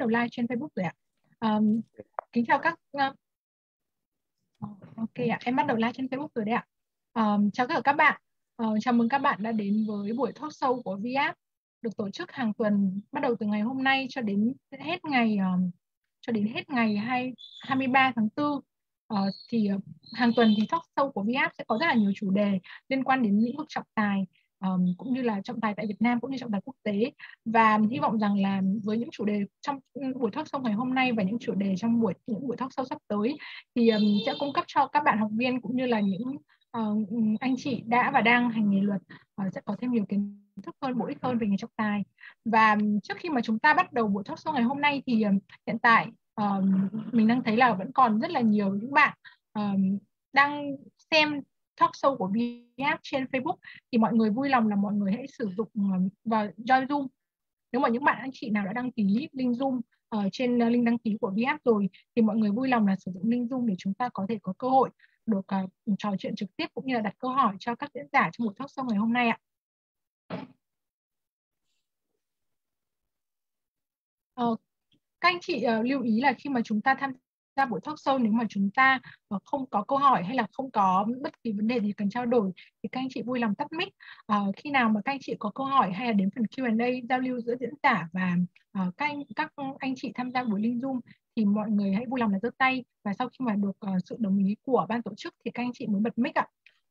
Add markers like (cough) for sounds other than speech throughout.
đầu live trên Facebook rồi ạ. Um, kính chào các uh, Ok ạ, em bắt đầu live trên Facebook rồi đấy ạ. Um, chào tất cả các bạn. Uh, chào mừng các bạn đã đến với buổi talk show của VF được tổ chức hàng tuần bắt đầu từ ngày hôm nay cho đến hết ngày um, cho đến hết ngày 2, 23 tháng 4 uh, thì uh, hàng tuần thì talk show của VF sẽ có rất là nhiều chủ đề liên quan đến lĩnh vực trọng tài um, cũng như là trọng tài tại Việt Nam cũng như trọng tài quốc tế. Và hy vọng rằng là với những chủ đề trong ừ, buổi talk sau ngày hôm nay và những chủ đề trong buổi những buổi talk sau sắp tới thì um, sẽ cung cấp cho các bạn học viên cũng như là những uh, anh chị đã và đang hành nghề luật uh, sẽ có thêm nhiều kiến thức hơn bổ ích hơn về nghề trọng tài. Và trước khi mà chúng ta bắt đầu buổi talk sau ngày hôm nay thì um, hiện tại um, mình đang thấy là vẫn còn rất là nhiều những bạn um, đang xem talk show của VF trên Facebook thì mọi người vui lòng là mọi người hãy sử dụng ờ, và join Zoom nếu mà những bạn anh chị nào đã đăng ký link Zoom ở trên ờ, link đăng ký của VF rồi thì mọi người vui lòng là sử dụng link Zoom để chúng ta có thể có cơ hội được uh, trò chuyện trực tiếp cũng như là đặt câu hỏi cho các diễn giả trong buổi talk show ngày hôm nay ạ. Uh, các anh chị uh, lưu ý là khi mà chúng ta tham ra buổi talk show nếu mà chúng ta không có câu hỏi hay là không có bất kỳ vấn đề gì cần trao đổi thì các anh chị vui lòng tắt mic. À, khi nào mà các anh chị có câu hỏi hay là đến phần Q&A giao lưu giữa diễn giả và uh, các anh các anh chị tham gia buổi link zoom thì mọi người hãy vui lòng là giơ tay và sau khi mà được uh, sự đồng ý của ban tổ chức thì các anh chị mới bật mic ạ.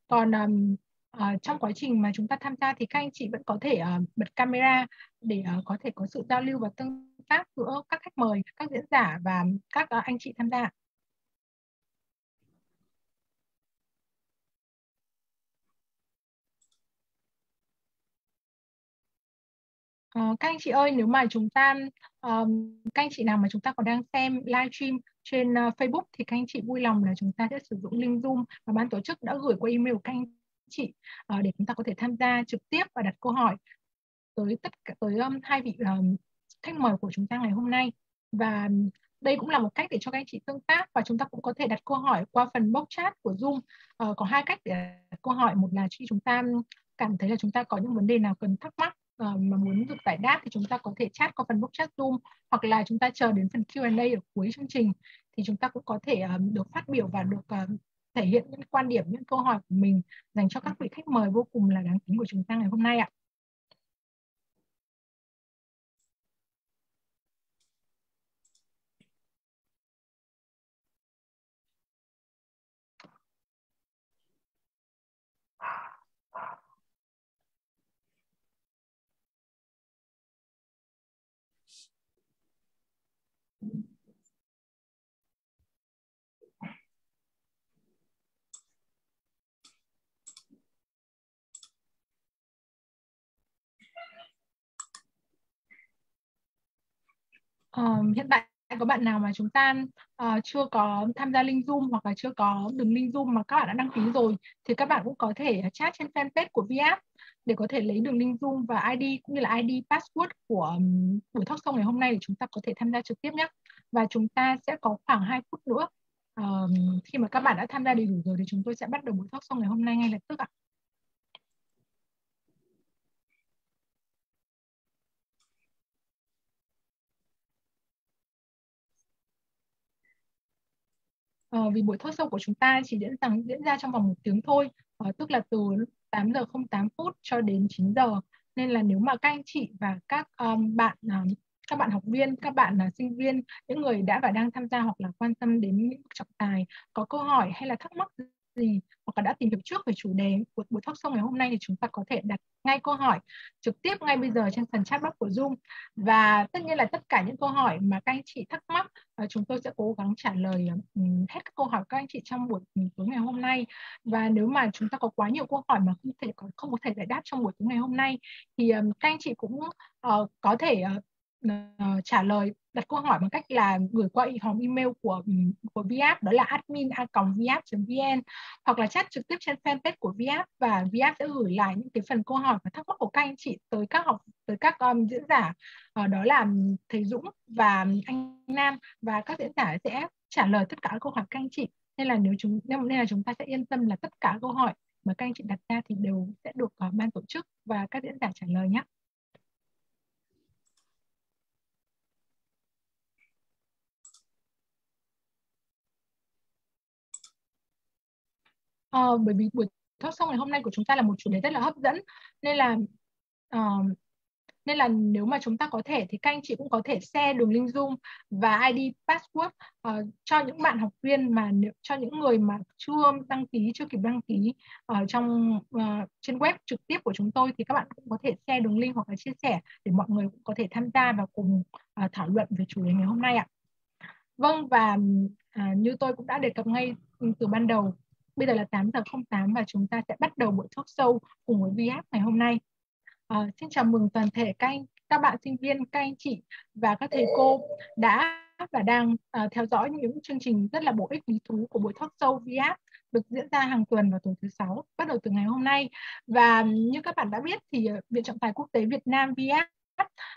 Còn um, uh, trong quá trình mà chúng ta tham gia thì các anh chị vẫn có thể uh, bật camera để uh, có thể có sự giao lưu và tương tác giữa các khách mời, các diễn giả và các uh, anh chị tham gia. Uh, các anh chị ơi, nếu mà chúng ta, um, các anh chị nào mà chúng ta còn đang xem livestream trên uh, Facebook thì các anh chị vui lòng là chúng ta sẽ sử dụng link Zoom và ban tổ chức đã gửi qua email các anh chị uh, ờ, để chúng ta có thể tham gia trực tiếp và đặt câu hỏi tới tất cả tới um, hai vị um, khách mời của chúng ta ngày hôm nay. Và đây cũng là một cách để cho các anh chị tương tác và chúng ta cũng có thể đặt câu hỏi qua phần box chat của Zoom. Uh, có hai cách để đặt câu hỏi, một là khi chúng ta cảm thấy là chúng ta có những vấn đề nào cần thắc mắc uh, mà muốn được giải đáp thì chúng ta có thể chat qua phần box chat Zoom. Hoặc là chúng ta chờ đến phần Q&A ở cuối chương trình thì chúng ta cũng có thể được phát biểu và được uh, thể hiện những quan điểm, những câu hỏi của mình dành cho các vị khách mời vô cùng là đáng kính của chúng ta ngày hôm nay ạ. Uh, hiện tại có bạn nào mà chúng ta uh, chưa có tham gia link Zoom hoặc là chưa có đường link Zoom mà các bạn đã đăng ký rồi thì các bạn cũng có thể chat trên fanpage của VF để có thể lấy đường link Zoom và ID cũng như là ID password của um, buổi talk show ngày hôm nay để chúng ta có thể tham gia trực tiếp nhé. Và chúng ta sẽ có khoảng 2 phút nữa um, khi mà các bạn đã tham gia đầy đủ rồi thì chúng tôi sẽ bắt đầu buổi talk show ngày hôm nay ngay lập tức ạ. Uh, vì buổi thoát sâu của chúng ta chỉ diễn ra diễn ra trong vòng một tiếng thôi uh, tức là từ 8 giờ 08 phút cho đến 9 giờ. Nên là nếu mà các anh chị và các um, bạn uh, các bạn học viên, các bạn là sinh viên, những người đã và đang tham gia hoặc là quan tâm đến những trọng tài có câu hỏi hay là thắc mắc gì hoặc là đã tìm hiểu trước về chủ đề của buổi talk show ngày hôm nay thì chúng ta có thể đặt ngay câu hỏi trực tiếp ngay bây giờ trên phần chat box của Zoom. Và tất nhiên là tất cả những câu hỏi mà các anh chị thắc mắc ờ, chúng tôi sẽ cố gắng trả lời hết các câu hỏi các anh chị trong buổi tối ngày hôm nay. Và nếu mà chúng ta có quá nhiều câu hỏi mà không thể, không có thể giải đáp trong buổi tối ngày hôm nay thì các anh chị cũng ờ, có thể ờ, uh, trả lời đặt câu hỏi bằng cách là gửi qua hòm email của của VF đó là admin@vf.vn hoặc là chat trực tiếp trên fanpage của VF và VF sẽ gửi lại những cái phần câu hỏi và thắc mắc của các anh chị tới các học tới các um, diễn giả uh, đó là thầy Dũng và anh Nam và các diễn giả sẽ trả lời tất cả các câu hỏi các anh chị nên là nếu chúng nên là chúng ta sẽ yên tâm là tất cả câu hỏi mà các anh chị đặt ra thì đều sẽ được uh, ban tổ chức và các diễn giả trả lời nhé. Uh, bởi vì buổi talk xong ngày hôm nay của chúng ta là một chủ đề rất là hấp dẫn nên là uh, nên là nếu mà chúng ta có thể thì các anh chị cũng có thể share đường link Zoom và ID password uh, cho những bạn học viên mà cho những người mà chưa đăng ký chưa kịp đăng ký ở trong uh, trên web trực tiếp của chúng tôi thì các bạn cũng có thể share đường link hoặc là chia sẻ để mọi người cũng có thể tham gia và cùng uh, thảo luận về chủ đề ngày hôm nay ạ. Vâng và uh, như tôi cũng đã đề cập ngay từ ban đầu bây giờ là 8 giờ 08 và chúng ta sẽ bắt đầu buổi talk show cùng với VF ngày hôm nay. À, xin chào mừng toàn thể các anh, các bạn sinh viên, các anh chị và các thầy cô đã và đang uh, theo dõi những chương trình rất là bổ ích lý thú của buổi talk show VF được diễn ra hàng tuần vào tuần thứ sáu bắt đầu từ ngày hôm nay và như các bạn đã biết thì ờ, Viện Trọng tài Quốc tế Việt Nam VF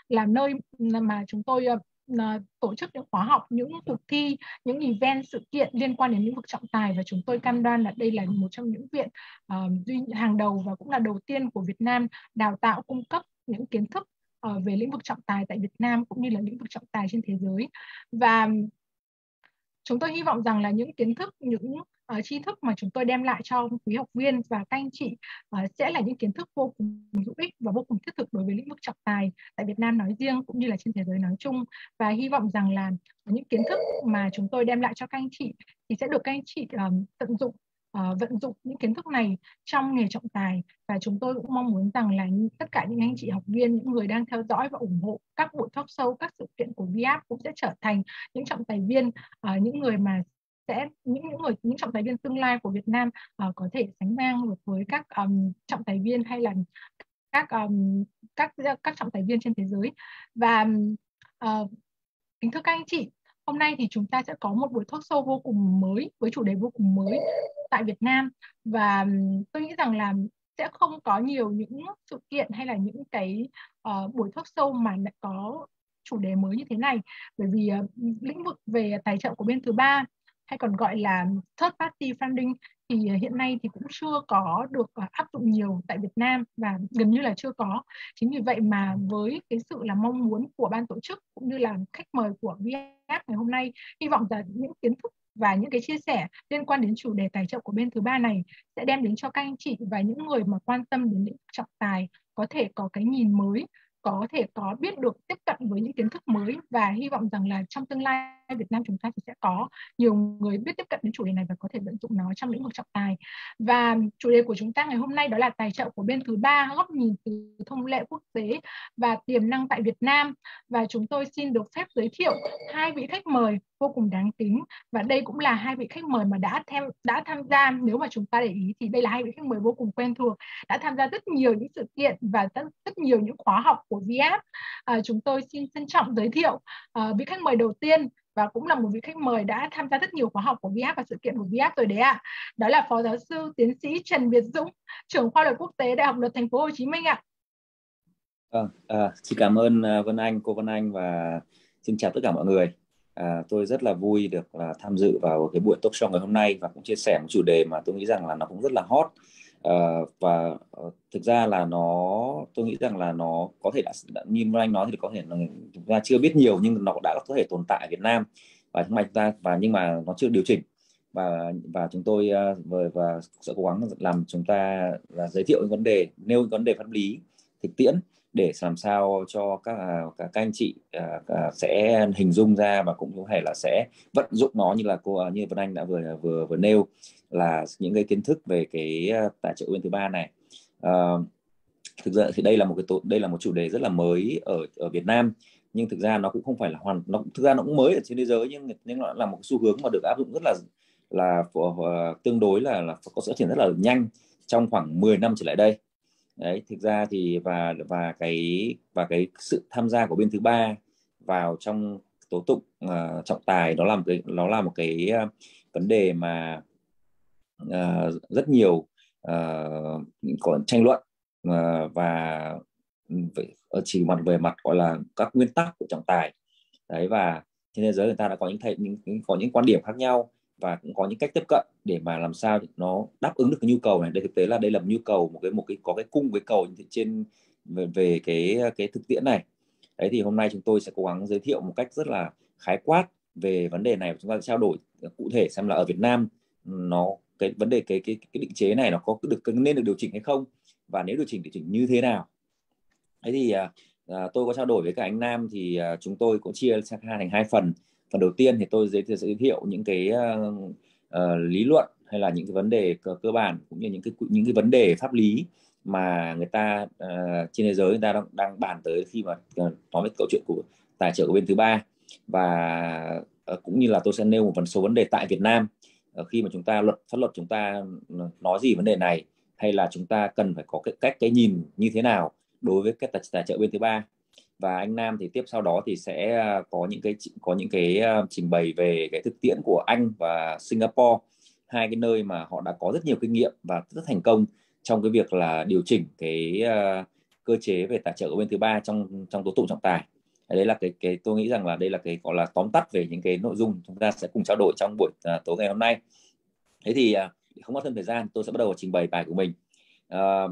là nơi mà chúng tôi uh, tổ chức những khóa học, những cuộc thi, những event, sự kiện liên quan đến lĩnh vực trọng tài và chúng tôi cam đoan là đây là một trong những viện uh, duy hàng đầu và cũng là đầu tiên của Việt Nam đào tạo cung cấp những kiến thức uh, về lĩnh vực trọng tài tại Việt Nam cũng như là lĩnh vực trọng tài trên thế giới. Và chúng tôi hy vọng rằng là những kiến thức, những uh, tri thức mà chúng tôi đem lại cho quý học viên và các anh chị uh, sẽ là những kiến thức vô cùng hữu ích và vô cùng thiết thực đối với lĩnh vực trọng tài tại Việt Nam nói riêng cũng như là trên thế giới nói chung. Và hy vọng rằng là những kiến thức mà chúng tôi đem lại cho các anh chị thì sẽ được các anh chị um, tận dụng uh, vận dụng những kiến thức này trong nghề trọng tài. Và chúng tôi cũng mong muốn rằng là tất cả những anh chị học viên những người đang theo dõi và ủng hộ các buổi talk show các sự kiện của VF cũng sẽ trở thành những trọng tài viên uh, những người mà sẽ những những người những trọng tài viên tương lai của Việt Nam uh, có thể sánh ngang được với các um, trọng tài viên hay là các um, các các trọng tài viên trên thế giới. Và uh, kính thưa các anh chị hôm nay thì chúng ta sẽ có một buổi talk show vô cùng mới với chủ đề vô cùng mới tại Việt Nam. Và tôi nghĩ rằng là sẽ không có nhiều những sự kiện hay là những cái uh, buổi talk show mà lại có chủ đề mới như thế này. Bởi vì uh, lĩnh vực về tài trợ của bên thứ ba hay còn gọi là third party funding thì à, hiện nay thì cũng chưa có được à, áp dụng nhiều tại Việt Nam và gần như là chưa có. Chính vì vậy mà với cái sự là mong muốn của ban tổ chức cũng như là khách mời của VF ngày hôm nay, hy vọng rằng những kiến thức và những cái chia sẻ liên quan đến chủ đề tài trợ của bên thứ ba này sẽ đem đến cho các anh chị và những người mà quan tâm đến lĩnh vực trọng tài có thể có cái nhìn mới có thể có biết được tiếp cận với những kiến thức mới và hy vọng rằng là trong tương lai Việt Nam chúng ta thì sẽ có nhiều người biết tiếp cận đến chủ đề này và có thể vận dụng nó trong lĩnh vực trọng tài. Và chủ đề của chúng ta ngày hôm nay đó là tài trợ của bên thứ ba, góc nhìn từ thông lệ quốc tế và tiềm năng tại Việt Nam. Và chúng tôi xin được phép giới thiệu hai vị khách mời vô cùng đáng kính và đây cũng là hai vị khách mời mà đã theo đã tham gia nếu mà chúng ta để ý thì đây là hai vị khách mời vô cùng quen thuộc đã tham gia rất nhiều những sự kiện và rất, rất nhiều những khóa học của VF à, chúng tôi xin trân trọng giới thiệu à, vị khách mời đầu tiên và cũng là một vị khách mời đã tham gia rất nhiều khóa học của VF và sự kiện của VF rồi đấy ạ. À. Đó là Phó Giáo sư Tiến sĩ Trần Việt Dũng, trưởng khoa luật quốc tế Đại học Luật Thành phố Hồ Chí Minh ạ. À, à, xin cảm ơn à, Vân Anh, cô Vân Anh và xin chào tất cả mọi người. À, tôi rất là vui được là tham dự vào cái buổi talk show ngày hôm nay và cũng chia sẻ một chủ đề mà tôi nghĩ rằng là nó cũng rất là hot. À, và ờ, thực ra là nó tôi nghĩ rằng là nó có thể đã, đã như anh nói thì có thể là chúng ta chưa biết nhiều nhưng nó đã có thể tồn tại ở Việt Nam và chúng ta và nhưng mà nó chưa điều chỉnh. Và và chúng tôi ờ, và, và sẽ cố gắng làm chúng ta là giới thiệu những vấn đề nêu vấn đề pháp lý thực tiễn để làm sao cho các à, các, các anh chị uh, sẽ hình dung ra và cũng có thể là sẽ vận dụng nó như là cô à, như Vân Anh đã vừa vừa vừa nêu là những cái kiến thức về cái tài trợ bên thứ ba này. Uh, thực ra thì đây là một cái đây là một chủ đề rất là mới ở ở Việt Nam nhưng thực ra nó cũng không phải là hoàn nó thực ra nó cũng mới ở trên thế giới nhưng nhưng nó là một xu hướng mà được áp dụng rất là là uh, tương đối là là có sự phát triển rất là nhanh trong khoảng 10 năm trở lại đây đấy thực ra thì và và cái và cái sự tham gia của bên thứ ba vào trong tố tụng uh, trọng tài đó là một cái nó là một cái uh, vấn đề mà uh, rất nhiều uh, có tranh luận uh, và ừ, ở chỉ mặt về mặt gọi là các nguyên tắc của trọng tài. Đấy và trên thế giới người ta đã có những thầy những có những quan điểm khác nhau và cũng có những cách tiếp cận để mà làm sao nó đáp ứng được cái nhu cầu này. Đây thực tế là đây là một nhu cầu một cái một cái có cái cung với cầu trên về, về cái cái thực tiễn này. Đấy thì hôm nay chúng tôi sẽ cố gắng giới thiệu một cách rất là khái quát về vấn đề này và chúng ta trao đổi cụ thể xem là ở Việt Nam nó cái vấn đề cái cái cái định chế này nó có được nên được điều chỉnh hay không và nếu điều chỉnh điều chỉnh như thế nào. Thế thì à, à, tôi có trao đổi với cả anh Nam thì à, chúng tôi cũng chia sang thành hai phần phần đầu tiên thì tôi giới, giới thiệu những cái uh, uh, lý luận hay là những cái vấn đề cơ, cơ bản cũng như những cái những cái vấn đề pháp lý mà người ta uh, trên thế giới người ta đang, đang bàn tới khi mà uh, nói về câu chuyện của tài trợ của bên thứ ba. Và uh, cũng như là tôi sẽ nêu một phần số vấn đề tại Việt Nam. Uh, khi mà chúng ta luật pháp luật chúng ta ừ, nói gì vấn đề này hay là chúng ta cần phải có cái cách cái nhìn như thế nào đối với cái tài tài trợ bên thứ ba và anh Nam thì tiếp sau đó thì sẽ à, có những cái có những cái à, trình bày về cái thực tiễn của Anh và Singapore hai cái nơi mà họ đã có rất nhiều kinh nghiệm và rất thành công trong cái việc là điều chỉnh cái uh, cơ chế về tài trợ của bên thứ ba trong trong tố tụng trọng tài. Đấy là cái cái tôi nghĩ rằng là đây là cái gọi là tóm tắt về những cái nội dung chúng ta sẽ cùng trao đổi trong buổi uh, tối ngày hôm nay. Thế thì uh, không mất thêm thời gian tôi sẽ bắt đầu trình bày bài của mình. Uh,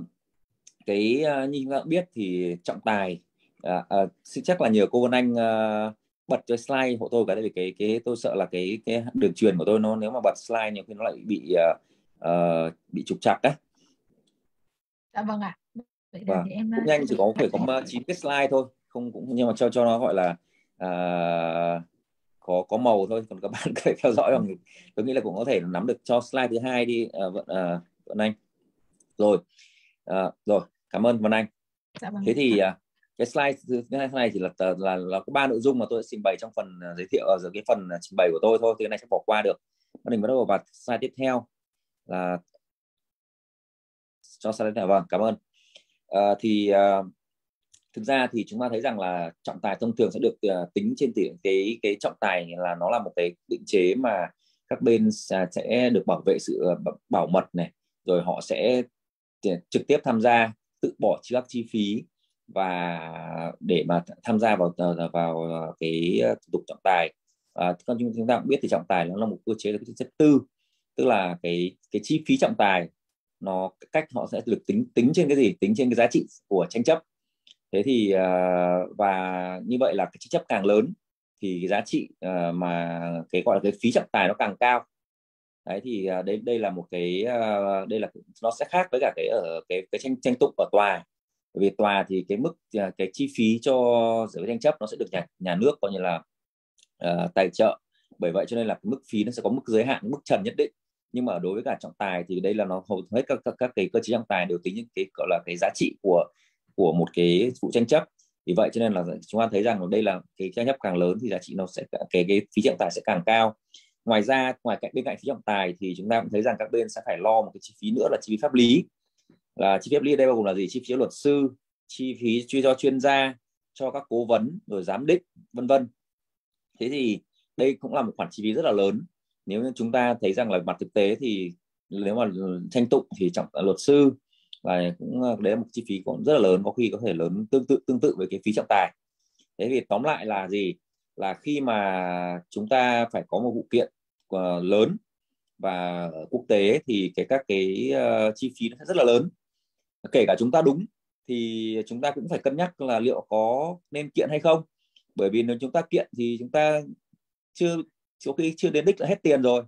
cái uh, như chúng ta biết thì trọng tài à, à, xin chắc là nhờ cô Vân Anh uh, bật cho slide hộ tôi cái tại vì cái cái tôi sợ là cái cái đường truyền của tôi nó nếu mà bật slide nhiều khi nó lại bị uh, uh, bị trục trặc á. Dạ vâng ạ. Vậy vâng. em cũng nhanh chỉ có phải có (laughs) chín cái slide thôi, không cũng nhưng mà cho cho nó gọi là uh, có có màu thôi còn các (laughs) bạn có thể theo dõi bằng tôi nghĩ là cũng có thể nắm được cho slide thứ hai đi uh, Vân uh, Vân Anh rồi uh, rồi cảm ơn Vân Anh dạ vâng. thế thì uh, cái slide thứ hai này chỉ là là là có ba nội dung mà tôi đã trình bày trong phần à, giới thiệu à, ở cái phần à, trình bày của tôi thôi thì cái này sẽ bỏ qua được. Mình bắt đầu vào slide tiếp theo. Là cho slide tiếp vâng cảm ơn. À, thì à, thực ra thì chúng ta thấy rằng là trọng tài thông thường sẽ được uh, tính trên tỷ cái cái trọng tài là nó là một cái định chế mà các bên sẽ được bảo vệ sự bảo mật này rồi họ sẽ trực tiếp tham gia tự bỏ chi các chi phí và để mà tham gia vào ờ, vào ờ, cái ờ, thủ tục trọng tài à, con chúng ta cũng biết thì trọng tài nó là một cơ chế chất tư. Tức là cái cái chi phí trọng tài nó cách họ sẽ được tính tính trên cái gì? Tính trên cái giá trị của tranh chấp. Thế thì uh, và như vậy là cái tranh chấp càng lớn thì cái giá trị uh, mà cái gọi là cái phí trọng tài nó càng cao. Đấy thì uh, đây đây là một cái uh, đây là nó sẽ khác với cả cái ở cái cái tranh tranh tụng ở tòa vì tòa thì cái mức à, cái chi phí cho giải quyết tranh chấp nó sẽ được nhà nhà nước coi như là uh, tài trợ. Bởi vậy cho nên là cái mức phí nó sẽ có mức giới hạn mức trần nhất định. Nhưng mà đối với cả trọng tài thì đây là nó hầu hết các các, các cái cơ chế trọng tài đều tính những cái gọi là cái giá trị của của một cái vụ tranh chấp. Vì vậy cho nên là chúng ta thấy rằng đây là cái tranh chấp càng lớn thì giá trị nó sẽ cái cái phí trọng tài sẽ càng cao. Ngoài ra ngoài cạnh bên cạnh phí trọng tài thì chúng ta cũng thấy rằng các bên sẽ phải lo một cái chi phí nữa là chi phí pháp lý là chi phí pháp lý đây bao gồm là gì? Chi phí luật sư chi phí truy cho chuyên gia cho các cố vấn rồi giám định vân vân. Thế thì đây cũng là một khoản chi phí rất là lớn. Nếu như chúng ta thấy rằng là mặt thực tế thì nếu mà tranh tụng thì trọng luật sư và cũng ờ, đấy là một chi phí cũng rất là lớn có khi có thể lớn tương tự tương tự với cái phí trọng tài. Thế thì tóm lại là gì? Là khi mà chúng ta phải có một vụ kiện ờ, lớn và quốc tế thì cái các cái uh, chi phí nó sẽ rất là lớn kể cả chúng ta đúng thì chúng ta cũng phải cân nhắc là liệu có nên kiện hay không. Bởi vì nếu chúng ta kiện thì chúng ta chưa chỗ khi chưa đến đích là hết tiền rồi.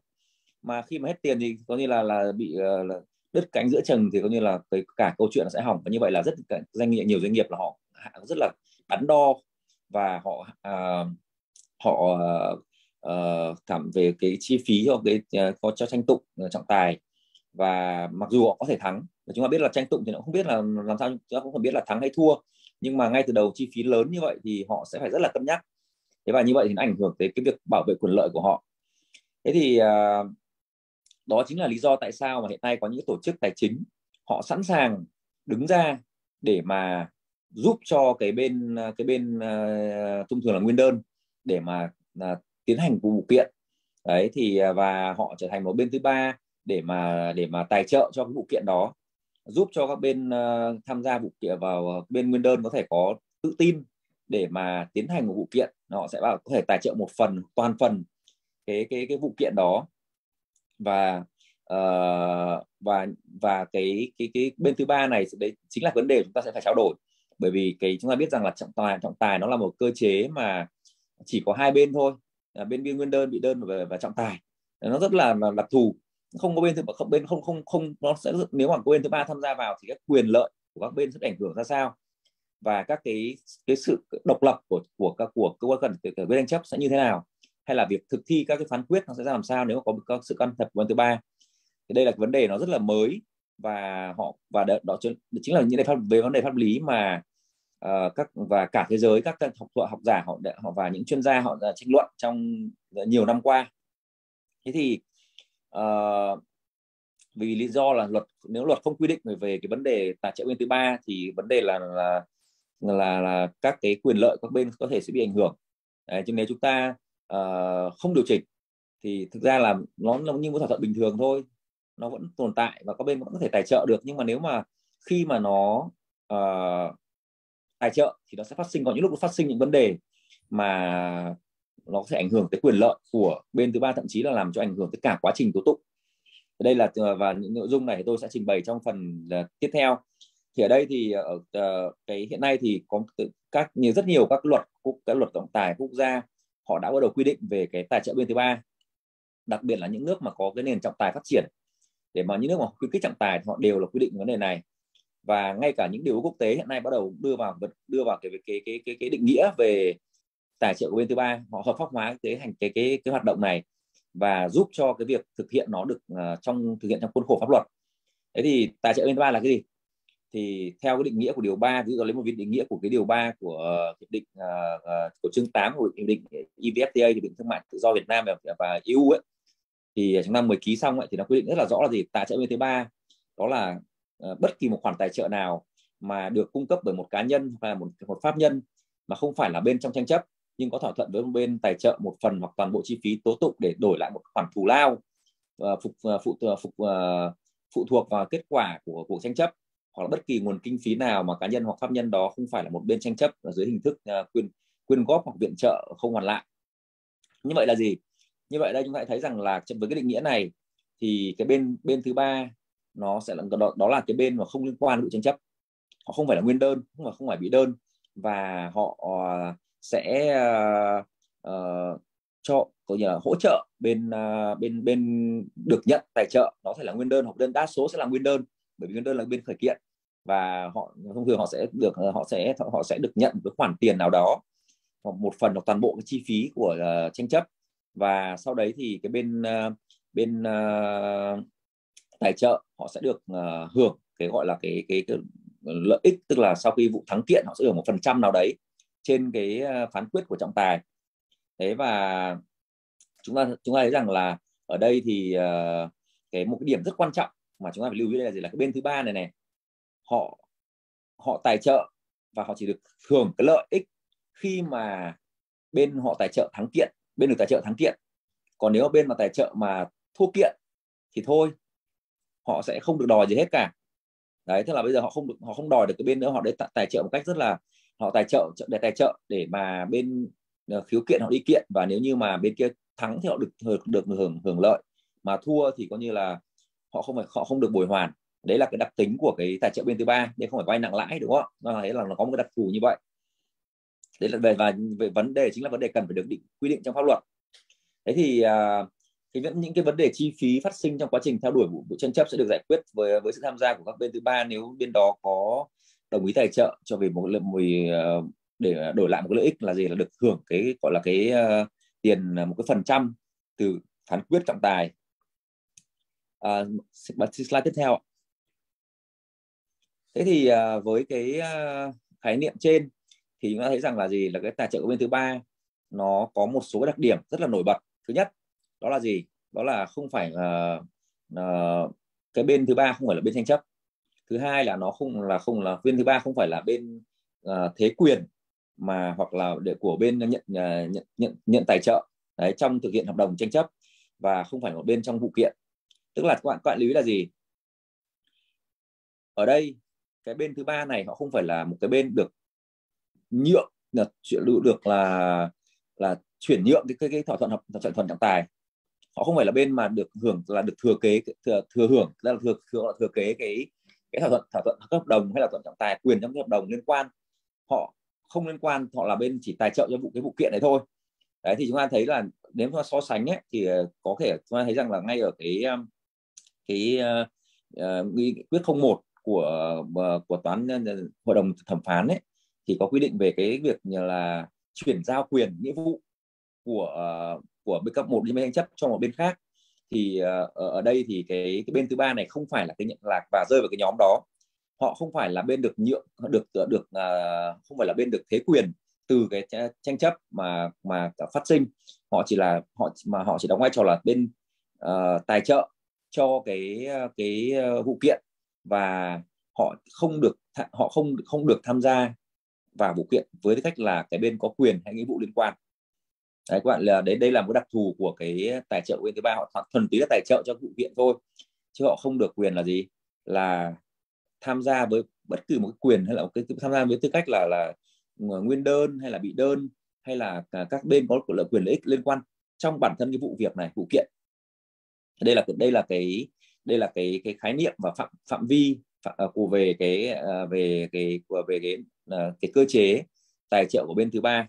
Mà khi mà hết tiền thì có như là là bị ờ, là đứt cánh giữa chừng thì có như là cái cả câu chuyện sẽ hỏng. Và như vậy là rất doanh nghiệp nhiều doanh nghiệp là họ rất là đắn đo và họ uh, họ uh, cảm về cái chi phí cho cái ờ, uh, có cho tranh tụng trọng tài. Và mặc dù họ có thể thắng chúng ta biết là tranh tụng thì nó không biết là làm sao chúng ta cũng không biết là thắng hay thua. Nhưng mà ngay từ đầu chi phí lớn như vậy thì họ sẽ phải rất là cân nhắc. Thế và như vậy thì nó ảnh hưởng tới cái việc bảo vệ quyền lợi của họ. Thế thì à, đó chính là lý do tại sao mà hiện nay có những tổ chức tài chính họ sẵn sàng đứng ra để mà giúp cho cái bên à, cái bên uh, thông thường là nguyên đơn để mà uh, tiến hành vụ kiện. Đấy thì và họ trở thành một bên thứ ba để mà để mà tài trợ cho cái vụ kiện đó giúp cho các bên uh, tham gia vụ kiện vào ờ, bên nguyên đơn có thể có tự tin để mà tiến hành một vụ kiện. Họ sẽ bảo có thể tài trợ một phần toàn phần cái cái cái vụ kiện đó. Và uh, và và cái cái cái bên thứ ba này đấy chính là vấn đề chúng ta sẽ phải trao đổi. Bởi vì cái chúng ta biết rằng là trọng tài trọng tài nó là một cơ chế mà chỉ có hai bên thôi. Bên biên nguyên đơn bị đơn và, và trọng tài. Nó rất là, là đặc thù không có bên thứ không bên không không không nó sẽ nếu mà có bên thứ ba tham gia vào thì các quyền lợi của các bên sẽ ảnh hưởng ra sao? Và các cái cái sự độc lập của của các của cơ quan cần của bên tranh chấp sẽ như thế nào? Hay là việc thực thi các cái phán quyết nó sẽ ra làm sao nếu mà có, có sự can thiệp của bên thứ ba? Thì đây là vấn đề nó rất là mới và họ và đó, đó chính là những đề pháp về vấn đề pháp lý mà uh, các và cả thế giới các học thuật học giả họ, họ và những chuyên gia họ tranh luận trong nhiều năm qua. Thế thì uh, vì lý do là luật nếu luật không quy định về, về cái vấn đề tài trợ bên thứ ba thì vấn đề là là là, là các cái quyền lợi các bên có thể sẽ bị ảnh hưởng. Đấy, chứ nếu chúng ta uh, không điều chỉnh thì thực ra là nó, nó như một thỏa thuận bình thường thôi. Nó vẫn tồn tại và các bên vẫn có thể tài trợ được. Nhưng mà nếu mà khi mà nó uh, tài trợ thì nó sẽ phát sinh có những lúc nó phát sinh những vấn đề mà nó sẽ ảnh hưởng tới quyền lợi của bên thứ ba thậm chí là làm cho ảnh hưởng tới cả quá trình tố tụng. Đây là ờ, và những nội dung này tôi sẽ trình bày trong phần ờ, tiếp theo. Thì ở đây thì ở cái hiện nay thì có các nhiều rất nhiều các luật các luật trọng tài quốc gia họ đã bắt đầu quy định về cái tài trợ bên thứ ba. Đặc biệt là những nước mà có cái nền trọng tài phát triển. Để mà những nước mà khuyến khích trọng tài họ đều là quy định vấn đề này. Và ngay cả những điều quốc tế hiện nay bắt đầu đưa vào đưa vào cái cái cái cái, cái định nghĩa về tài trợ của bên thứ ba họ hợp pháp hóa cái hành cái cái cái hoạt động này và giúp cho cái việc thực hiện nó được uh, trong thực hiện trong khuôn khổ pháp luật. Thế thì tài trợ bên thứ ba là cái gì? Thì theo cái định nghĩa của điều 3 ví dụ lấy một cái định nghĩa của cái điều 3 của hiệp định uh, uh, của chương 8 của hiệp định EVFTA hiệp định thương mại tự do Việt Nam và, và EU ấy thì chúng ta mới ký xong ấy, thì nó quy định rất là rõ là gì? Tài trợ bên thứ ba đó là uh, bất kỳ một khoản tài trợ nào mà được cung cấp bởi một cá nhân hoặc là một một pháp nhân mà không phải là bên trong tranh chấp nhưng có thỏa thuận với một bên tài trợ một phần hoặc toàn bộ chi phí tố tụng để đổi lại một khoản thù lao uh, phục uh, phụ ờ, phục uh, phụ thuộc vào kết quả của cuộc tranh chấp. Hoặc là bất kỳ nguồn kinh phí nào mà cá nhân hoặc pháp nhân đó không phải là một bên tranh chấp ở dưới hình thức uh, quyên quyên góp hoặc viện trợ không hoàn lại. Như vậy là gì? Như vậy đây chúng ta thấy rằng là với cái định nghĩa này thì cái bên bên thứ ba nó sẽ là đó, đó là cái bên mà không liên quan đến vụ tranh chấp. Họ không phải là nguyên đơn không phải không phải bị đơn. Và họ sẽ uh, uh, cho có như là hỗ trợ bên uh, bên bên được nhận tài trợ. Nó sẽ là nguyên đơn hoặc đơn đa số sẽ là nguyên đơn bởi vì nguyên đơn là bên khởi kiện. Và họ thông thường họ sẽ được họ sẽ họ sẽ được nhận với khoản tiền nào đó hoặc một phần hoặc toàn bộ cái chi phí của uh, tranh chấp. Và sau đấy thì cái bên uh, bên uh, tài trợ họ sẽ được uh, hưởng cái gọi là cái, cái cái lợi ích tức là sau khi vụ thắng kiện họ sẽ hưởng một phần trăm nào đấy trên cái ờ, phán quyết của trọng tài. Thế và chúng ta chúng ta thấy rằng là ở đây thì uh, cái một cái điểm rất quan trọng mà chúng ta phải lưu ý đây là gì? Là cái bên thứ ba này này họ họ tài trợ và họ chỉ được hưởng cái lợi ích khi mà bên họ tài trợ thắng kiện bên được tài trợ thắng kiện. Còn nếu bên mà tài trợ mà thua kiện thì thôi họ sẽ không được đòi gì hết cả. Đấy tức là bây giờ họ không được họ không đòi được cái bên nữa họ để tài trợ một cách rất là họ tài trợ để tài trợ để mà bên ờ, khiếu kiện họ đi kiện. Và nếu như mà bên kia thắng thì họ được được hưởng hưởng lợi. Mà thua thì có như là họ không phải họ không được bồi hoàn. Đấy là cái đặc tính của cái tài trợ bên thứ ba đây không phải vay nặng lãi đúng không nó vâng, thấy là nó có một cái đặc thù như vậy. Đấy là về và về vấn đề chính là vấn đề cần phải được định quy định trong pháp luật. Thế thì à, uh, thì những cái vấn đề chi phí phát sinh trong quá trình theo đuổi vụ, vụ tranh chấp sẽ được giải quyết với với sự tham gia của các bên thứ ba nếu bên đó có đồng ý tài trợ cho về một lượng mùi ờ, để đổi lại một cái lợi ích là gì? Là được hưởng cái gọi là cái uh, tiền ờ, một cái phần trăm từ phán quyết trọng tài. À, slide tiếp theo thế thì uh, với cái uh, khái niệm trên thì chúng ta thấy rằng là gì? Là cái tài trợ của bên thứ ba nó có một số đặc điểm rất là nổi bật. Thứ nhất đó là gì? Đó là không phải là uh, cái bên thứ ba không phải là bên tranh chấp thứ hai là nó không là không là bên thứ ba không phải là bên uh, thế quyền mà hoặc là để của bên nhận uh, nhận nhận nhận tài trợ. Đấy trong thực hiện hợp đồng tranh chấp và không phải một bên trong vụ kiện. Tức là các bạn các bạn lưu ý là gì? Ở đây cái bên thứ ba này họ không phải là một cái bên được nhượng được được là là chuyển nhượng cái cái, cái thỏa thuận hợp thỏa thuận trọng tài. Họ không phải là bên mà được hưởng là được thừa kế thừa, thừa hưởng là thừa thừa thừa kế cái cái thỏa thuận thỏa thuận hợp đồng hay là thỏa thuận trọng tài quyền trong cái hợp đồng liên quan họ không liên quan họ là bên chỉ tài trợ cho vụ cái vụ kiện này thôi. Đấy thì chúng ta thấy là nếu mà so sánh ấy, thì ờ, có thể chúng ta thấy rằng là ngay ở cái ờ, cái uh, nghị quyết 01 của uh, của toán uh, hội đồng thẩm phán ấy thì có quy định về cái việc như là chuyển giao quyền nghĩa vụ của uh, của bên cấp một bên tranh chấp cho một bên khác thì uh, ở đây thì cái cái bên thứ ba này không phải là cái nhận lạc và rơi vào cái nhóm đó. Họ không phải là bên được nhượng được ờ, được uh, không phải là bên được thế quyền từ cái tranh chấp mà mà phát sinh. Họ chỉ là họ mà họ chỉ đóng vai trò là bên uh, tài trợ cho cái cái vụ kiện và họ không được họ không không được tham gia vào vụ kiện với tư cách là cái bên có quyền hay nghĩa vụ liên quan đấy các bạn là đấy đây là một đặc thù của cái tài trợ bên thứ ba. Họ thuần túy là tài trợ cho vụ kiện thôi chứ họ không được quyền là gì? Là tham gia với bất cứ một cái quyền hay là một cái tham gia với tư cách là là ờ, nguyên đơn hay là bị đơn hay là các bên có quyền lợi ích liên quan trong bản thân cái vụ việc này vụ kiện. Đây là đây là cái đây là cái cái khái niệm và phạm phạm vi phạm, uh, của về cái uh, về cái của về cái uh, cái cơ chế tài trợ của bên thứ ba.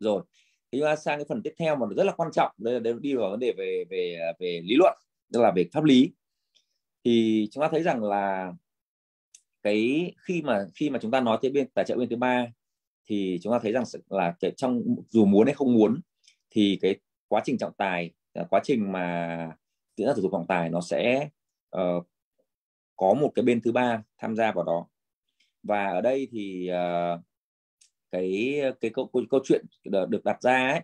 Rồi chúng ta sang cái phần tiếp theo mà rất là quan trọng đây là đi vào vấn đề về về về lý luận tức là về pháp lý. Thì chúng ta thấy rằng là cái khi mà khi mà chúng ta nói tới bên tài trợ bên thứ ba thì chúng ta thấy rằng là trong dù muốn hay không muốn thì cái quá trình trọng tài à, quá trình mà diễn ra thủ tục trọng tài nó sẽ uh, có một cái bên thứ ba tham gia vào đó. Và ở đây thì uh, cái cái câu, câu, câu chuyện được đặt ra ấy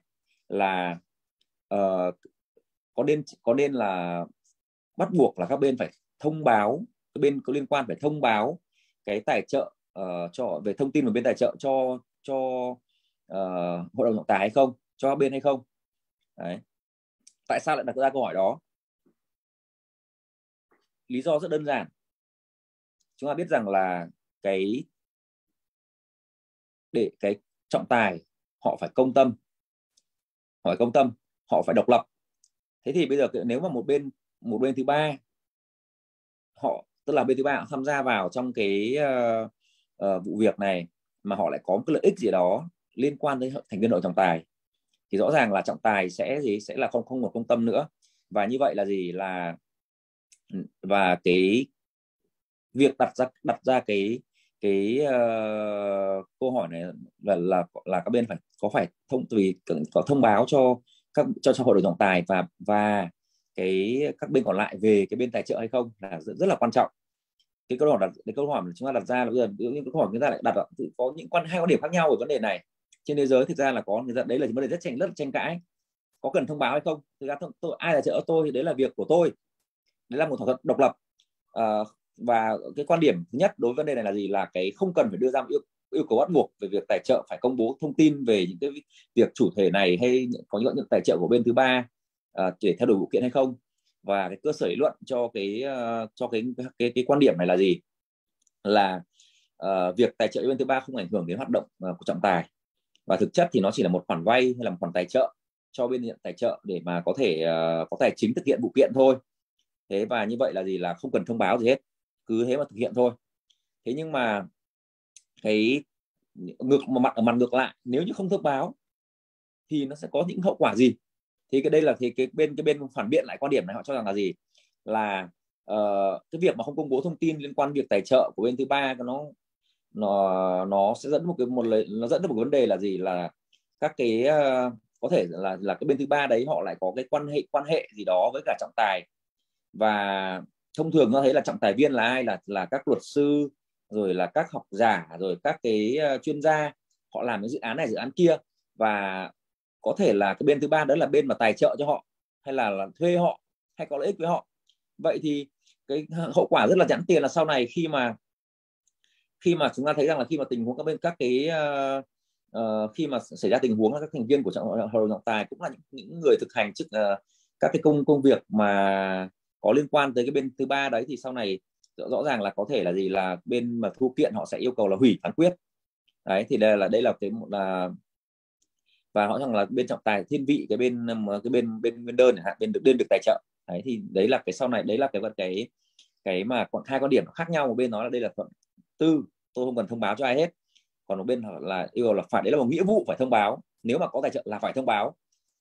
là uh, có nên có nên là bắt buộc là các bên phải thông báo các bên có liên quan phải thông báo cái tài trợ uh, cho về thông tin của bên tài trợ cho cho uh, hội đồng trọng tài hay không cho bên hay không? Đấy. tại sao lại đặt ra câu hỏi đó? Lý do rất đơn giản. Chúng ta biết rằng là cái để cái trọng tài họ phải công tâm họ phải công tâm họ phải độc lập. Thế thì bây giờ nếu mà một bên một bên thứ ba họ tức là bên thứ ba họ tham gia vào trong cái uh, uh, vụ việc này mà họ lại có một cái lợi ích gì đó liên quan tới thành viên đội trọng tài thì rõ ràng là trọng tài sẽ gì? Sẽ là không không một công tâm nữa. Và như vậy là gì? Là và cái việc đặt ra đặt ra cái cái uh, câu hỏi này là là là các bên phải có phải thông tùy có thông báo cho các cho cho hội đồng trọng tài và và cái các bên còn lại về cái bên tài trợ hay không là rất, rất là quan trọng. Cái câu hỏi đặt cái câu hỏi mà chúng ta đặt ra là bây giờ những câu hỏi chúng ta lại đặt có những quan hai quan điểm khác nhau về vấn đề này. Trên thế giới thực ra là có người ta đấy là vấn đề rất tranh rất tranh cãi. Có cần thông báo hay không? Thực ra tôi, ai là trợ tôi thì đấy là việc của tôi. Đấy là một thỏa thuận độc lập. À, và cái quan điểm thứ nhất đối với vấn đề này là gì? Là cái không cần phải đưa ra yêu, yêu cầu bắt buộc về việc tài trợ phải công bố thông tin về những cái việc chủ thể này hay có những, những tài trợ của bên thứ ba uh, để theo đổi vụ kiện hay không. Và cái cơ sở lý luận cho cái uh, cho cái, cái cái quan điểm này là gì? Là uh, việc tài trợ bên thứ ba không ảnh hưởng đến hoạt động uh, của trọng tài. Và thực chất thì nó chỉ là một khoản vay hay là một khoản tài trợ cho bên nhận tài trợ để mà có thể uh, có tài chính thực hiện vụ kiện thôi. Thế và như vậy là gì? Là không cần thông báo gì hết cứ thế mà thực hiện thôi. Thế nhưng mà cái ngược mặt ở mặt ngược lại nếu như không thông báo thì nó sẽ có những hậu quả gì? Thì cái đây là thì cái bên cái bên phản biện lại quan điểm này họ cho rằng là gì? Là uh, cái việc mà không công bố thông tin liên quan việc tài trợ của bên thứ ba nó nó nó sẽ dẫn một cái một nó dẫn đến một vấn đề là gì? Là các cái uh, có thể là là cái bên thứ ba đấy họ lại có cái quan hệ quan hệ gì đó với cả trọng tài. Và thông thường nó thấy là trọng tài viên là ai? Là là các luật sư rồi là các học giả rồi các cái ờ, chuyên gia. Họ làm cái dự án này dự án kia. Và có thể là cái bên thứ ba đó là bên mà tài trợ cho họ hay là, là thuê họ hay có lợi ích với họ. Vậy thì cái hậu quả rất là nhãn tiền là sau này khi mà khi mà chúng ta thấy rằng là khi mà tình huống các bên các cái uh, uh, khi mà xảy ra tình huống các thành viên của hội đồng trọng tài cũng là những, những người thực hành chức uh, các cái công công việc mà có liên quan tới cái bên thứ ba đấy thì sau này rõ ràng là có thể là gì, là bên mà thu kiện họ sẽ yêu cầu là hủy phán quyết. Đấy, thì đây là đây là cái một là, và họ rằng là bên trọng tài thiên vị, cái bên cái bên bên nguyên đơn hạn, bên được, đơn được tài trợ. Đấy, thì đấy là cái sau này, đấy là cái cái cái mà còn hai quan điểm khác nhau. Một bên nói là đây là thuận tư, tôi không cần thông báo cho ai hết. Còn một bên là yêu cầu là phải, đấy là một nghĩa vụ phải thông báo. Nếu mà có tài trợ là phải thông báo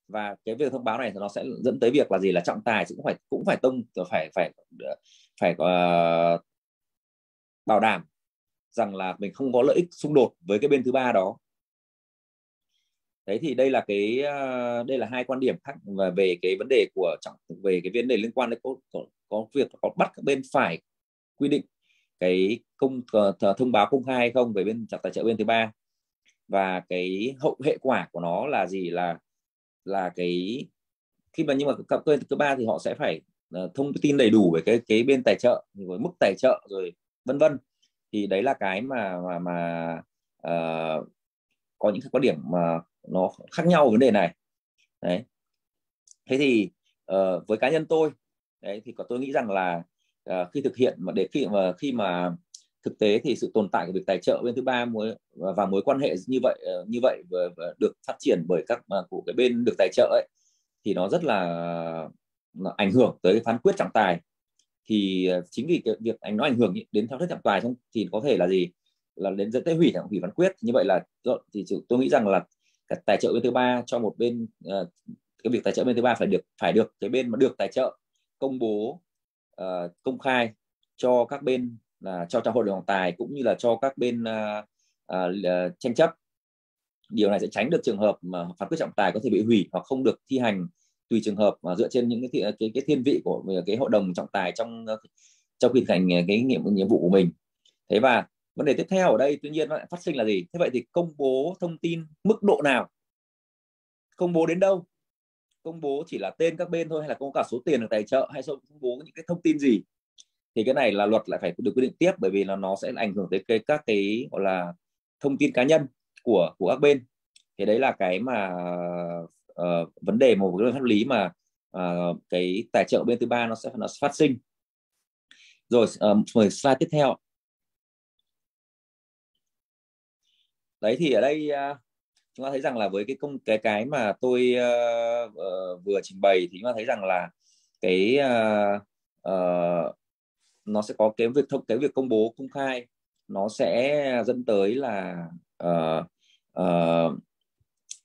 và cái việc thông báo này nó sẽ dẫn tới việc là gì? Là trọng tài cũng phải cũng phải tông phải phải phải uh, bảo đảm rằng là mình không có lợi ích xung đột với cái bên thứ ba đó. Đấy thì đây là cái uh, đây là hai quan điểm khác về cái vấn đề của trọng về cái vấn đề liên quan đến có, có, có việc có bắt các bên phải quy định cái công uh, thông báo công khai hay không về bên trọng tài trợ bên thứ ba. Và cái hậu hệ quả của nó là gì? Là là cái khi mà nhưng mà cặp cơ thứ ba thì họ sẽ phải uh, thông tin đầy đủ về cái cái bên tài trợ với mức tài trợ rồi vân vân. Thì đấy là cái mà mà mà uh, có những cái quan điểm mà nó khác nhau vấn đề này. Đấy. Thế thì uh, với cá nhân tôi đấy thì có tôi nghĩ rằng là uh, khi thực hiện mà để khi mà khi mà thực tế thì sự tồn tại của việc tài trợ bên thứ ba mối và mối quan hệ như vậy ờ, như vậy được phát triển bởi các ờ, của cái bên được tài trợ ấy thì nó rất là nó ảnh hưởng tới phán quyết trọng tài. Thì ờ, chính vì cái việc anh nói ảnh hưởng đến phán quyết trọng tài thì có thể là gì? Là đến dẫn tới hủy hủy phán quyết. Như vậy là thì tôi nghĩ rằng là cái tài trợ bên thứ ba cho một bên cái việc tài trợ bên thứ ba phải được phải được cái bên mà được tài trợ công bố uh, công khai cho các bên là cho cho hội đồng tài cũng như là cho các bên à, à, à, tranh chấp. Điều này sẽ tránh được trường hợp mà phán quyết trọng tài có thể bị hủy hoặc không được thi hành tùy trường hợp mà dựa trên những cái à, cái, cái thiên vị của à, cái hội đồng trọng tài trong trong khi thực hành cái nhiệm nhiệm vụ của mình. Thế và vấn đề tiếp theo ở đây tuy nhiên nó lại phát sinh là gì? Thế vậy thì công bố thông tin mức độ nào? Công bố đến đâu? Công bố chỉ là tên các bên thôi hay là công cả số tiền được tài trợ hay công bố những cái thông tin gì? Thì cái này là luật lại phải được quy định tiếp bởi vì là nó sẽ ảnh hưởng tới cái các cái gọi là thông tin cá nhân của của các bên. Thì đấy là cái mà uh, vấn đề một cái pháp lý mà uh, cái tài trợ bên thứ ba nó sẽ nó sẽ phát sinh. Rồi uh, mời slide tiếp theo. Đấy thì ở đây uh, chúng ta thấy rằng là với cái công cái cái mà tôi uh, uh, vừa trình bày thì chúng ta thấy rằng là cái uh, uh, nó sẽ có cái việc thông cái việc công bố công khai nó sẽ dẫn tới là uh, uh,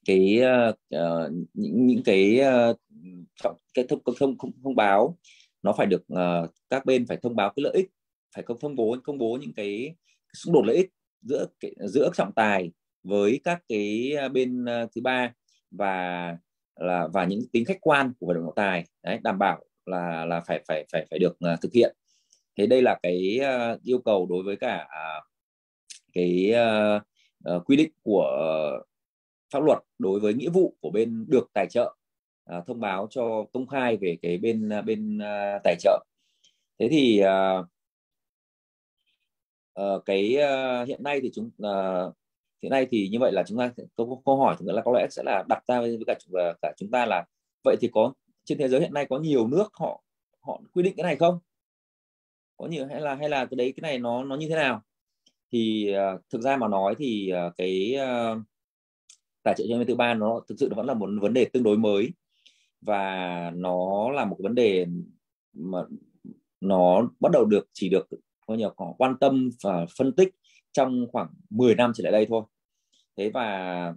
cái uh, những những cái uh, cái thông thông thông, thông báo nó phải được uh, các bên phải thông báo cái lợi ích phải công thông bố công bố những cái xung đột lợi ích giữa giữa trọng tài với các cái bên thứ ba và là và những tính khách quan của hội đồng trọng tài. Đấy đảm bảo là là phải phải phải phải được uh, thực hiện thế đây là cái uh, yêu cầu đối với cả uh, cái uh, uh, quy định của uh, pháp luật đối với nghĩa vụ của bên được tài trợ uh, thông báo cho công khai về cái bên uh, bên uh, tài trợ. Thế thì uh, uh, cái uh, hiện nay thì chúng uh, hiện nay thì như vậy là chúng ta câu, câu hỏi chúng là có lẽ sẽ là đặt ra với cả cả chúng ta là vậy thì có trên thế giới hiện nay có nhiều nước họ họ quy định cái này không? Có nhiều hay là hay là cái đấy cái này nó nó như thế nào? Thì uh, thực ra mà nói thì uh, cái uh, tài trợ cho bên thứ ba nó thực sự vẫn là một vấn đề tương đối mới. Và nó là một vấn đề mà nó bắt đầu được chỉ được coi như có quan tâm và phân tích trong khoảng 10 năm trở lại đây thôi. Thế và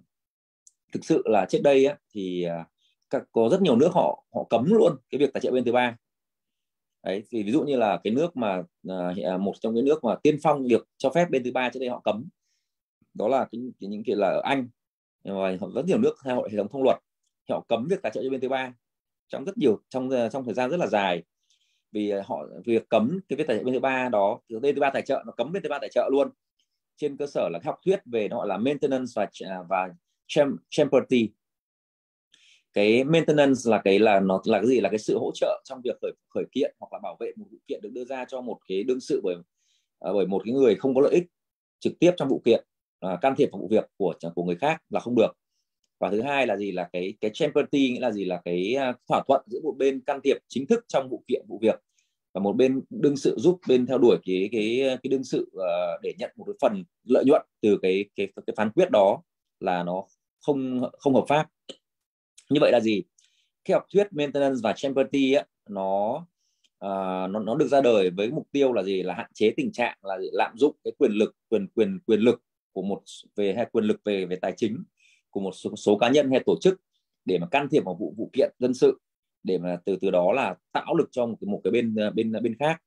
thực sự là trước đây á, thì các có rất nhiều nước họ họ cấm luôn cái việc tài trợ bên thứ ba đấy thì ví dụ như là cái nước mà à, à, một trong cái nước mà tiên phong việc cho phép bên thứ ba trước đây họ cấm đó là cái, cái những cái là ở Anh. Ờ, và rất nhiều nước theo hệ thống thông luật họ cấm việc tài trợ cho bên thứ ba trong rất nhiều trong à, trong thời gian rất là dài. Vì họ việc cấm cái việc tài trợ bên thứ ba đó bên thứ ba tài trợ nó cấm bên thứ ba tài trợ luôn. Trên cơ sở là học thuyết về nó gọi là maintenance và và champerty cái maintenance là cái là nó là cái gì? Là cái sự hỗ trợ trong việc khởi khởi kiện hoặc là bảo vệ một vụ kiện được đưa ra cho một cái đương sự bởi à, bởi một cái người không có lợi ích trực tiếp trong vụ kiện uh, can thiệp vào vụ việc của của người khác là không được. Và thứ hai là gì? Là cái cái champerty nghĩa là gì? Là cái à, thỏa thuận giữa một bên can thiệp chính thức trong vụ kiện vụ việc và một bên đương sự giúp bên theo đuổi cái cái cái đương sự uh, để nhận một cái phần lợi nhuận từ cái cái cái phán quyết đó là nó không không hợp pháp như vậy là gì? Cái học thuyết maintenance và champerty á, nó uh, nó nó được ra đời với mục tiêu là gì? Là hạn chế tình trạng là lạm dụng cái quyền lực quyền quyền quyền lực của một về hay quyền lực về về tài chính của một số, số cá nhân hay tổ chức để mà can thiệp vào vụ vụ kiện dân sự để mà từ từ đó là tạo lực cho một cái một cái bên bên bên khác.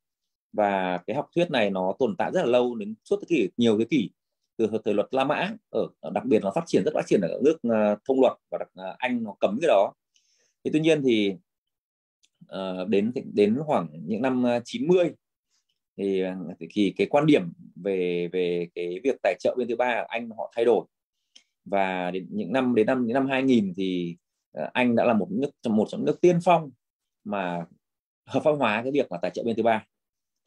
Và cái học thuyết này nó tồn tại rất là lâu đến suốt thế kỷ nhiều thế kỷ từ thời luật La Mã ở đặc biệt là phát triển rất phát triển ở nước ờ, thông luật và đặc, ờ, Anh nó cấm cái đó. Thì tuy nhiên thì ờ, đến đến khoảng những năm 90 thì thì cái quan điểm về về cái việc tài trợ bên thứ ba ở Anh họ thay đổi. Và đến những năm đến năm đến năm 2000 thì Anh đã là một nước một trong nước tiên phong mà hợp pháp hóa cái việc là tài trợ bên thứ ba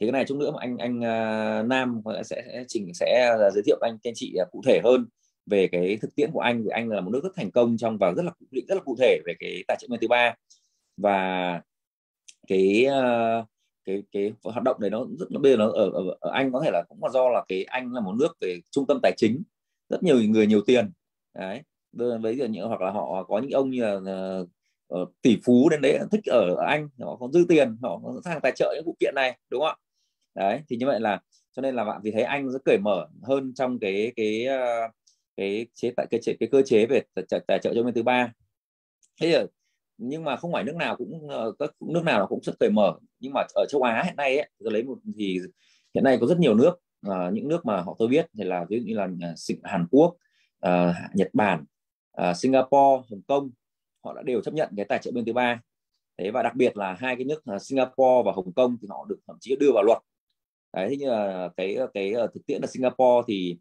thì cái này chút nữa mà anh anh uh, Nam sẽ sẽ trình sẽ à, giới thiệu anh anh chị à, cụ thể hơn về cái thực tiễn của anh vì anh là một nước rất thành công trong và rất là định rất là cụ thể về cái tài trợ nguyên thứ ba. Và cái uh, cái cái hoạt động này nó rất nó bây giờ nó ở, ở ở Anh có thể là cũng là do là cái Anh là một nước về trung tâm tài chính rất nhiều người nhiều tiền. Đấy với giờ những hoặc là họ có những ông như là uh, tỷ phú đến đấy thích ở, ở Anh họ có dư tiền họ sang tài trợ những vụ kiện này đúng không ạ? Đấy thì như vậy là cho nên là bạn vì thấy anh rất cởi mở hơn trong cái cái ờ, cái chế tại cái, cái cơ chế về tài trợ cho bên thứ ba. Thế giờ nhưng mà không phải nước nào cũng ờ, các nước nào cũng rất cởi mở. Nhưng mà ở châu Á hiện nay ấy, tôi lấy một thì hiện nay có rất nhiều nước à, những nước mà họ tôi biết thì là ví dụ như là Hàn Quốc à, Nhật Bản à, Singapore Hồng Kông họ đã đều chấp nhận cái tài trợ bên thứ ba. Thế và đặc biệt là hai cái nước là Singapore và Hồng Kông thì họ được thậm chí đưa vào luật đấy thế như là cái cái ờ, thực tiễn ở Singapore thì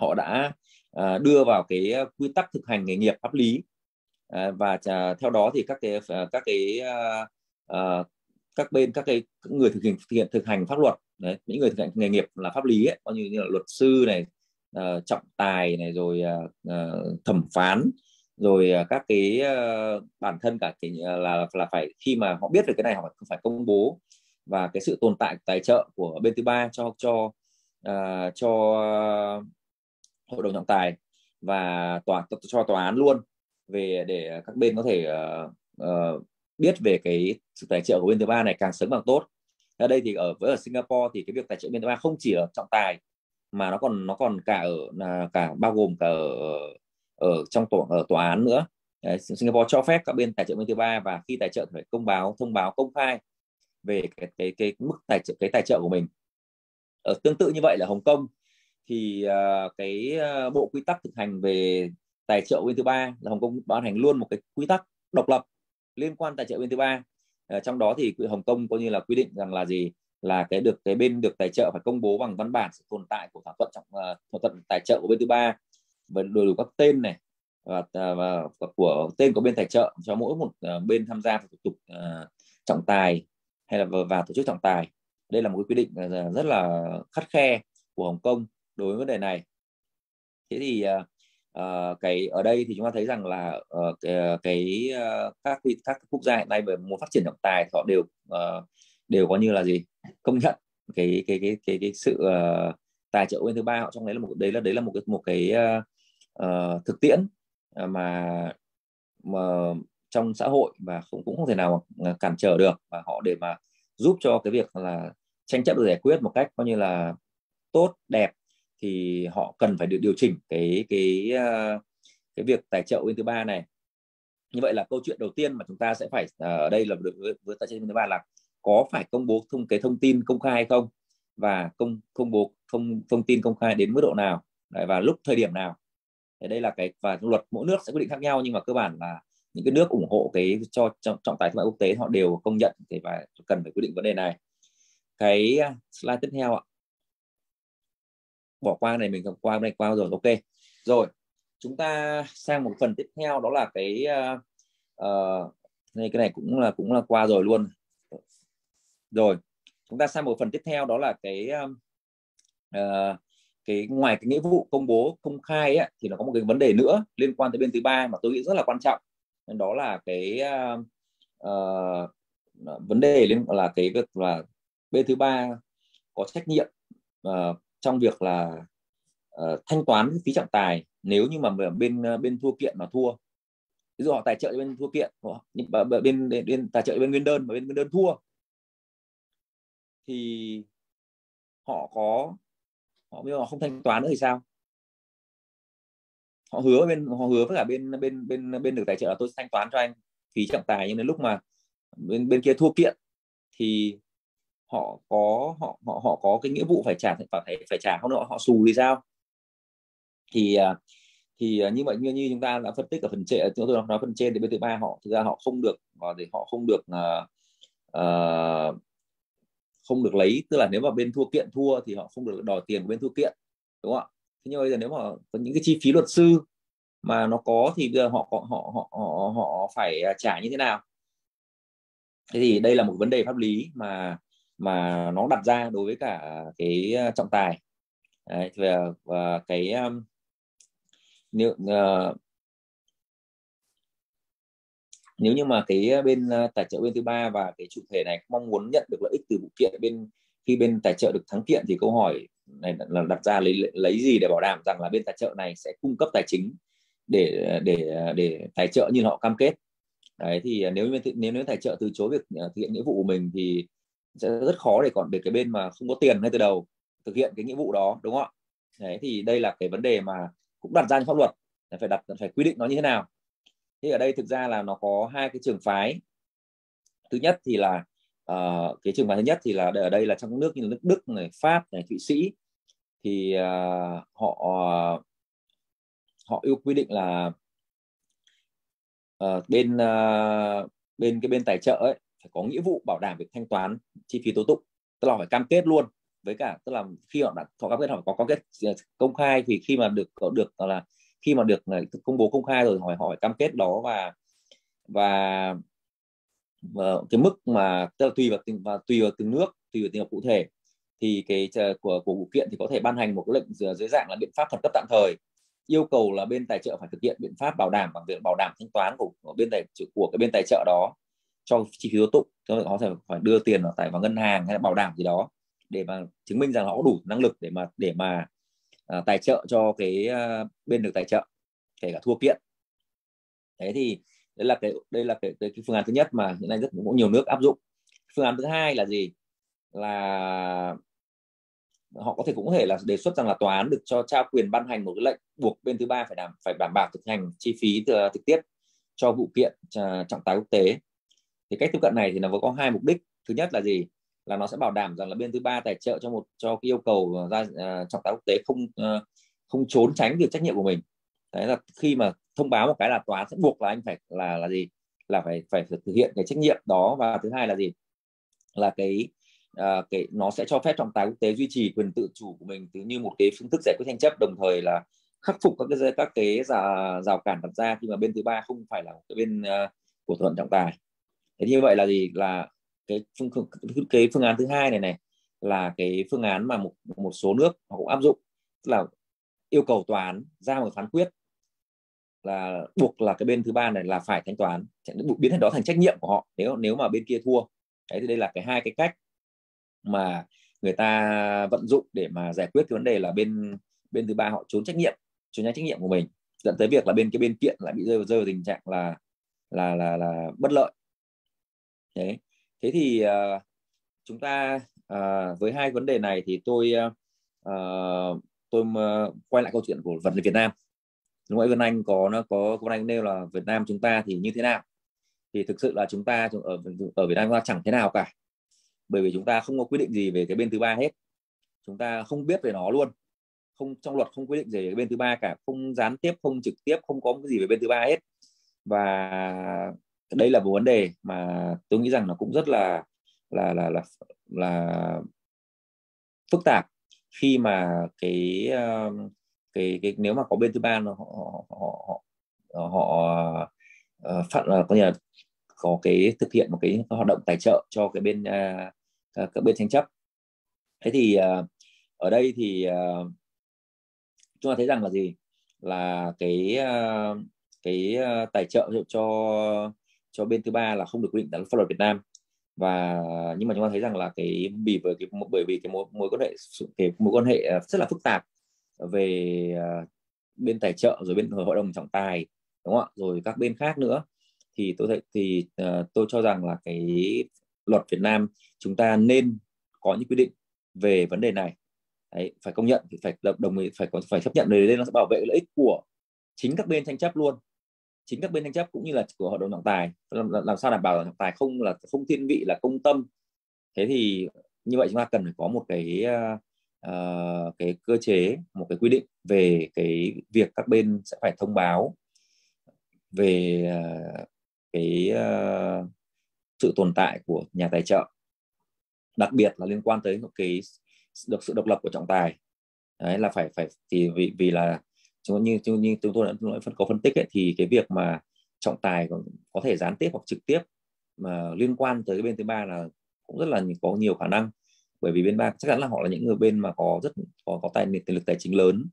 họ đã ờ, đưa vào cái quy tắc thực hành nghề nghiệp pháp lý. Ờ, và theo đó thì các cái các cái các bên các cái người thực hiện thực hiện thực hành pháp luật đấy những người thực hành nghề nghiệp là pháp lý ấy, bao nhiêu như là luật sư này trọng tài này rồi thẩm phán rồi các cái bản thân cả cái là là phải khi mà họ biết được cái này họ phải công bố và cái sự tồn tại tài trợ của bên thứ ba cho cho uh, cho hội đồng trọng tài và tòa cho tòa án luôn về để các bên có thể uh, uh, biết về cái sự tài trợ của bên thứ ba này càng sớm càng tốt. Ở đây thì ở với ở Singapore thì cái việc tài trợ bên thứ ba không chỉ ở trọng tài mà nó còn nó còn cả ở là cả bao gồm cả ở ở trong tòa ở tòa án nữa. Đấy, Singapore cho phép các bên tài trợ bên thứ ba và khi tài trợ phải công báo thông báo công khai về cái cái cái mức tài trợ cái tài trợ của mình. Ở tương tự như vậy là Hồng Kông thì uh, cái uh, bộ quy tắc thực hành về tài trợ bên thứ ba là Hồng Kông ban hành luôn một cái quy tắc độc lập liên quan tài trợ bên thứ ba. Uh, trong đó thì Hồng Kông coi như là quy định rằng là gì? Là cái được cái bên được tài trợ phải công bố bằng văn bản sự tồn tại của thỏa thuận trong uh, thỏa thuận tài trợ của bên thứ ba và đầy đủ các tên này và, và, và của tên của bên tài trợ cho mỗi một uh, bên tham gia thủ tục uh, trọng tài hay là vào tổ chức trọng tài. Đây là một cái quy định ờ, rất là khắt khe của Hồng Kông đối với vấn đề này. Thế thì uh, cái ở đây thì chúng ta thấy rằng là uh, cái, cái uh, các các quốc gia hiện nay về muốn phát triển trọng tài họ đều uh, đều có như là gì? Công nhận cái cái cái cái, cái sự uh, tài trợ bên thứ ba họ trong đấy là một đấy là đấy là một cái một cái uh, uh, thực tiễn mà mà trong xã hội và cũng cũng không thể nào mà cản trở được và họ để mà giúp cho cái việc là tranh chấp được giải quyết một cách coi như là tốt đẹp thì họ cần phải được điều chỉnh cái cái ờ, cái việc tài trợ bên thứ ba này. Như vậy là câu chuyện đầu tiên mà chúng ta sẽ phải ờ, ở đây là với, với tài trợ bên thứ ba là có phải công bố thông cái thông tin công khai hay không? Và công công bố thông thông tin công khai đến mức độ nào? Và lúc thời điểm nào? Thì đây là cái và luật mỗi nước sẽ quyết định khác nhau nhưng mà cơ bản là những cái nước ủng hộ cái cho trọng, trọng tài thương mại quốc tế họ đều công nhận thì và cần phải quyết định vấn đề này. Cái à, slide tiếp theo ạ. Bỏ qua này mình qua này qua rồi ok. Rồi chúng ta sang một phần tiếp theo đó là cái à, ờ, uh, này cái này cũng là cũng là qua rồi luôn. Rồi chúng ta sang một phần tiếp theo đó là cái uh, cái ngoài cái nghĩa vụ công bố công khai ấy, thì nó có một cái vấn đề nữa liên quan tới bên thứ ba mà tôi nghĩ rất là quan trọng đó là cái uh, uh, vấn đề liên là cái việc là bên thứ ba có trách nhiệm uh, trong việc là uh, thanh toán phí trọng tài nếu như mà bên bên thua kiện mà thua. Ví dụ họ tài trợ bên thua kiện nhưng mà bên, bên, bên tài trợ bên nguyên đơn mà bên nguyên đơn thua thì họ có họ bây giờ họ không thanh toán nữa thì sao? Họ hứa bên họ hứa với cả bên bên bên bên được tài trợ là tôi thanh toán cho anh phí trọng tài nhưng đến lúc mà bên bên kia thua kiện thì họ có họ họ họ có cái nghĩa vụ phải trả phải phải phải trả không nữa họ xù thì sao? Thì à, thì à, như vậy như như chúng ta đã phân tích ở phần trên chúng tôi nói phần trên thì bên thứ ba họ thực ra họ không được ờ, thì họ không được uh, không được lấy tức là nếu mà bên thua kiện thua thì họ không được đòi tiền của bên thua kiện đúng không ạ? Thế nhưng bây giờ nếu mà có những cái chi phí luật sư mà nó có thì bây giờ họ họ họ họ họ phải à, trả như thế nào? Thế thì đây là một vấn đề pháp lý mà mà nó đặt ra đối với cả cái à, trọng tài. Đấy, và, và cái à, nếu uh, nếu như mà cái bên uh, tài trợ bên thứ ba và cái chủ thể này mong muốn nhận được lợi ích từ vụ kiện bên khi bên tài trợ được thắng kiện thì câu hỏi này là đặt ra lấy lấy gì để bảo đảm rằng là bên tài trợ này sẽ cung cấp tài chính để để để tài trợ như họ cam kết? Đấy, thì nếu nếu nếu tài trợ từ chối việc à, thực hiện nghĩa vụ của mình thì sẽ rất khó để còn để cái bên mà không có tiền ngay từ đầu thực hiện cái nghĩa vụ đó, đúng không ạ? Đấy, thì đây là cái vấn đề mà cũng đặt ra trong pháp luật phải đặt, phải quy định nó như thế nào? Thì ở đây thực ra là nó có hai cái trường phái. Thứ nhất thì là uh, cái trường phái thứ nhất thì là ở đây là trong các nước như là nước Đức này Pháp này Thụy Sĩ. Thì uh, họ họ yêu quy định là uh, bên uh, bên cái bên tài trợ ấy phải có nghĩa vụ bảo đảm việc thanh toán chi phí tố tụng. Tức là phải cam kết luôn với cả tức là khi họ đã họ cam kết họ có cam kết công khai thì khi mà được có được là khi mà được công bố công khai rồi hỏi hỏi cam kết đó và và, cái mức mà tức là tùy vào từng và tùy vào từng nước tùy vào từng hợp cụ thể thì cái của của vụ kiện thì có thể ban hành một cái lệnh dưới dạng là biện pháp khẩn cấp tạm thời. Yêu cầu là bên tài trợ phải thực hiện biện pháp bảo đảm bằng việc bảo đảm thanh toán của, của bên tài của cái bên tài trợ đó cho chi phí tố tụng cho họ phải phải đưa tiền vào tài vào ngân hàng hay là bảo đảm gì đó để mà chứng minh rằng họ có đủ năng lực để mà để mà à, tài trợ cho cái à, bên được tài trợ kể cả thua kiện. Thế thì đây là cái đây là cái, cái, cái phương án thứ nhất mà hiện nay rất cũng nhiều nước áp dụng. Phương án thứ hai là gì? Là họ có thể cũng có thể là đề xuất rằng là tòa án được cho trao quyền ban hành một cái lệnh buộc bên thứ ba phải đảm phải đảm bảo thực hành chi phí ờ, trực thực tiếp cho vụ kiện ờ, trọng tài quốc tế. Thì cách tiếp cận này thì nó có hai mục đích. Thứ nhất là gì? Là nó sẽ bảo đảm rằng là bên thứ ba tài trợ cho một cho cái yêu cầu ra uh, trọng tài quốc tế không uh, không trốn tránh việc trách nhiệm của mình đấy là khi mà thông báo một cái là tòa sẽ buộc là anh phải là là gì? Là phải phải thực hiện cái trách nhiệm đó. Và thứ hai là gì? Là cái uh, cái nó sẽ cho phép trọng tài quốc tế duy trì quyền tự chủ của mình từ như một cái phương thức giải quyết tranh chấp đồng thời là khắc phục các cái các cái rào, rào cản đặt ra khi mà bên thứ ba không phải là cái bên uh, của thỏa thuận trọng tài. Thế như vậy là gì? Là cái phương cái phương án thứ hai này này là cái phương án mà một một số nước họ cũng áp dụng tức là yêu cầu tòa án ra một phán quyết là buộc là cái bên thứ ba này là phải thanh toán biến thành đó thành trách nhiệm của họ. Nếu nếu mà bên kia thua đấy thì đây là cái hai cái cách mà người ta vận dụng để mà giải quyết cái vấn đề là bên bên thứ ba họ trốn trách nhiệm trốn trách nhiệm của mình. Dẫn tới việc là bên cái bên kiện lại bị rơi vào rơi vào tình trạng là là là là bất lợi. Thế thế thì uh, chúng ta uh, với hai vấn đề này thì tôi uh, tôi uh, quay lại câu chuyện của vật Việt Nam lúc nãy Vân Anh có, nó có Vân Anh nêu là Việt Nam chúng ta thì như thế nào? Thì thực sự là chúng ta ở ở Việt Nam chúng ta chẳng thế nào cả. Bởi vì chúng ta không có quy định gì về cái bên thứ ba hết. Chúng ta không biết về nó luôn. Không, trong luật không quy định gì về bên thứ ba cả. Không gián tiếp, không trực tiếp, không có cái gì về bên thứ ba hết. Và đây là một vấn đề mà tôi nghĩ rằng nó cũng rất là là là là là phức tạp khi mà cái cái cái nếu mà có bên thứ ba nó họ họ họ, họ uh, ờ, ờ, phát ờ, là có nhà có cái thực hiện một cái hoạt động tài trợ cho cái bên uh, các bên tranh chấp. Thế thì uh, ở đây thì uh, chúng ta thấy rằng là gì? Là cái uh, cái uh, tài trợ cho cho bên thứ ba là không được quy định tại pháp luật Việt Nam. Và nhưng mà chúng ta thấy rằng là cái vì bởi cái bởi vì cái mối, mối quan hệ cái mối quan hệ rất là phức tạp về à, bên tài trợ rồi bên hội đồng trọng tài đúng không ạ? Rồi các bên khác nữa. Thì tôi thấy thì uh, tôi cho rằng là cái luật Việt Nam chúng ta nên có những quy định về vấn đề này. Đấy, phải công nhận thì phải đồng ý phải có phải chấp nhận đây nó sẽ bảo vệ lợi ích của chính các bên tranh chấp luôn. Chính các bên tranh chấp cũng như là của hội đồng trọng tài. Làm, làm sao đảm bảo trọng tài không là không thiên vị là công tâm. Thế thì như vậy chúng ta cần phải có một cái uh, Ờ, cái cơ chế một cái quy định về cái việc các bên sẽ phải thông báo về uh, cái uh, sự tồn tại của nhà tài trợ đặc biệt là liên quan tới một cái được sự độc lập của trọng tài. Đấy là phải phải thì vì vì là chúng như như chúng tôi đã phân có phân tích ấy, thì cái việc mà trọng tài có, có thể gián tiếp hoặc trực tiếp mà liên quan tới cái bên thứ ba là cũng rất là có nhiều khả năng bởi vì bên ba chắc chắn là họ là những người bên mà có rất có có tài tiền lực tài chính lớn.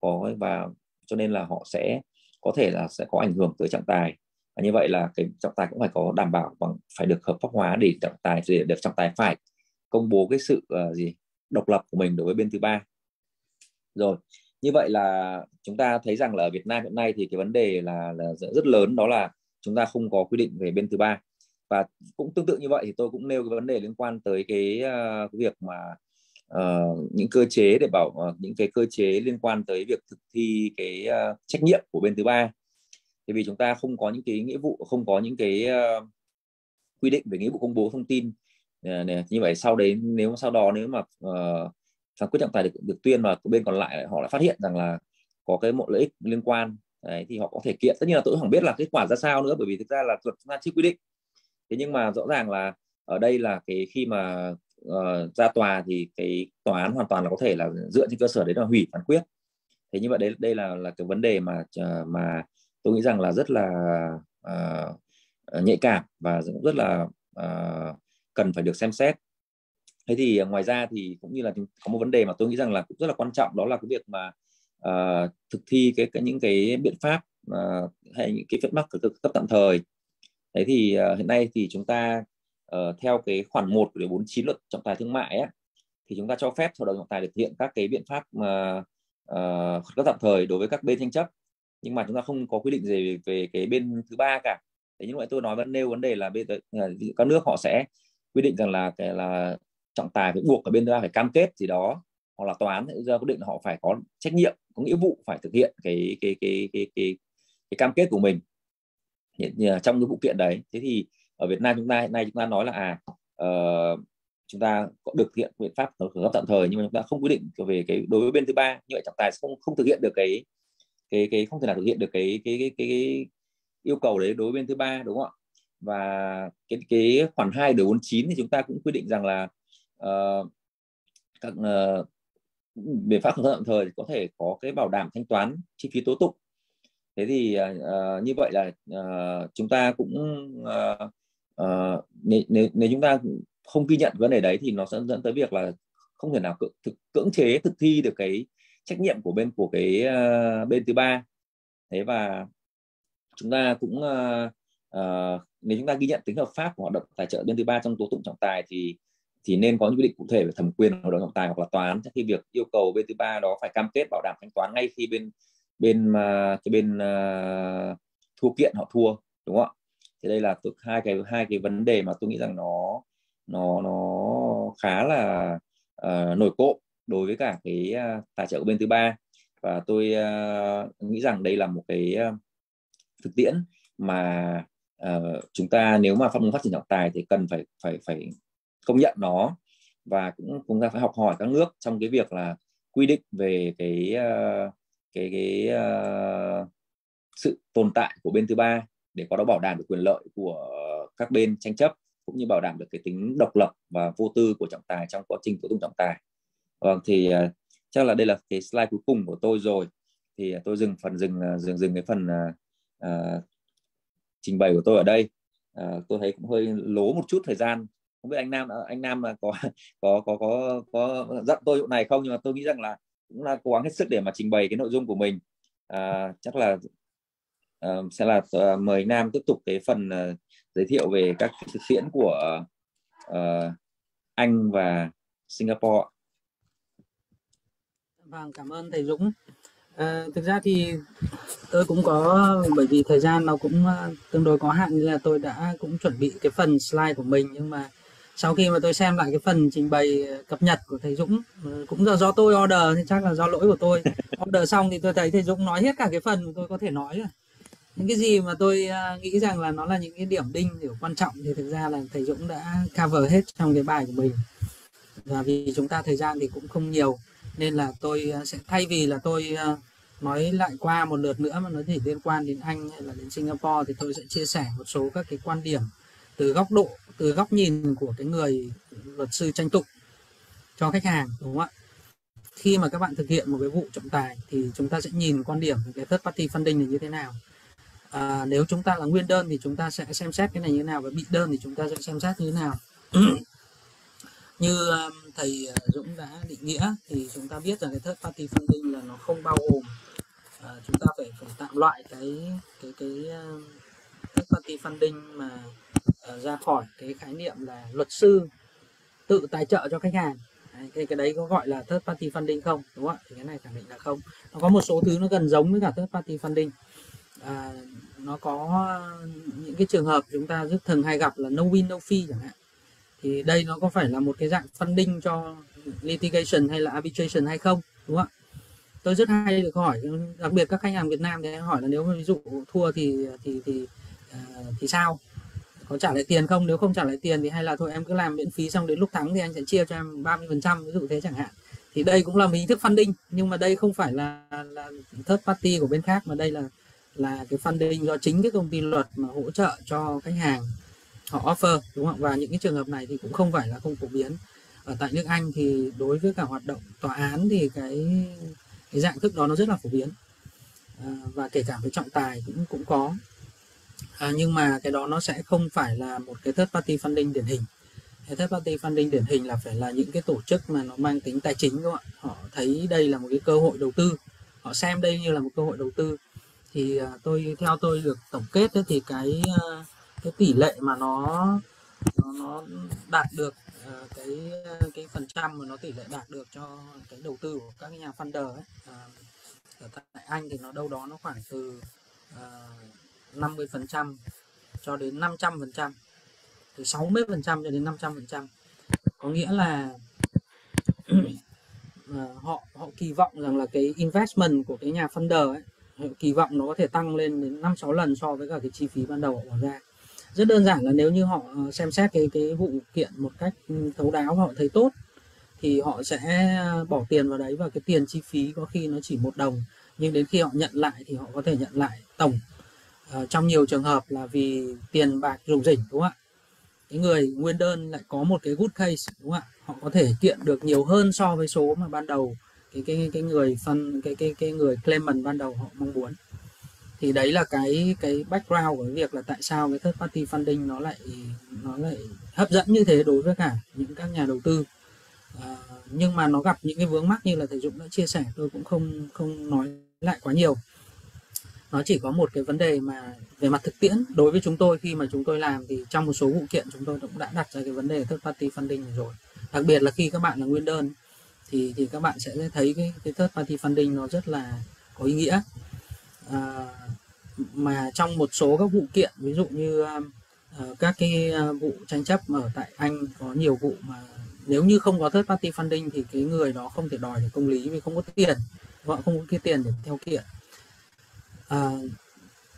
Có và cho nên là họ sẽ có thể là sẽ có ảnh hưởng tới trọng tài. Và như vậy là cái trọng tài cũng phải có đảm bảo bằng phải được hợp pháp hóa để trọng tài để được trọng tài phải công bố cái sự uh, gì độc lập của mình đối với bên thứ ba. Rồi như vậy là chúng ta thấy rằng là ở Việt Nam hiện nay thì cái vấn đề là, là rất lớn đó là chúng ta không có quy định về bên thứ ba và cũng tương tự như vậy thì tôi cũng nêu cái vấn đề liên quan tới cái, uh, cái việc mà uh, những cơ chế để bảo uh, những cái cơ chế liên quan tới việc thực thi cái uh, trách nhiệm của bên thứ ba thì vì chúng ta không có những cái nghĩa vụ không có những cái uh, quy định về nghĩa vụ công bố thông tin uh, này. như vậy sau đấy nếu sau đó nếu mà uh, phán quyết trọng tài được được tuyên mà bên còn lại họ lại phát hiện rằng là có cái một lợi ích liên quan đấy thì họ có thể kiện tất nhiên là tôi không biết là kết quả ra sao nữa bởi vì thực ra là luật chúng ta chưa quy định thế nhưng mà rõ ràng là ở đây là cái khi mà uh, ra tòa thì cái tòa án hoàn toàn là có thể là dựa trên cơ sở đấy là hủy phán quyết. Thế như vậy đấy đây là là cái vấn đề mà ờ, mà tôi nghĩ rằng là rất là uh, nhạy cảm và cũng rất là uh, cần phải được xem xét. Thế thì ngoài ra thì cũng như là có một vấn đề mà tôi nghĩ rằng là cũng rất là quan trọng đó là cái việc mà uh, thực thi cái, cái những cái biện pháp uh, hay những cái phép mắc cấp tạm thời thế thì uh, hiện nay thì chúng ta uh, theo cái khoản 1 của điều 49 luật trọng tài thương mại á, thì chúng ta cho phép hội đồng trọng tài thực hiện các cái biện pháp mà uh, cấp tạm thời đối với các bên tranh chấp. Nhưng mà chúng ta không có quy định gì về, về cái bên thứ ba cả. Thế nhưng mà tôi nói vẫn nêu vấn đề là bên các nước họ sẽ quy định rằng là cái là trọng tài phải buộc ở bên thứ ba phải cam kết gì đó hoặc là tòa án ra quyết định họ phải có trách nhiệm có nghĩa vụ phải thực hiện cái cái cái cái cái, cái cam kết của mình trong cái vụ kiện đấy. Thế thì ở Việt Nam chúng ta hiện nay chúng ta nói là à uh, chúng ta có được thực hiện biện pháp khẩn cấp tạm thời nhưng mà chúng ta không quy định về cái đối với bên thứ ba. Như vậy trọng tài không không thực hiện được cái cái cái không thể nào thực hiện được cái cái cái, cái, cái yêu cầu đấy đối với bên thứ ba đúng không ạ? Và cái cái khoản 2 điều 49 thì chúng ta cũng quy định rằng là uh, các uh, biện pháp khẩn cấp tạm thời có thể có cái bảo đảm thanh toán chi phí tố tụng thế thì uh, như vậy là uh, chúng ta cũng uh, uh, nếu, nếu, nếu chúng ta không ghi nhận vấn đề đấy thì nó sẽ dẫn tới việc là không thể nào cưỡng, thực, cưỡng chế thực thi được cái trách nhiệm của bên của cái uh, bên thứ ba. Thế và chúng ta cũng uh, uh, nếu chúng ta ghi nhận tính hợp pháp của hoạt động tài trợ bên thứ ba trong tố tụng trọng tài thì thì nên có những quy định cụ thể về thẩm quyền hội đồng trọng tài hoặc là tòa án trong khi việc yêu cầu bên thứ ba đó phải cam kết bảo đảm thanh toán ngay khi bên bên mà cái bên uh, thua kiện họ thua đúng không ạ? Thì đây là hai cái hai cái vấn đề mà tôi nghĩ rằng nó nó nó khá là uh, nổi cộm đối với cả cái uh, tài trợ của bên thứ ba. Và tôi uh, nghĩ rằng đây là một cái uh, thực tiễn mà uh, chúng ta nếu mà pháp môn phát triển trọng tài thì cần phải phải phải công nhận nó. Và cũng chúng ta phải học hỏi các nước trong cái việc là quy định về cái uh, cái cái uh, sự tồn tại của bên thứ ba để có đó bảo đảm được quyền lợi của các bên tranh chấp cũng như bảo đảm được cái tính độc lập và vô tư của trọng tài trong quá trình tố tụng trọng tài. Vâng thì uh, chắc là đây là cái slide cuối cùng của tôi rồi. Thì ờ, tôi dừng phần dừng dừng dừng cái phần uh, trình bày của tôi ở đây. Uh, tôi thấy cũng hơi lố một chút thời gian. Không biết anh Nam anh Nam là có có có có có giận tôi chỗ này không? Nhưng mà tôi nghĩ rằng là cũng là cố gắng hết sức để mà trình bày cái nội dung của mình à, chắc là uh, sẽ là uh, mời Nam tiếp tục cái phần uh, giới thiệu về các thực tiễn của uh, Anh và Singapore. Vâng, cảm ơn thầy Dũng. À, thực ra thì tôi cũng có bởi vì thời gian nó cũng tương đối có hạn nên là tôi đã cũng chuẩn bị cái phần slide của mình nhưng mà sau khi mà tôi xem lại cái phần trình bày cập nhật của thầy Dũng cũng là do tôi order thì chắc là do lỗi của tôi. (laughs) Order xong thì tôi thấy thầy Dũng nói hết cả cái phần mà tôi có thể nói rồi. Những cái gì mà tôi à, nghĩ rằng là nó là những cái điểm đinh điều quan trọng thì thực ra là thầy Dũng đã cover hết trong cái bài của mình. Và vì chúng ta thời gian thì cũng không nhiều nên là tôi sẽ thay vì là tôi nói lại qua một lượt nữa mà nó chỉ liên quan đến Anh hay là đến Singapore thì tôi sẽ chia sẻ một số các cái quan điểm từ góc độ từ góc nhìn của cái người luật sư tranh tụng cho khách hàng đúng không ạ? Khi mà các bạn thực hiện một cái vụ trọng tài thì chúng ta sẽ nhìn quan điểm về cái third party funding là như thế nào. À, nếu chúng ta là nguyên đơn thì chúng ta sẽ xem xét cái này như thế nào và bị đơn thì chúng ta sẽ xem xét như thế nào. (clears throat) Như um, thầy uh, Dũng đã định nghĩa thì chúng ta biết rằng cái third party funding là nó không bao gồm à, chúng ta phải phải tạm loại cái cái cái uh, third party funding mà Ờ, ra khỏi cái khái niệm là luật sư tự tài trợ cho khách hàng. Đấy, cái cái đấy có gọi là third party funding không đúng không ạ? Thì cái này khẳng định là không. Nó có một số thứ nó gần giống với cả third party funding. À, nó có những cái trường hợp chúng ta rất thường hay gặp là no win no fee chẳng hạn. Thì đây nó có phải là một cái dạng funding cho litigation hay là arbitration hay không đúng không ạ? Tôi rất hay được hỏi đặc biệt các khách hàng Việt Nam thì hỏi là nếu mà ví dụ thua thì thì thì uh, thì sao? Có trả lại tiền không? Nếu không trả lại tiền thì hay là thôi em cứ làm miễn phí xong đến lúc thắng thì anh sẽ chia cho em 30 phần trăm ví dụ thế chẳng hạn. Thì đây cũng là một hình thức funding nhưng mà đây không phải là là third party của bên khác mà đây là là cái funding do chính cái công ty luật mà hỗ trợ cho khách hàng họ offer đúng không? Và những cái trường hợp này thì cũng không phải là không phổ biến. Ở tại nước Anh thì đối với cả hoạt động tòa án thì cái cái dạng thức đó nó rất là phổ biến. À, và kể cả với trọng tài cũng cũng có à, nhưng mà cái đó nó sẽ không phải là một cái third party funding điển hình. Cái third party funding điển hình là phải là những cái tổ chức mà nó mang tính tài chính các bạn họ thấy đây là một cái cơ hội đầu tư. Họ xem đây như là một cơ hội đầu tư. Thì à, tôi theo tôi được tổng kết ấy, thì cái à, cái tỷ lệ mà nó nó, nó đạt được à, cái à, cái phần trăm mà nó tỷ lệ đạt được cho cái đầu tư của các nhà funder ấy à, ở tại Anh thì nó đâu đó nó khoảng từ uh, 50 phần trăm cho đến 500 phần trăm, từ 60 phần trăm cho đến 500 phần trăm. Có nghĩa là (clears throat) ờ, họ họ kỳ vọng rằng là cái investment của cái nhà funder ấy kỳ vọng nó có thể tăng lên đến năm sáu lần so với cả cái chi phí ban đầu họ bỏ ra. Rất đơn giản là nếu như họ ờ, xem xét cái cái vụ kiện một cách thấu đáo họ thấy tốt, thì họ sẽ bỏ tiền vào đấy và cái tiền chi phí có khi nó chỉ một đồng, nhưng đến khi họ nhận lại thì họ có thể nhận lại tổng uh, trong nhiều trường hợp là vì tiền bạc rủng rỉnh đúng không ạ? Cái người nguyên đơn lại có một cái good case đúng không ạ? Họ có thể kiện được nhiều hơn so với số mà ban đầu cái cái cái người phân cái cái cái người claimant ban đầu họ mong muốn. Thì đấy là cái cái background của cái việc là tại sao cái third party funding nó lại nó lại hấp dẫn như thế đối với cả những các nhà đầu tư. À, nhưng mà nó gặp những cái vướng mắc như là thầy Dũng đã chia sẻ tôi cũng không không nói lại quá nhiều nó chỉ có một cái vấn đề mà về mặt thực tiễn. Đối với chúng tôi khi mà chúng tôi làm thì trong một số vụ kiện chúng tôi cũng đã đặt ra cái vấn đề third party funding rồi. Đặc biệt là khi các bạn là nguyên đơn thì thì các bạn sẽ thấy cái cái third party funding nó rất là có ý nghĩa. À, mà trong một số các vụ kiện ví dụ như uh, các cái à, vụ tranh chấp ở tại Anh có nhiều vụ mà nếu như không có third party funding thì cái người đó không thể đòi được công lý vì không có tiền. Họ không có cái tiền để theo kiện à,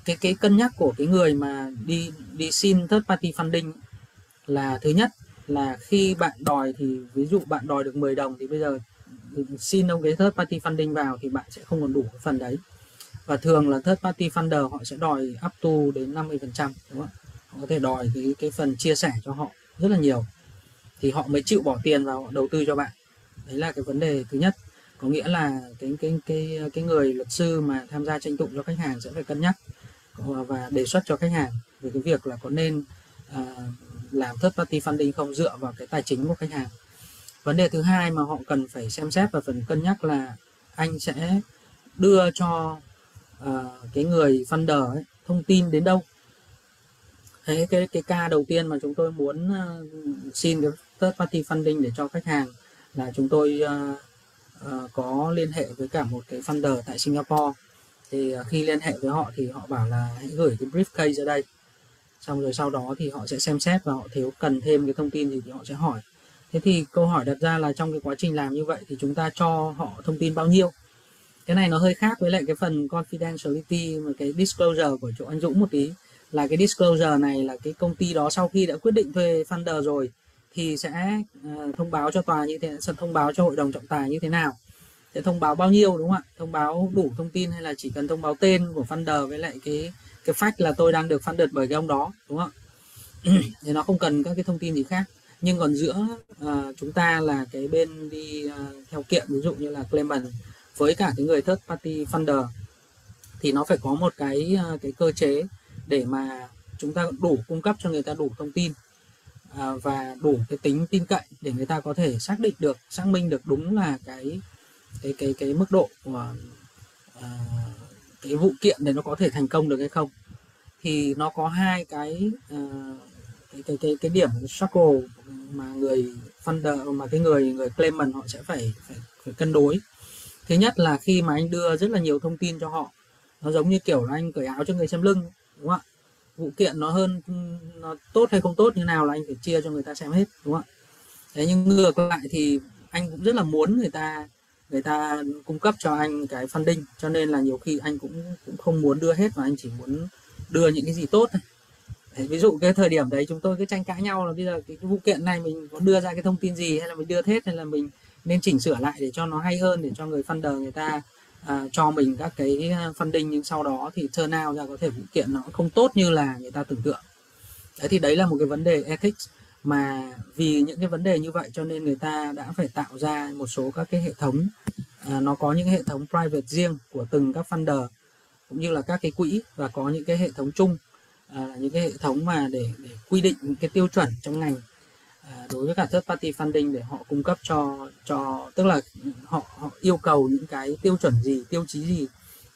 cái cái cân nhắc của cái người mà đi đi xin third party funding là thứ nhất là khi bạn đòi thì ví dụ bạn đòi được 10 đồng thì bây giờ xin ông cái third party funding vào thì bạn sẽ không còn đủ cái phần đấy. Và thường là third party funder họ sẽ đòi up to đến 50 phần trăm đúng không? Họ có thể đòi cái cái phần chia sẻ cho họ rất là nhiều. Thì họ mới chịu bỏ tiền vào đầu tư cho bạn. Đấy là cái vấn đề thứ nhất có nghĩa là cái cái cái cái người luật sư mà tham gia tranh tụng cho khách hàng sẽ phải cân nhắc và đề xuất cho khách hàng về cái việc là có nên uh, làm thất party funding không dựa vào cái tài chính của khách hàng. Vấn đề thứ hai mà họ cần phải xem xét và phần cân nhắc là anh sẽ đưa cho uh, cái người funder ấy, thông tin đến đâu. Thế cái cái ca đầu tiên mà chúng tôi muốn uh, xin cái third party funding để cho khách hàng là chúng tôi uh, uh, có liên hệ với cả một cái funder tại Singapore. Thì uh, khi liên hệ với họ thì họ bảo là hãy gửi cái briefcase ra đây. Xong rồi sau đó thì họ sẽ xem xét và họ thiếu cần thêm cái thông tin gì thì họ sẽ hỏi. Thế thì câu hỏi đặt ra là trong cái quá trình làm như vậy thì chúng ta cho họ thông tin bao nhiêu? Cái này nó hơi khác với lại cái phần confidentiality mà cái disclosure của chỗ anh Dũng một tí. Là cái disclosure này là cái công ty đó sau khi đã quyết định thuê funder rồi thì sẽ uh, thông báo cho tòa như thế sẽ thông báo cho hội đồng trọng tài như thế nào? Sẽ thông báo bao nhiêu đúng không ạ? Thông báo đủ thông tin hay là chỉ cần thông báo tên của funder với lại cái cái fact là tôi đang được funded bởi cái ông đó đúng không (clears throat) thì nó không cần các cái thông tin gì khác. Nhưng còn giữa uh, chúng ta là cái bên đi uh, theo kiện ví dụ như là claimant với cả cái người third party funder thì nó phải có một cái uh, cái cơ chế để mà chúng ta đủ cung cấp cho người ta đủ thông tin. À, và đủ cái tính tin cậy để người ta có thể xác định được xác minh được đúng là cái cái cái cái mức độ của uh, cái vụ kiện này nó có thể thành công được hay không. Thì nó có hai cái uh, cái cái cái cái điểm struggle mà người funder mà cái người người claimant họ sẽ phải phải phải cân đối. Thứ nhất là khi mà anh đưa rất là nhiều thông tin cho họ nó giống như kiểu là anh cởi áo cho người xem lưng đúng không ạ? Vụ kiện nó hơn nó tốt hay không tốt như nào là anh phải chia cho người ta xem hết đúng không ạ? Thế nhưng ngược lại thì anh cũng rất là muốn người ta người ta cung cấp cho anh cái funding cho nên là nhiều khi anh cũng cũng không muốn đưa hết mà anh chỉ muốn đưa những cái gì tốt thôi. Ví dụ cái thời điểm đấy chúng tôi cứ tranh cãi nhau là bây giờ cái, cái vụ kiện này mình có đưa ra cái thông tin gì hay là mình đưa hết hay là mình nên chỉnh sửa lại để cho nó hay hơn để cho người funder người ta à, cho mình các cái à, funding nhưng sau đó thì turn out ra có thể vụ kiện nó không tốt như là người ta tưởng tượng. Đấy thì đấy là một cái vấn đề ethics. Mà vì những cái vấn đề như vậy cho nên người ta đã phải tạo ra một số các cái hệ thống à, nó có những hệ thống private riêng của từng các funder cũng như là các cái quỹ và có những cái hệ thống chung à, những cái hệ thống mà để, để quy định cái tiêu chuẩn trong ngành. À, đối với cả third party funding để họ cung cấp cho cho, tức là họ họ yêu cầu những cái tiêu chuẩn gì, tiêu chí gì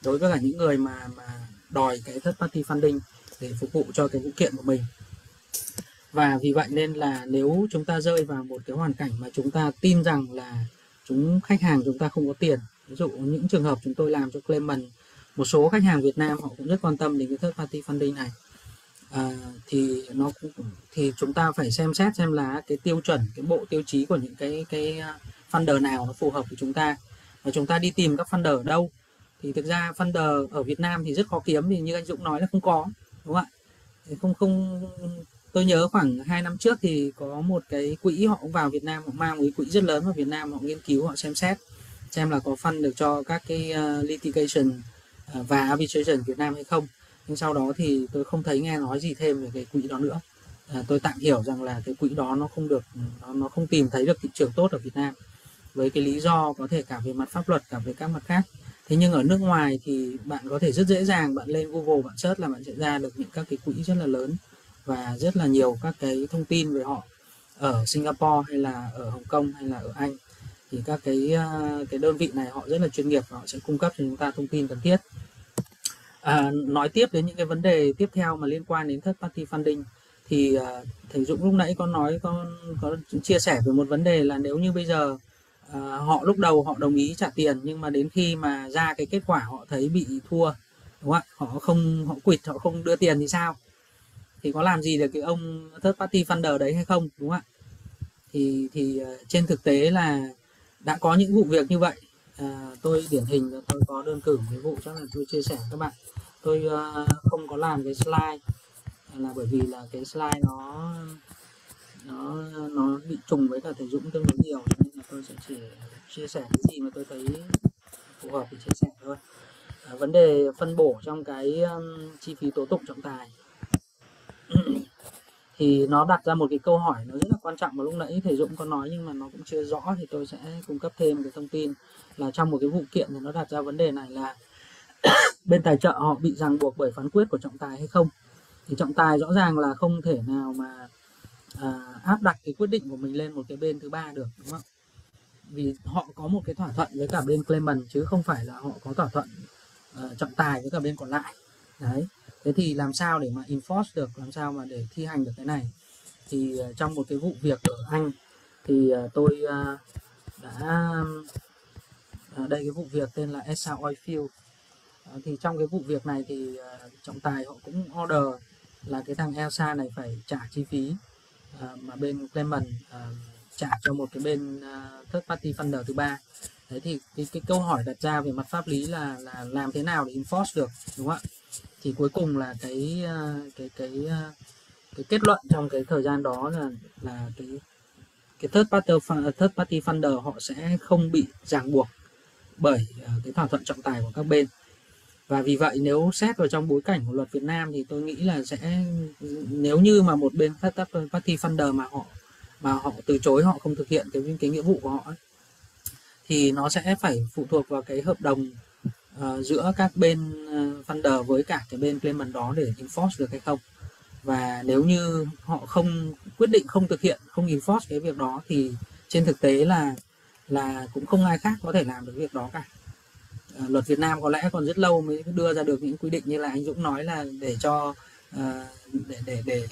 đối với cả những người mà mà đòi cái third party funding để phục vụ cho cái vụ kiện của mình. Và vì vậy nên là nếu chúng ta rơi vào một cái hoàn cảnh mà chúng ta tin rằng là chúng, khách hàng chúng ta không có tiền, ví dụ những trường hợp chúng tôi làm cho Clement một số khách hàng Việt Nam họ cũng rất quan tâm đến cái third party funding này à, thì nó cũng thì chúng ta phải xem xét xem là cái tiêu chuẩn cái bộ tiêu chí của những cái cái à, funder nào nó phù hợp với chúng ta. Và chúng ta đi tìm các funder ở đâu. Thì thực ra funder ở Việt Nam thì rất khó kiếm thì như anh Dũng nói là không có đúng không ạ? Không không tôi nhớ khoảng 2 năm trước thì có một cái quỹ họ cũng vào Việt Nam họ mang một cái quỹ rất lớn vào Việt Nam họ nghiên cứu họ xem xét xem là có phân được cho các cái uh, litigation uh, và arbitration Việt Nam hay không nhưng sau đó thì tôi không thấy nghe nói gì thêm về cái quỹ đó nữa. À, tôi tạm hiểu rằng là cái quỹ đó nó không được nó, nó không tìm thấy được thị trường tốt ở Việt Nam. Với cái lý do có thể cả về mặt pháp luật cả về các mặt khác. Thế nhưng ở nước ngoài thì bạn có thể rất dễ dàng bạn lên Google bạn search là bạn sẽ ra được những các cái quỹ rất là lớn và rất là nhiều các cái thông tin về họ ở Singapore hay là ở Hồng Kông hay là ở Anh. Thì các cái à, cái đơn vị này họ rất là chuyên nghiệp và họ sẽ cung cấp cho chúng ta thông tin cần thiết. À, nói tiếp đến những cái vấn đề tiếp theo mà liên quan đến third party funding thì uh, thầy Dũng lúc nãy có nói có có chia sẻ về một vấn đề là nếu như bây giờ uh, họ lúc đầu họ đồng ý trả tiền nhưng mà đến khi mà ra cái kết quả họ thấy bị thua đúng không ạ? Họ không họ quỵt họ không đưa tiền thì sao? Thì có làm gì được cái ông third party funder đấy hay không đúng không ạ? Thì thì uh, trên thực tế là đã có những vụ việc như vậy à, tôi điển hình là tôi có đơn cử cái vụ chắc là tôi chia sẻ với các bạn. Tôi uh, không có làm cái slide là bởi vì là cái slide nó nó nó bị trùng với cả thầy Dũng tương đối nhiều nên là tôi sẽ chỉ chia sẻ cái gì mà tôi thấy phù hợp thì chia sẻ thôi. À, vấn đề phân bổ trong cái um, chi phí tố tụng trọng tài. (clears throat) thì nó đặt ra một cái câu hỏi nó rất là quan trọng mà lúc nãy thầy Dũng có nói nhưng mà nó cũng chưa rõ thì tôi sẽ cung cấp thêm cái thông tin là trong một cái vụ kiện thì nó đặt ra vấn đề này là (coughs) bên tài trợ họ bị ràng buộc bởi phán quyết của trọng tài hay không. Thì trọng tài rõ ràng là không thể nào mà à, áp đặt cái quyết định của mình lên một cái bên thứ ba được đúng không? Vì họ có một cái thỏa thuận với cả bên claimant chứ không phải là họ có thỏa thuận uh, trọng tài với cả bên còn lại. Đấy thế thì làm sao để mà enforce được làm sao mà để thi hành được cái này? Thì ờ, trong một cái vụ việc ở anh thì ờ, tôi ờ, đã đây cái vụ việc tên là Esa Oilfield thì trong cái vụ việc này thì trọng tài họ cũng order là cái thằng Elsa này phải trả chi phí mà bên Clement trả cho một cái bên third party funder thứ ba. Thế thì cái, cái câu hỏi đặt ra về mặt pháp lý là là làm thế nào để enforce được đúng không ạ? Thì cuối cùng là cái ờ, cái cái ờ, cái kết luận trong cái thời gian đó là là cái cái third party ờ, third party funder họ sẽ không bị ràng buộc bởi cái thỏa thuận trọng tài của các bên. Và vì vậy nếu xét vào trong bối cảnh của luật Việt Nam thì tôi nghĩ là sẽ nếu như mà một bên third party funder mà họ mà họ từ chối họ không thực hiện cái cái nghĩa vụ của họ ấy, thì nó sẽ phải phụ thuộc vào cái hợp đồng uh, giữa các bên uh, funder với cả cái bên claimant đó để enforce được hay không? Và nếu như họ không quyết định không thực hiện không enforce cái việc đó thì trên thực tế là là cũng không ai khác có thể làm được việc đó cả. Uh, luật Việt Nam có lẽ còn rất lâu mới đưa ra được những quy định như là anh Dũng nói là để cho uh, để để để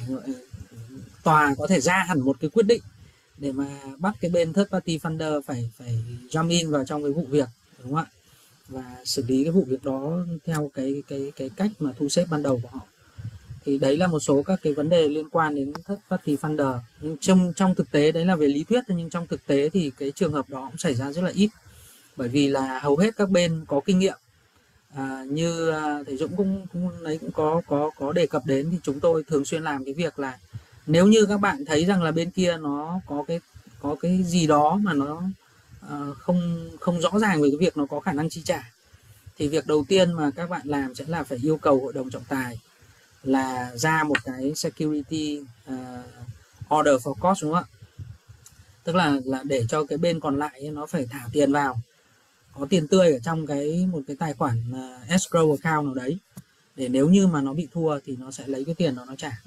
tòa có thể ra hẳn một cái quyết định để mà bắt cái bên third party funder phải phải jump in vào trong cái vụ việc đúng không ạ? Và xử lý cái vụ việc đó theo cái cái cái cách mà thu xếp ban đầu của họ. Thì đấy là một số các cái vấn đề liên quan đến thất phát thì funder. Nhưng trong trong thực tế đấy là về lý thuyết nhưng trong thực tế thì cái trường hợp đó cũng xảy ra rất là ít. Bởi vì là hầu hết các bên có kinh nghiệm. À, như à, thầy Dũng cũng cũng đấy cũng có có có đề cập đến thì chúng tôi thường xuyên làm cái việc là nếu như các bạn thấy rằng là bên kia nó có cái có cái gì đó mà nó Ờ, không không rõ ràng về cái việc nó có khả năng chi trả. Thì việc đầu tiên mà các bạn làm sẽ là phải yêu cầu hội đồng trọng tài là ra một cái security uh, order for cost đúng không ạ? Tức là là để cho cái bên còn lại nó phải thả tiền vào có tiền tươi ở trong cái một cái tài khoản uh, escrow account nào đấy. Để nếu như mà nó bị thua thì nó sẽ lấy cái tiền đó nó trả.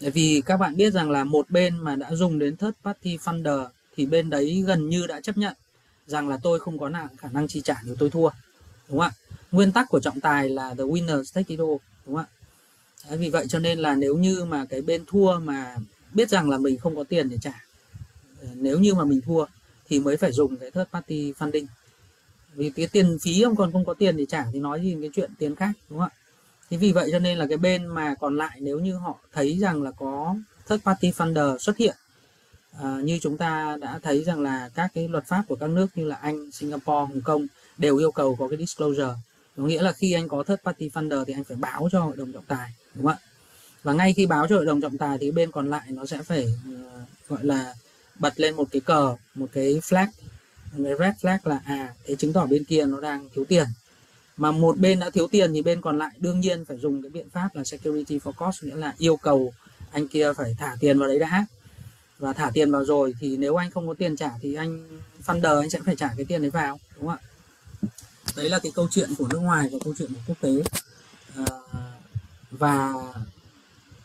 Bởi vì các bạn biết rằng là một bên mà đã dùng đến third party funder thì bên đấy gần như đã chấp nhận rằng là tôi không có khả năng chi trả nếu tôi thua đúng không ạ? Nguyên tắc của trọng tài là the winner take it all đúng không ạ? Đấy, vì vậy cho nên là nếu như mà cái bên thua mà biết rằng là mình không có tiền để trả ờ, nếu như mà mình thua thì mới phải dùng cái third party funding. Vì cái tiền phí ông còn không có tiền để trả thì nói gì cái chuyện tiền khác đúng không ạ? Thế vì vậy cho nên là cái bên mà còn lại nếu như họ thấy rằng là có third party funder xuất hiện à, như chúng ta đã thấy rằng là các cái luật pháp của các nước như là Anh, Singapore, Hồng Kông đều yêu cầu có cái disclosure. Có nghĩa là khi anh có third party funder thì anh phải báo cho hội đồng trọng tài đúng không ạ? Và ngay khi báo cho hội đồng trọng tài thì bên còn lại nó sẽ phải uh, gọi là bật lên một cái cờ một cái flag một cái red flag là à thế chứng tỏ bên kia nó đang thiếu tiền. Mà một bên đã thiếu tiền thì bên còn lại đương nhiên phải dùng cái biện pháp là security for cost nghĩa là yêu cầu anh kia phải thả tiền vào đấy đã và thả tiền vào rồi thì nếu anh không có tiền trả thì anh funder anh sẽ phải trả cái tiền đấy vào đúng không ạ? Đấy là cái câu chuyện của nước ngoài và câu chuyện của quốc tế. À, và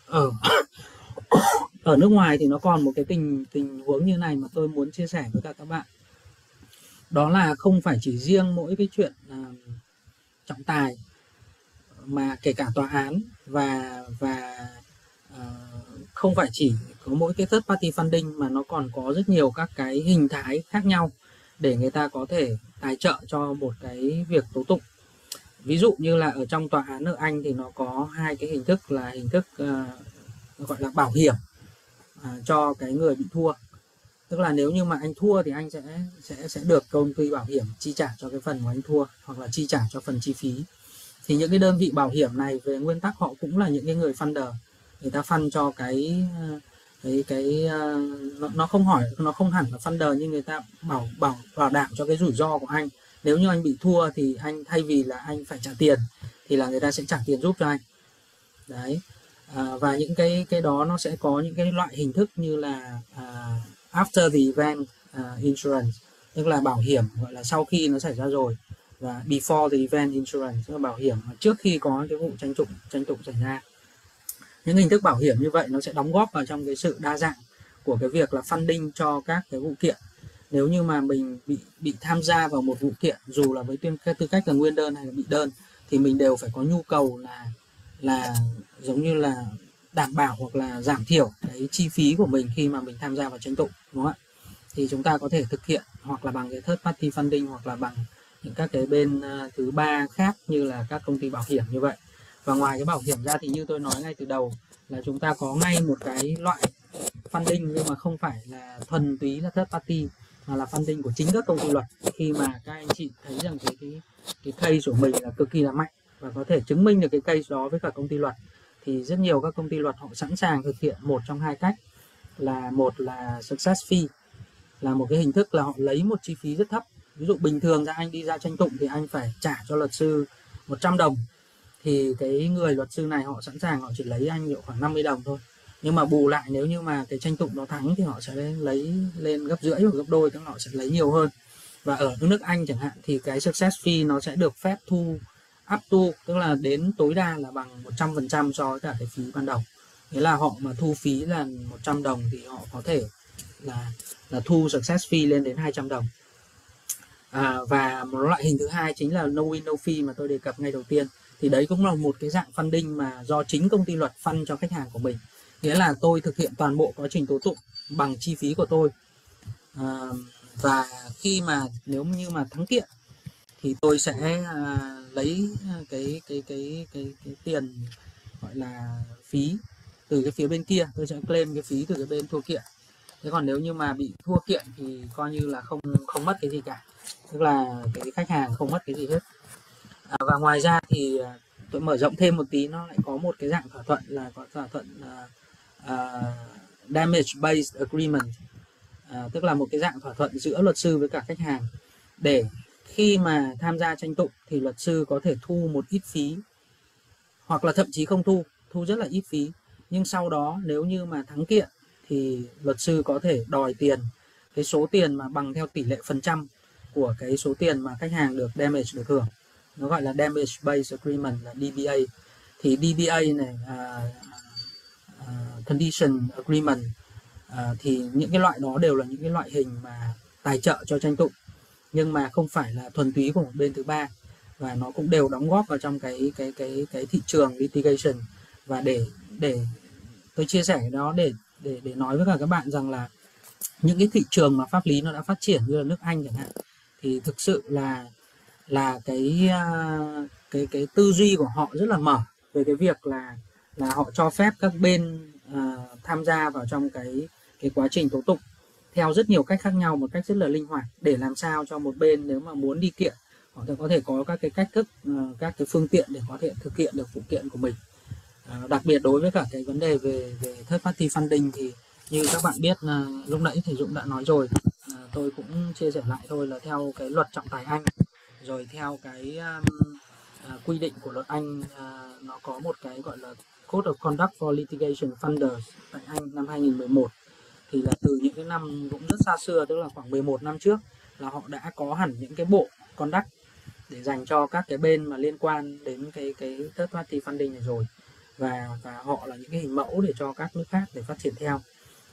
ở (coughs) ở nước ngoài thì nó còn một cái tình tình huống như này mà tôi muốn chia sẻ với cả các bạn. Đó là không phải chỉ riêng mỗi cái chuyện uh, trọng tài mà kể cả tòa án và và uh, không phải chỉ có mỗi cái third party funding mà nó còn có rất nhiều các cái hình thái khác nhau để người ta có thể tài trợ cho một cái việc tố tụng. Ví dụ như là ở trong tòa án ở Anh thì nó có hai cái hình thức là hình thức uh, gọi là bảo hiểm uh, cho cái người bị thua. Tức là nếu như mà anh thua thì anh sẽ sẽ sẽ được công ty bảo hiểm chi trả cho cái phần mà anh thua hoặc là chi trả cho phần chi phí. Thì những cái đơn vị bảo hiểm này về nguyên tắc họ cũng là những cái người funder người ta phân cho cái cái cái ờ, nó, nó không hỏi nó không hẳn là funder nhưng người ta bảo bảo bảo đảm cho cái rủi ro của anh. Nếu như anh bị thua thì anh thay vì là anh phải trả tiền thì là người ta sẽ trả tiền giúp cho anh. Đấy. À, và những cái cái đó nó sẽ có những cái loại hình thức như là à, after the event uh, insurance tức là bảo hiểm gọi là sau khi nó xảy ra rồi và before the event insurance tức là bảo hiểm trước khi có cái vụ tranh trụng tranh tụng xảy ra những hình thức bảo hiểm như vậy nó sẽ đóng góp vào trong cái sự đa dạng của cái việc là funding cho các cái vụ kiện. Nếu như mà mình bị bị tham gia vào một vụ kiện, dù là với tuyên tư cách là nguyên đơn hay là bị đơn, thì mình đều phải có nhu cầu là là giống như là đảm bảo hoặc là giảm thiểu cái chi phí của mình khi mà mình tham gia vào tranh tụng, đúng không ạ? Thì chúng ta có thể thực hiện hoặc là bằng cái third party funding hoặc là bằng những các cái bên ờ, thứ ba khác như là các công ty bảo hiểm như vậy và ngoài cái bảo hiểm ra thì như tôi nói ngay từ đầu là chúng ta có ngay một cái loại funding nhưng mà không phải là thuần túy là third party, mà là funding của chính các công ty luật. Khi mà các anh chị thấy rằng cái cái cái case của mình là cực kỳ là mạnh và có thể chứng minh được cái case đó với cả công ty luật, thì rất nhiều các công ty luật họ sẵn sàng thực hiện một trong hai cách. Là một là success fee, là một cái hình thức là họ lấy một chi phí rất thấp. Ví dụ bình thường ra anh đi ra tranh tụng thì anh phải trả cho luật sư 100 đồng thì cái người luật sư này họ sẵn sàng họ chỉ lấy anh hiệu khoảng 50 đồng thôi. Nhưng mà bù lại nếu như mà cái tranh tụng nó thắng thì họ sẽ lấy lên gấp rưỡi hoặc gấp đôi tức họ sẽ lấy nhiều hơn. Và ở nước Anh chẳng hạn thì cái success fee nó sẽ được phép thu up to tức là đến tối đa là bằng 100% so với cả cái phí ban đầu. Nghĩa là họ mà thu phí là 100 đồng thì họ có thể là là thu success fee lên đến 200 đồng. À, và một loại hình thứ hai chính là no win no fee mà tôi đề cập ngay đầu tiên thì đấy cũng là một cái dạng funding mà do chính công ty luật fund cho khách hàng của mình. Nghĩa là tôi thực hiện toàn bộ quá trình tố tụng bằng chi phí của tôi. À, và khi mà nếu như mà thắng kiện thì tôi sẽ à, lấy à, cái cái cái cái cái tiền gọi là phí từ cái phía bên kia. Tôi sẽ claim cái phí từ cái bên thua kiện. Thế còn nếu như mà bị thua kiện thì coi như là không không mất cái gì cả. Tức là cái khách hàng không mất cái gì hết à, và ngoài ra thì ờ, tôi mở rộng thêm một tí nó lại có một cái dạng thỏa thuận là có thỏa thuận uh, uh, damage based agreement. Uh, tức là một cái dạng thỏa thuận giữa luật sư với cả khách hàng để khi mà tham gia tranh tụng thì luật sư có thể thu một ít phí hoặc là thậm chí không thu thu rất là ít phí. Nhưng sau đó nếu như mà thắng kiện thì luật sư có thể đòi tiền cái số tiền mà bằng theo tỷ lệ phần trăm của cái số tiền mà khách hàng được damage được hưởng nó gọi là damage based agreement là DBA thì DBA này uh, uh, condition agreement uh, thì những cái loại đó đều là những cái loại hình mà tài trợ cho tranh tụng nhưng mà không phải là thuần túy của một bên thứ ba. Và nó cũng đều đóng góp vào trong cái cái cái cái thị trường litigation. Và để để tôi chia sẻ đó để để để nói với cả các bạn rằng là những cái thị trường mà pháp lý nó đã phát triển như là nước Anh chẳng hạn thì thực sự là là cái à, cái cái tư duy của họ rất là mở về cái việc là là họ cho phép các bên uh, tham gia vào trong cái cái quá trình tố tụng theo rất nhiều cách khác nhau một cách rất là linh hoạt để làm sao cho một bên nếu mà muốn đi kiện họ có thể có các cái cách thức uh, các cái phương tiện để có thể thực hiện được vụ kiện của mình. Uh, đặc biệt đối với cả cái vấn đề về về third party funding thì như các bạn biết là lúc nãy thì Dũng đã nói rồi uh, tôi cũng chia sẻ lại thôi là theo cái luật trọng tài Anh rồi theo cái um, uh, quy định của luật Anh uh, nó có một cái gọi là Code of Conduct for Litigation Funders tại Anh năm 2011 thì là từ những cái năm cũng rất xa xưa tức là khoảng 11 năm trước là họ đã có hẳn những cái bộ conduct để dành cho các cái bên mà liên quan đến cái cái third party funding này rồi. Và và họ là những cái hình mẫu để cho các nước khác để phát triển theo.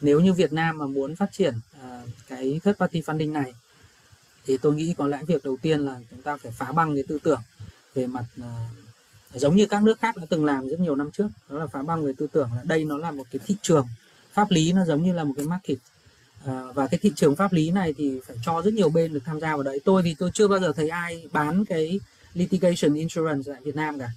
Nếu như Việt Nam mà muốn phát triển uh, cái third party funding này thì tôi nghĩ có lẽ việc đầu tiên là chúng ta phải phá băng cái tư tưởng về mặt uh, giống như các nước khác đã từng làm rất nhiều năm trước đó là phá băng về tư tưởng là đây nó là một cái thị trường pháp lý nó giống như là một cái market. Uh, và cái thị trường pháp lý này thì phải cho rất nhiều bên được tham gia vào đấy. Tôi thì tôi chưa bao giờ thấy ai bán cái litigation insurance tại Việt Nam cả.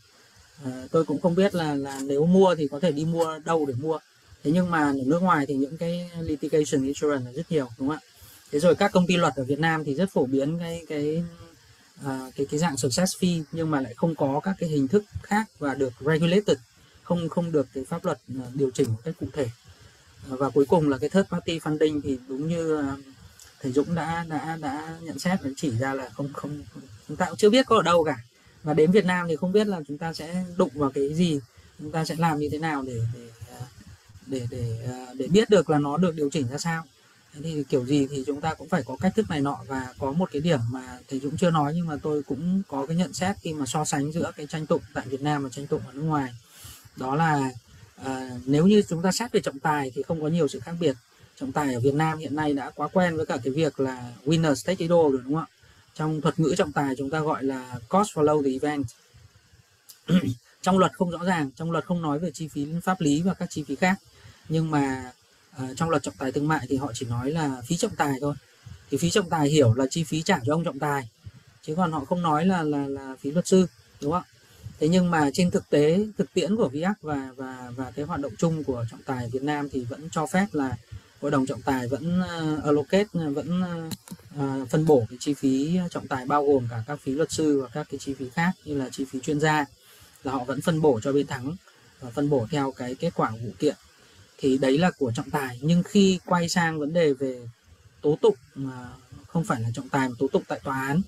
Uh, tôi cũng không biết là là nếu mua thì có thể đi mua đâu để mua. Thế nhưng mà ở nước ngoài thì những cái litigation insurance là rất nhiều đúng không ạ? Thế rồi các công ty luật ở Việt Nam thì rất phổ biến cái cái à, cái cái dạng success fee nhưng mà lại không có các cái hình thức khác và được regulated không không được cái pháp luật à, điều chỉnh một cách cụ thể. À, và cuối cùng là cái third party funding thì đúng như à, thầy Dũng đã đã đã nhận xét và chỉ ra là không không chúng ta cũng chưa biết có ở đâu cả. Và đến Việt Nam thì không biết là chúng ta sẽ đụng vào cái gì chúng ta sẽ làm như thế nào để để để để để biết được là nó được điều chỉnh ra sao thì kiểu gì thì chúng ta cũng phải có cách thức này nọ và có một cái điểm mà thầy Dũng chưa nói nhưng mà tôi cũng có cái nhận xét khi mà so sánh giữa cái tranh tụng tại Việt Nam và tranh tụng ở nước ngoài. Đó là à, nếu như chúng ta xét về trọng tài thì không có nhiều sự khác biệt. Trọng tài ở Việt Nam hiện nay đã quá quen với cả cái việc là winner take it all rồi đúng không ạ? Trong thuật ngữ trọng tài chúng ta gọi là cost follow the event. Trong luật không rõ ràng trong luật không nói về chi phí pháp lý và các chi phí khác. Nhưng mà uh, trong luật trọng tài thương mại thì họ chỉ nói là phí trọng tài thôi. Thì phí trọng tài hiểu là chi phí trả cho ông trọng tài chứ còn họ không nói là là là phí luật sư đúng không thế nhưng mà trên thực tế thực tiễn của VIAC và và và cái hoạt động chung của trọng tài Việt Nam thì vẫn cho phép là hội đồng trọng tài vẫn uh, allocate vẫn uh, phân bổ cái chi phí trọng tài bao gồm cả các phí luật sư và các cái chi phí khác như là chi phí chuyên gia là họ vẫn phân bổ cho bên thắng và phân bổ theo cái kết quả vụ kiện thì đấy là của trọng tài. Nhưng khi quay sang vấn đề về tố tụng mà không phải là trọng tài mà tố tụng tại tòa án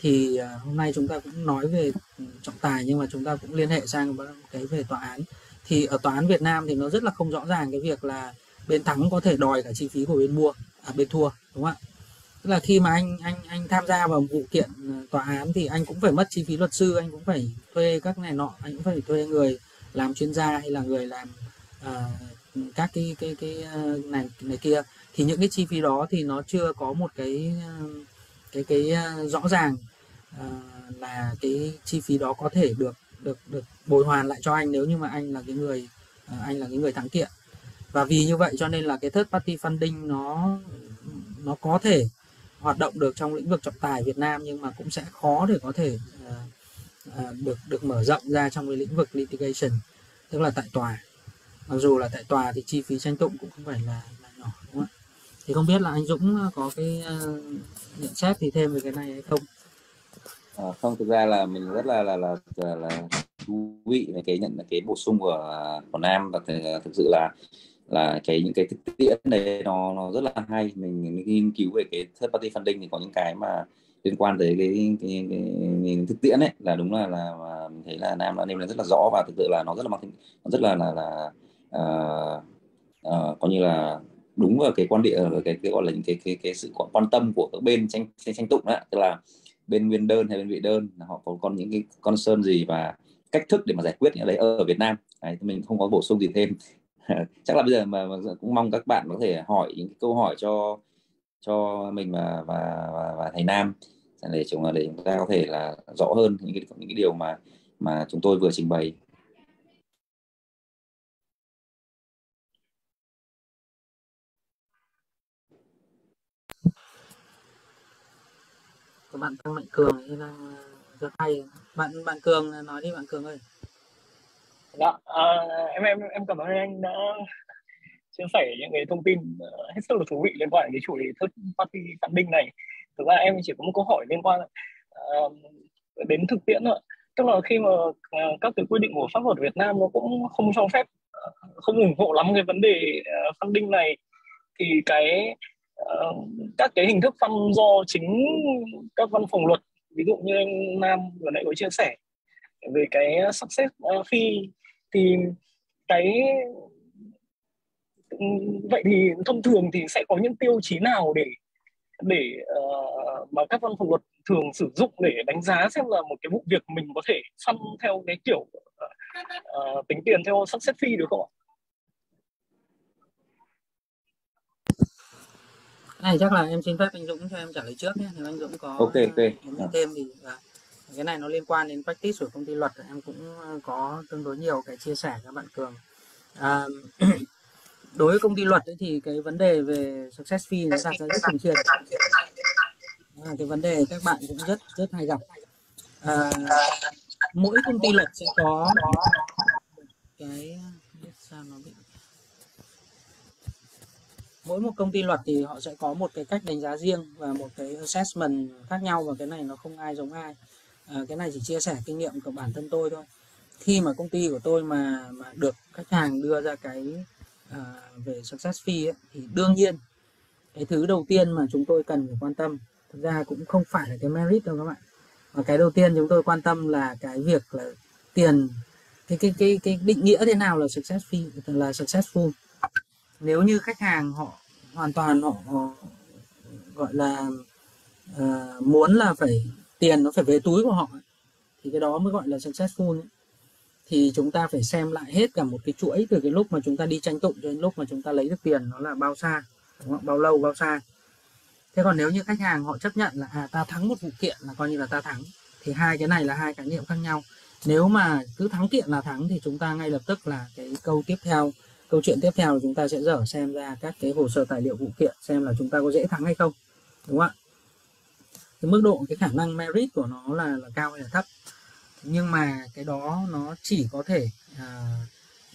thì à, hôm nay chúng ta cũng nói về trọng tài nhưng mà chúng ta cũng liên hệ sang cái về tòa án. Thì ở tòa án Việt Nam thì nó rất là không rõ ràng cái việc là bên thắng có thể đòi cả chi phí của bên mua à, bên thua đúng không ạ? Tức là khi mà anh anh anh tham gia vào vụ kiện à, tòa án thì anh cũng phải mất chi phí luật sư anh cũng phải thuê các này nọ anh cũng phải thuê người làm chuyên gia hay là người làm uh, các cái cái cái ờ, này này kia. Thì những cái chi phí đó thì nó chưa có một cái ờ, cái cái ờ, rõ ràng uh, là cái chi phí đó có thể được được được bồi hoàn lại cho anh nếu như mà anh là cái người uh, anh là cái người thắng kiện. Và vì như vậy cho nên là cái third party funding nó nó có thể hoạt động được trong lĩnh vực trọng tài Việt Nam nhưng mà cũng sẽ khó để có thể uh, uh, được được mở rộng ra trong cái lĩnh vực litigation tức là tại tòa mặc dù là tại tòa thì chi phí tranh tụng cũng không phải là, là nhỏ đúng không ạ? Thì không biết là anh Dũng có cái uh, nhận xét gì thêm về cái này hay không? À, không thực ra là mình rất là là là là, là thú vị về cái nhận cái bổ sung của của Nam và thực sự là là cái những cái thực tiễn này nó nó rất là hay. Mình nghiên cứu về cái third party funding thì có những cái mà liên quan tới cái, cái, cái, cái thực tiễn ấy là đúng là là mình thấy là nam đã nêu lên rất là rõ và thực sự là nó rất là mang nó rất là là là uh, uh, có như là đúng vào cái quan điểm cái, cái gọi là những cái cái cái sự quan tâm của các bên tranh tranh, tranh tụng đó tức là bên nguyên đơn hay bên vị đơn họ có còn những cái concern gì và cách thức để mà giải quyết những đấy ở Việt Nam. Đấy, mình không có bổ sung gì thêm. (laughs) Chắc là bây giờ mà, mà cũng mong các bạn có thể hỏi những cái câu hỏi cho cho mình và và và, và thầy Nam để chúng để chúng ta có thể là rõ hơn những cái những cái điều mà mà chúng tôi vừa trình bày. Của bạn Tăng Mạnh Cường thì đang rất hay. Bạn bạn Cường nói đi bạn Cường ơi. Đó dạ, à, em em em cảm ơn anh đã chia sẻ những cái thông tin ờ, hết sức là thú vị liên quan đến cái chủ đề third party funding này. Thực ra em chỉ có một câu hỏi liên quan uh, đến thực tiễn thôi tức là khi mà uh, các cái quy định của pháp luật Việt Nam nó cũng không cho phép không ủng hộ lắm cái vấn đề uh, funding này thì cái uh, các cái hình thức fund do chính các văn phòng luật ví dụ như anh Nam vừa nãy có chia sẻ về cái success ờ, phi thì cái ừ, vậy thì thông thường thì sẽ có những tiêu chí nào để để uh, mà các văn phòng luật thường sử dụng để đánh giá xem là một cái vụ việc mình có thể phân theo cái kiểu uh, tính tiền theo success fee được không ạ? Này chắc là em xin phép anh Dũng cho em trả lời trước nhé. Nếu anh Dũng có ok ok. thêm thì uh, cái này nó liên quan đến practice của công ty luật. Em cũng ờ, có tương đối nhiều cái chia sẻ các bạn cường. À, (clears throat) đối với công ty luật ấy, thì cái vấn đề về success fee nó đặt ra rất thường xuyên. À, cái vấn đề các bạn cũng rất rất hay gặp. À, mỗi công ty luật sẽ có cái sao nó bị mỗi một công ty luật thì họ sẽ có một cái cách đánh giá riêng và một cái assessment khác nhau và cái này nó không ai giống ai. À, cái này chỉ chia sẻ kinh nghiệm của bản thân tôi thôi. Khi mà công ty của tôi mà mà được khách hàng đưa ra cái à, về success fee ấy, thì đương nhiên cái thứ đầu tiên mà chúng tôi cần phải quan tâm thực ra cũng không phải là cái merit đâu các bạn. Mà cái đầu tiên chúng tôi quan tâm là cái việc là tiền cái cái cái cái định nghĩa thế nào là success fee là successful nếu như khách hàng họ hoàn toàn họ, họ gọi là uh, muốn là phải tiền nó phải về túi của họ thì cái đó mới gọi là successful ấy. thì chúng ta phải xem lại hết cả một cái chuỗi từ cái lúc mà chúng ta đi tranh tụng cho đến lúc mà chúng ta lấy được tiền nó là bao xa đúng không? bao lâu bao xa thế còn nếu như khách hàng họ chấp nhận là à ta thắng một vụ kiện là coi như là ta thắng thì hai cái này là hai khái niệm khác nhau nếu mà cứ thắng kiện là thắng thì chúng ta ngay lập tức là cái câu tiếp theo câu chuyện tiếp theo chúng ta sẽ dở xem ra các cái hồ sơ tài liệu vụ kiện xem là chúng ta có dễ thắng hay không đúng không ạ? Cái mức độ cái khả năng merit của nó là là cao hay là thấp? Nhưng mà cái đó nó chỉ có thể à,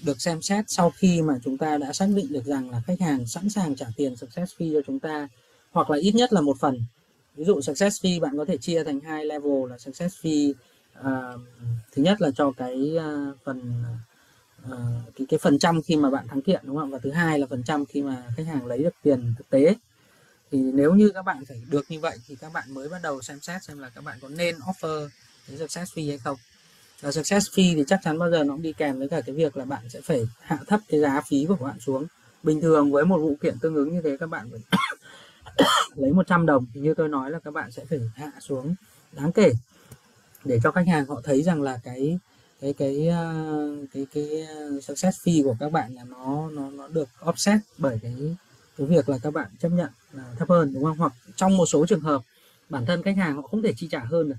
được xem xét sau khi mà chúng ta đã xác định được rằng là khách hàng sẵn sàng trả tiền success fee cho chúng ta hoặc là ít nhất là một phần. Ví dụ success fee bạn có thể chia thành hai level là success fee uh, thứ nhất là cho cái uh, phần uh, cái cái phần trăm khi mà bạn thắng kiện đúng không và thứ hai là phần trăm khi mà khách hàng lấy được tiền thực tế. Thì nếu như các bạn phải được như vậy thì các bạn mới bắt đầu xem xét xem là các bạn có nên offer cái success fee hay không. Và success fee thì chắc chắn bao giờ nó cũng đi kèm với cả cái việc là bạn sẽ phải hạ thấp cái giá phí của bạn xuống. Bình thường với một vụ kiện tương ứng như thế các bạn phải (coughs) lấy 100 đồng. Thì như tôi nói là các bạn sẽ phải hạ xuống đáng kể để cho khách hàng họ thấy rằng là cái cái cái à, cái cái, à, success fee của các bạn là nó nó nó được offset bởi cái cái việc là các bạn chấp nhận là thấp hơn đúng không? Hoặc trong một số trường hợp bản thân khách hàng họ không thể chi trả hơn được.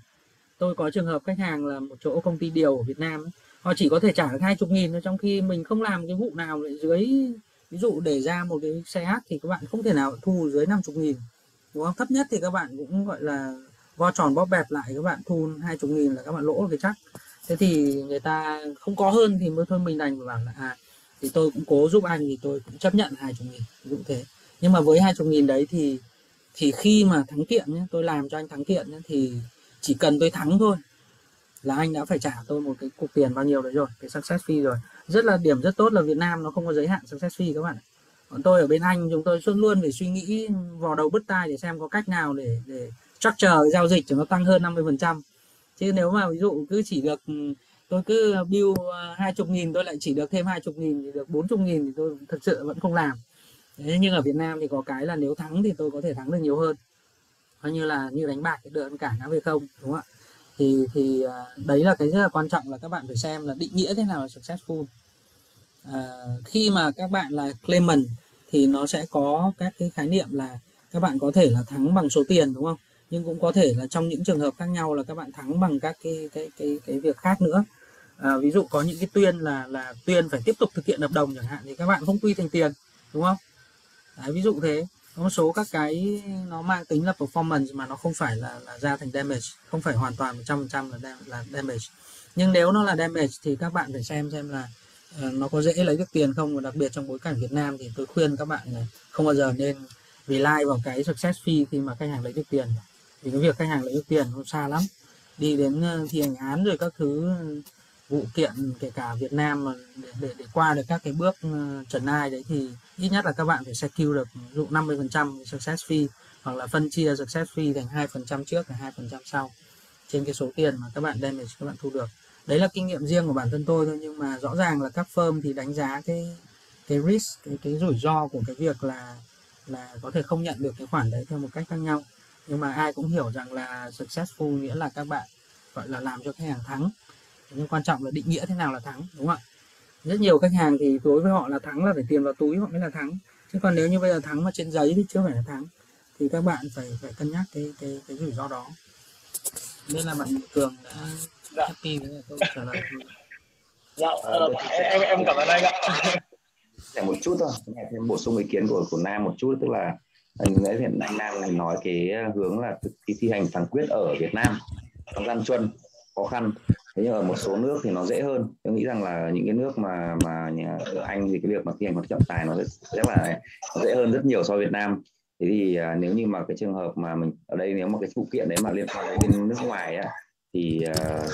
Tôi có trường hợp khách hàng là một chỗ công ty điều ở Việt Nam ấy, họ chỉ có thể trả được hai chục nghìn trong khi mình không làm cái vụ nào lại dưới ví dụ để ra một cái xe hát thì các bạn không thể nào thu dưới 50 nghìn đúng không? Thấp nhất thì các bạn cũng gọi là vo tròn bóp bẹp lại các bạn thu hai chục nghìn là các bạn lỗ cái chắc thế thì người ta không có hơn thì mới thôi mình đành phải bảo là à thì tôi cũng cố giúp anh thì tôi cũng chấp nhận hai chục nghìn, ví dụ thế. Nhưng mà với hai chục nghìn đấy thì thì khi mà thắng kiện nhé tôi làm cho anh thắng kiện nhé thì chỉ cần tôi thắng thôi là anh đã phải trả tôi một cái cục tiền bao nhiêu đấy rồi, cái success fee rồi. Rất là, điểm rất tốt là Việt Nam nó không có giới hạn success fee các bạn còn tôi ở bên Anh chúng tôi luôn luôn phải suy nghĩ vào đầu bứt tai để xem có cách nào để để structure giao dịch cho nó tăng hơn 50 phần trăm chứ nếu mà ví dụ cứ chỉ được ừ, tôi cứ bill ờ, hai chục nghìn tôi lại chỉ được thêm hai chục nghìn thì được bốn chục nghìn thì tôi thực sự vẫn không làm. Thế nhưng ở Việt Nam thì có cái là nếu thắng thì tôi có thể thắng được nhiều hơn. Coi như là như đánh bạc được ăn cả ngã về không đúng không ạ? Thì thì ờ, đấy là cái rất là quan trọng là các bạn phải xem là định nghĩa thế nào là successful. À, khi mà các bạn là claimant thì nó sẽ có các cái khái niệm là các bạn có thể là thắng bằng số tiền đúng không? Nhưng cũng có thể là trong những trường hợp khác nhau là các bạn thắng bằng các cái cái cái cái việc khác nữa. À, ví dụ có những cái tuyên là là tuyên phải tiếp tục thực hiện hợp đồng chẳng hạn thì các bạn không quy thành tiền đúng không? Đấy, ví dụ thế. Có một số các cái nó mang tính là performance mà nó không phải là là ra thành damage không phải hoàn toàn 100% là là damage. Nhưng nếu nó là damage thì các bạn phải xem xem là uh, nó có dễ lấy được tiền không. Và đặc biệt trong bối cảnh Việt Nam thì tôi khuyên các bạn là không bao giờ nên rely vào cái success fee khi mà khách hàng lấy được tiền vì cái việc khách hàng lấy được tiền nó xa lắm. Đi đến ờ, thi hành án rồi các thứ ờ, vụ kiện kể cả Việt Nam mà để, để, để qua được các cái bước chuẩn trần ai đấy thì ít nhất là các bạn phải secure được ví dụ 50% success fee hoặc là phân chia success fee thành 2% trước và 2% sau trên cái số tiền mà các bạn đem damage các bạn thu được. Đấy là kinh nghiệm riêng của bản thân tôi thôi nhưng mà rõ ràng là các firm thì đánh giá cái cái risk cái cái rủi ro của cái việc là là có thể không nhận được cái khoản đấy theo một cách khác nhau nhưng mà ai cũng hiểu rằng là successful nghĩa là các bạn gọi là làm cho khách hàng thắng. Nhưng quan trọng là định nghĩa thế nào là thắng đúng không ạ? Rất nhiều khách hàng thì đối với họ là thắng là phải tiền vào túi họ mới là thắng. Chứ còn nếu như bây giờ thắng mà trên giấy thì chưa phải là thắng thì các bạn phải phải cân nhắc cái cái cái rủi ro đó. Nên là bạn cường đã dạ. happy với câu trả lời dạ uh, em em cảm ơn anh ạ. Để một chút thôi. Thêm bổ sung ý kiến của của nam một chút tức là nãy hiện anh nam nói cái ờ, hướng là thi, thi hành phán quyết ở Việt Nam trong gian chuân khó khăn. Thế nhưng ở một số nước thì nó dễ hơn. Tôi nghĩ rằng là những cái nước mà mà nhà, ở anh thì cái việc mà thi hành luật trọng tài nó rất, rất là nó dễ hơn rất nhiều so với Việt Nam. Thế thì à, nếu như mà cái trường hợp mà mình ở đây nếu mà cái vụ kiện đấy mà liên quan đến nước ngoài á thì à,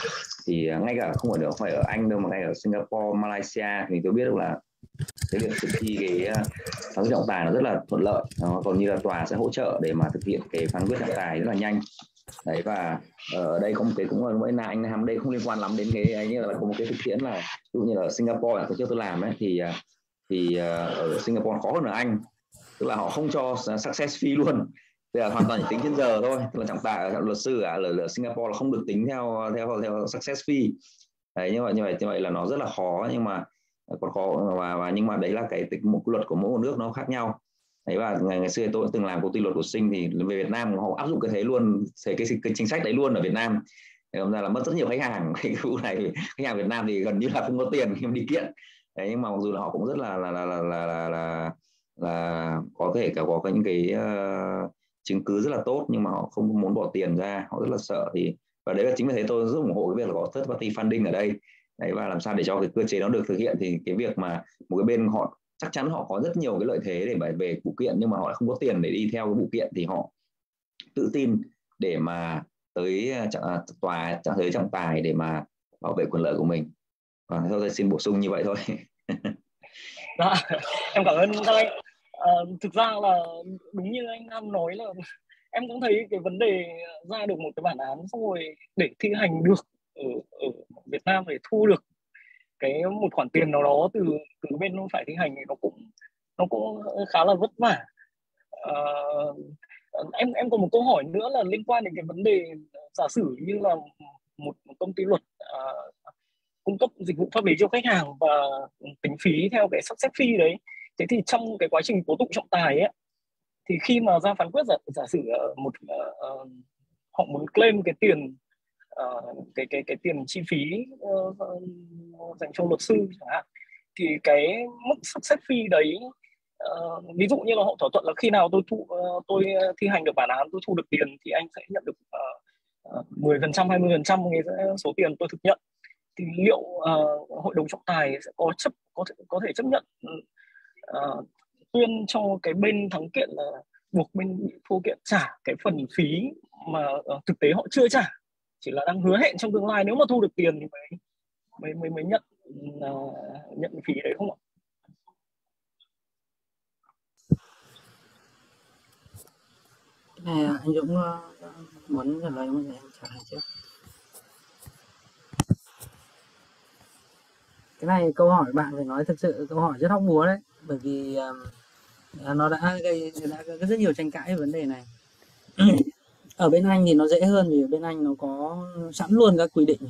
thì ngay cả không phải được phải ở Anh đâu mà ngay ở Singapore, Malaysia thì tôi biết được là cái việc thực thi cái phán quyết trọng tài nó rất là thuận lợi. Nó còn như là tòa sẽ hỗ trợ để mà thực hiện cái phán quyết trọng tài rất là nhanh. Đấy và ờ, ở đây có một cái cũng là mỗi là anh làm đây không liên quan lắm đến cái ấy như là có một cái thực tiễn là ví dụ như là ở Singapore là trước tôi làm ấy thì à, thì à, ở Singapore khó hơn ở Anh. Tức là họ không cho success fee luôn. Tức là hoàn toàn chỉ tính trên giờ thôi. Tức là trọng tài luật sư ở, ở, ở Singapore là không được tính theo theo theo success fee. Đấy như vậy như vậy như vậy là nó rất là khó. Nhưng mà còn khó và, và nhưng mà đấy là cái một luật của mỗi một nước nó khác nhau. Đấy và ngày, ngày xưa tôi từng làm công ty luật của sinh thì về Việt Nam họ áp dụng cái thế luôn thế cái, cái chính sách đấy luôn ở Việt Nam. Hôm ra là mất rất nhiều khách hàng. (laughs) Cái vụ này khách hàng Việt Nam thì gần như là không có tiền khi mà đi kiện. Đấy nhưng mà mặc dù là họ cũng rất là là là là là, là, là, là có thể cả có những cái uh, chứng cứ rất là tốt nhưng mà họ không muốn bỏ tiền ra họ rất là sợ thì và đấy là chính vì thế tôi rất ủng hộ cái việc là có third party funding ở đây đấy và làm sao để cho cái cơ chế nó được thực hiện thì cái việc mà một cái bên họ chắc chắn họ có rất nhiều cái lợi thế để bài về vụ kiện nhưng mà họ không có tiền để đi theo cái vụ kiện thì họ tự tin để mà tới à, à, tòa trạng tới trọng tài để mà bảo vệ quyền lợi của mình. Vâng, và sau tôi xin bổ sung như vậy thôi. (laughs) Dạ, em cảm ơn các anh. À, thực ra là đúng như anh Nam nói là (laughs) em cũng thấy cái vấn đề ra được một cái bản án xong rồi để thi hành được ở, ở Việt Nam để thu được cái một khoản tiền nào đó từ từ bên phải thi hành thì nó cũng nó cũng khá là vất vả. À, em em có một câu hỏi nữa là liên quan đến cái vấn đề giả sử như là một, một công ty luật à, cung cấp dịch vụ pháp lý cho khách hàng và tính phí theo cái sắp xếp phi đấy. Thế thì trong cái quá trình tố tụng trọng tài ấy thì khi mà ra phán quyết giả, giả sử ờ, một uh, họ muốn claim cái tiền uh, cái cái cái tiền chi phí uh, dành cho luật sư chẳng hạn thì cái mức success fee đấy uh, ví dụ như là họ thỏa thuận là khi nào tôi thu uh, tôi thi hành được bản án tôi thu được tiền thì anh sẽ nhận được mười phần trăm hai mươi phần trăm số tiền tôi thực nhận. Thì liệu uh, hội đồng trọng tài sẽ có chấp có thể có thể chấp nhận uh, tuyên cho cái bên thắng kiện là buộc bên bị thua kiện trả cái phần phí mà uh, thực tế họ chưa trả? Chỉ là đang hứa hẹn trong tương lai nếu mà thu được tiền thì mới mới mới, mới nhận uh, nhận phí đấy không ạ? này anh Dũng uh, muốn trả lời không em trả lời trước. Cái này câu hỏi bạn phải nói thực sự câu hỏi rất hóc búa đấy. Bởi vì uh, nó đã gây đã gây rất nhiều tranh cãi về vấn đề này (clears throat) ở bên anh thì nó dễ hơn vì ở bên anh nó có sẵn luôn các quy định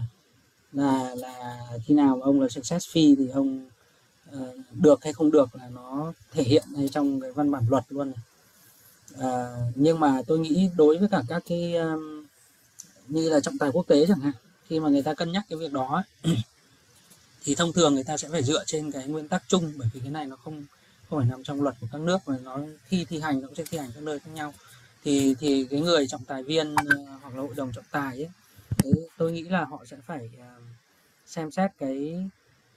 là là khi nào ông là success fee thì ông uh, được hay không được là nó thể hiện trong cái văn bản luật luôn này. Uh, nhưng mà tôi nghĩ đối với cả các cái um, như là trọng tài quốc tế chẳng hạn khi mà người ta cân nhắc cái việc đó (clears throat) thì thông thường người ta sẽ phải dựa trên cái nguyên tắc chung bởi vì cái này nó không không phải nằm trong luật của các nước mà nó khi thi hành nó cũng sẽ thi hành các nơi khác nhau thì thì cái người trọng tài viên ờ, hoặc là hội đồng trọng tài ấy tôi nghĩ là họ sẽ phải ờ, xem xét cái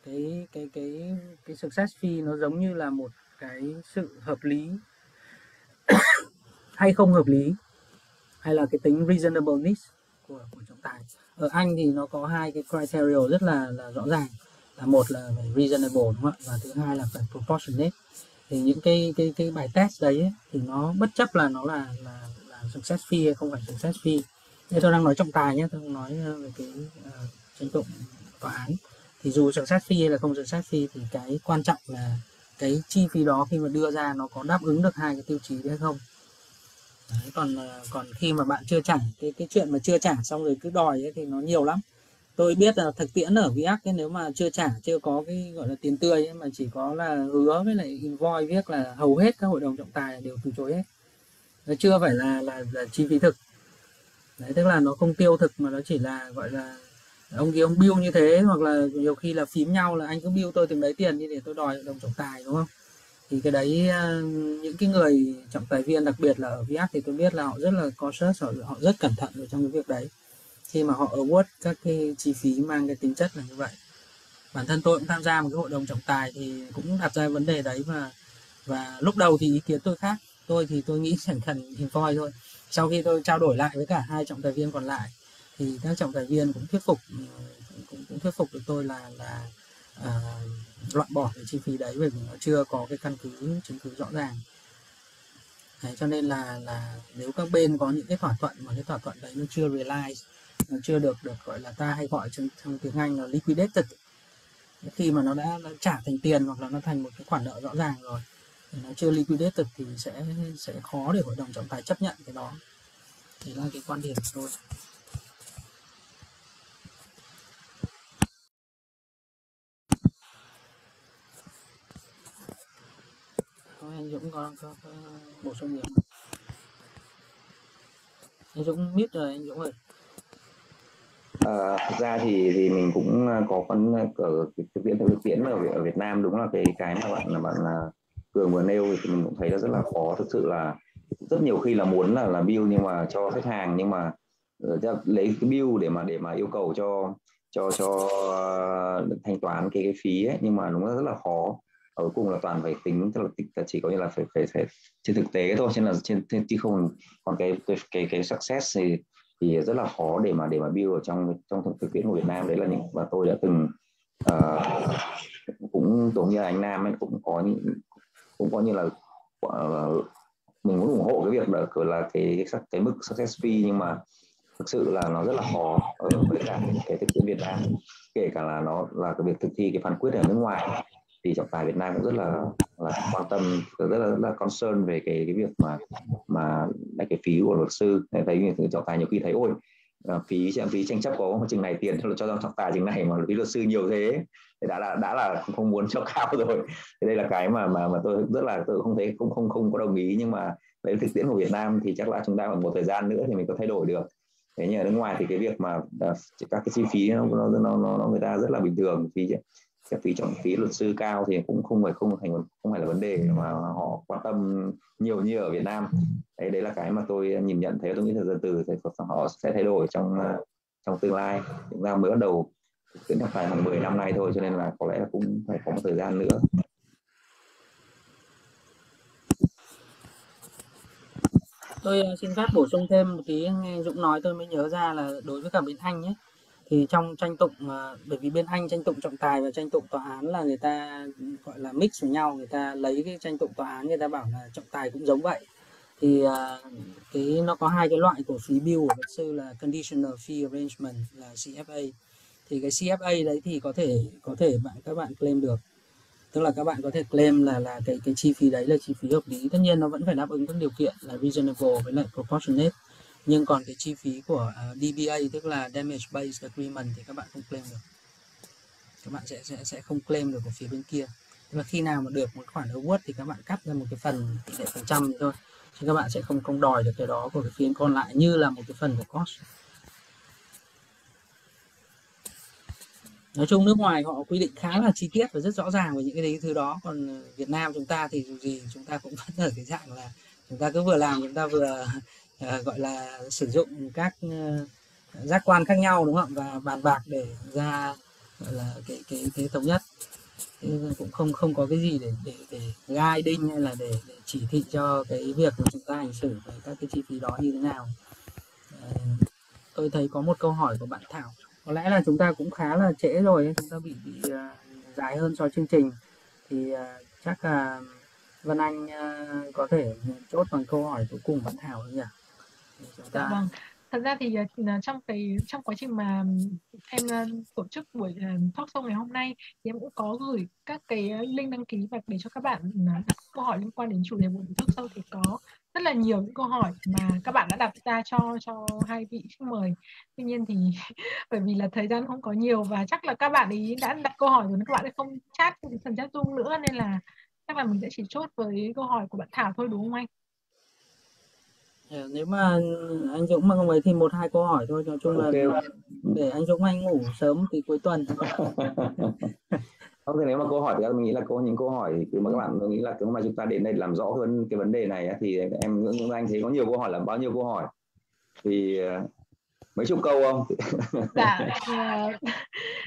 cái cái cái cái success fee nó giống như là một cái sự hợp lý (coughs) hay không hợp lý, hay là cái tính reasonableness của của trọng tài. Ở Anh thì nó có hai cái criteria rất là là rõ ràng, là một là phải reasonable, đúng không ạ? Và thứ hai là phải proportionate thì những cái cái cái bài test đấy ấy, thì nó bất chấp là nó là là, là success fee hay không phải success fee. Đây tôi đang nói trọng tài nhé tôi đang nói ờ, về cái uh, tranh tụng tòa án. Thì dù success fee hay là không success fee thì cái quan trọng là cái chi phí đó khi mà đưa ra nó có đáp ứng được hai cái tiêu chí đấy không. Đấy, còn ờ, còn khi mà bạn chưa trả cái cái chuyện mà chưa trả xong rồi cứ đòi ấy, thì nó nhiều lắm tôi biết là thực tiễn ở Viac ấy, nếu mà chưa trả chưa có cái gọi là tiền tươi ấy, mà chỉ có là hứa với lại invoice viết là hầu hết các hội đồng trọng tài đều từ chối hết. Nó chưa phải là là, là chi phí thực. Đấy tức là nó không tiêu thực mà nó chỉ là gọi là ông kia ông bill như thế hoặc là nhiều khi là phím nhau là anh cứ bill tôi từng đấy tiền như để tôi đòi hội đồng trọng tài đúng không? Thì cái đấy ờ, những cái người trọng tài viên đặc biệt là ở Viac thì tôi biết là họ rất là cautious họ, họ rất cẩn thận ở trong cái việc đấy khi mà họ award các cái chi phí mang cái tính chất là như vậy. Bản thân tôi cũng tham gia một cái hội đồng trọng tài thì cũng đặt ra vấn đề đấy và và lúc đầu thì ý kiến tôi khác. Tôi thì tôi nghĩ (laughs) chẳng cần invoice thôi. Sau khi tôi trao đổi lại với cả hai trọng tài viên còn lại thì các trọng tài viên cũng thuyết phục cũng, cũng thuyết phục được tôi là là à, loại bỏ cái chi phí đấy bởi vì nó chưa có cái căn cứ chứng cứ rõ ràng. Đấy, cho nên là là nếu các bên có những cái thỏa thuận mà cái thỏa thuận đấy nó chưa realize nó chưa được được gọi là ta hay gọi trong, trong tiếng Anh là liquidated. Khi mà nó đã, đã trả thành tiền hoặc là nó thành một cái khoản nợ rõ ràng rồi thì nó chưa liquidated thì sẽ sẽ khó để hội đồng trọng tài chấp nhận cái đó. Thì là cái quan điểm của tôi. Thôi anh Dũng có, có, có bổ sung gì không? Anh Dũng biết rồi anh Dũng ơi. Ờ, à, thực ra thì thì mình cũng ờ, có con ờ, ở thực tiễn thực tiễn ở, ở Việt Nam đúng là cái cái mà bạn là bạn là cường vừa nêu thì mình cũng thấy là rất là khó. Thực sự là rất nhiều khi là muốn là là bill nhưng mà cho khách hàng nhưng mà lấy cái bill để mà để mà yêu cầu cho cho cho uh, thanh toán cái cái phí ấy nhưng mà đúng là rất là khó. Ở cuối cùng là toàn phải tính tức là chỉ có như là phải phải phải trên thực tế thôi trên là trên, trên chứ không còn cái cái cái, cái success thì thì rất là khó để mà để mà build ở trong trong thực tiễn của Việt Nam. Đấy là những và tôi đã từng uh, cũng giống như anh Nam ấy cũng có những cũng có như là uh, mình muốn ủng hộ cái việc là là cái cái, cái mức success fee nhưng mà thực sự là nó rất là khó ở với cả cái thực tiễn Việt Nam. Kể cả là nó là cái việc thực thi cái phán quyết ở nước ngoài thì trọng tài Việt Nam cũng rất là là quan tâm rất là, rất là concern về cái cái việc mà mà cái phí của luật sư. Thấy trọng tài nhiều khi thấy ôi ờ, phí phí tranh chấp có chừng này tiền cho cho trọng tài chừng này mà phí luật sư nhiều thế. Thì đã là đã là không muốn cho (laughs) cao rồi. Thì đây là cái mà mà mà tôi rất là tôi không thấy không không không có đồng ý. Nhưng mà lấy thực tiễn của Việt Nam thì chắc là chúng ta còn một thời gian nữa thì mình có thay đổi được. Thế nhưng ở nước ngoài thì cái việc mà ờ, các cái chi phí nó nó nó, nó người ta rất là bình thường. Phí cái phí trọng phí luật sư cao thì cũng không phải không thành không phải là vấn đề mà họ quan tâm nhiều như ở Việt Nam. Đấy đấy là cái mà tôi nhìn nhận thấy tôi nghĩ thời gian từ thì họ sẽ thay đổi trong trong tương lai. Chúng ta mới bắt đầu đến phải khoảng 10 năm nay thôi cho nên là có lẽ là cũng phải có một thời gian nữa. Tôi ờ, xin phép bổ sung thêm một tí nghe Dũng nói tôi mới nhớ ra là đối với cả bên Anh nhé thì trong tranh tụng ờ, bởi vì bên Anh tranh tụng trọng tài và tranh tụng tòa án là người ta, gọi là, mix với nhau, người ta lấy cái tranh tụng tòa án, người ta bảo là trọng tài cũng giống vậy. Thì ờ, cái, nó có hai cái loại của phí bill của luật sư là conditional fee arrangement là CFA thì cái CFA đấy thì có thể có thể bạn, các bạn claim được. Tức là các bạn có thể claim là là cái cái chi phí đấy là chi phí hợp lý. Tất nhiên nó vẫn phải đáp ứng các điều kiện là reasonable với lại proportionate nhưng còn cái chi phí của ờ, uh, DBA tức là damage based agreement thì các bạn không claim được. Các bạn sẽ sẽ sẽ không claim được của phía bên kia. Tức là khi nào mà được một khoản award thì các bạn cắt ra một cái phần tỷ lệ phần trăm thôi. Chứ các bạn sẽ không không đòi được cái đó của cái phía còn lại như là một cái phần của cost. Nói chung nước ngoài họ quy định khá là chi tiết và rất rõ ràng về những cái thứ đó. Còn Việt Nam chúng ta thì dù gì chúng ta cũng (laughs) vẫn ở cái dạng là chúng ta cứ vừa làm chúng ta vừa uh, gọi là sử dụng các uh, giác quan khác nhau đúng không và bàn bạc để ra gọi là cái cái cái thống nhất. Thế cũng không không có cái gì để để để gai đinh hay là để, để chỉ thị cho cái việc của chúng ta hành xử với các cái chi phí đó như thế nào. À, tôi thấy có một câu hỏi của bạn Thảo. Có lẽ là chúng ta cũng khá là trễ rồi chúng ta bị bị uh, dài hơn so chương trình. Thì uh, chắc là Vân Anh uh, có thể chốt bằng câu hỏi cuối cùng bạn Thảo nhỉ? Dạ. dạ vâng. Thật ra thì ờ, ờ, trong cái, trong quá trình mà em ờ, tổ chức buổi talk show ngày hôm nay thì em cũng có gửi các cái link đăng ký và để cho các bạn đặt câu hỏi liên quan đến chủ đề buổi talk show thì có rất là nhiều những câu hỏi mà các bạn đã đặt ra cho cho hai vị khách mời tuy nhiên thì (laughs) bởi vì là thời gian không có nhiều và chắc là các bạn ý đã đặt câu hỏi rồi các bạn ấy không chat phần chat zoom nữa nên là chắc là mình sẽ chỉ chốt với câu hỏi của bạn Thảo thôi, đúng không anh? Dạ, nếu mà anh Dũng mà không ấy thì một hai câu hỏi thôi nói chung okay. là để anh Dũng anh ngủ sớm thì cuối tuần. (laughs) Không thì nếu mà câu hỏi thì mình nghĩ là có những câu hỏi thì mà các bạn nghĩ là nếu mà chúng ta đến đây làm rõ hơn cái vấn đề này thì em Dũng anh thấy có nhiều câu hỏi là bao nhiêu câu hỏi? Thì ờ, mấy chục câu không? (laughs) Dạ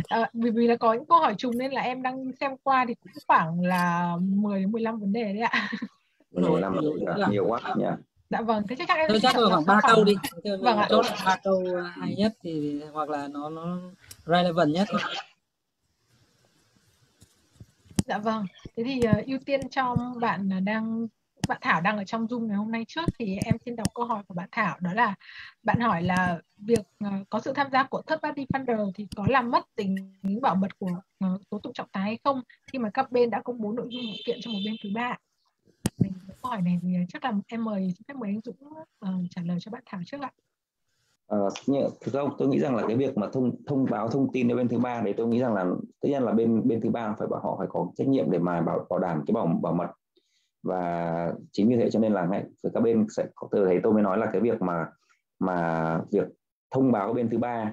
à, vì vì là có những câu hỏi trùng nên là em đang xem qua thì cũng khoảng là 10 đến 15 vấn đề đấy ạ. 15 là nhiều quá nhỉ dạ vâng thế chắc chắn em Thôi chắc rồi khoảng ba câu đi. vâng ạ chốt. ba câu hay nhất thì hoặc là nó nó relevant nhất dạ vâng thế thì uh, ưu tiên cho bạn đang bạn Thảo đang ở trong Zoom ngày hôm nay trước thì em xin đọc câu hỏi của bạn Thảo đó là bạn hỏi là việc uh, có sự tham gia của third party funder thì có làm mất tính bảo mật của uh, tố tụng trọng tài hay không khi mà các bên đã công bố nội dung vụ kiện cho một bên thứ ba? Mình câu hỏi này thì chắc là em mời phép mời anh Dũng uh, trả lời cho bạn Thảo trước ạ. Uh, thực ra tôi nghĩ rằng là cái việc mà thông thông báo thông tin đến bên thứ ba đấy tôi nghĩ rằng là tất nhiên là bên bên thứ ba phải bảo họ phải có trách nhiệm để mà bảo bảo đảm cái bảo bảo mật và chính vì thế cho nên là ngay các bên sẽ từ thấy tôi mới nói là cái việc mà mà việc thông báo bên thứ ba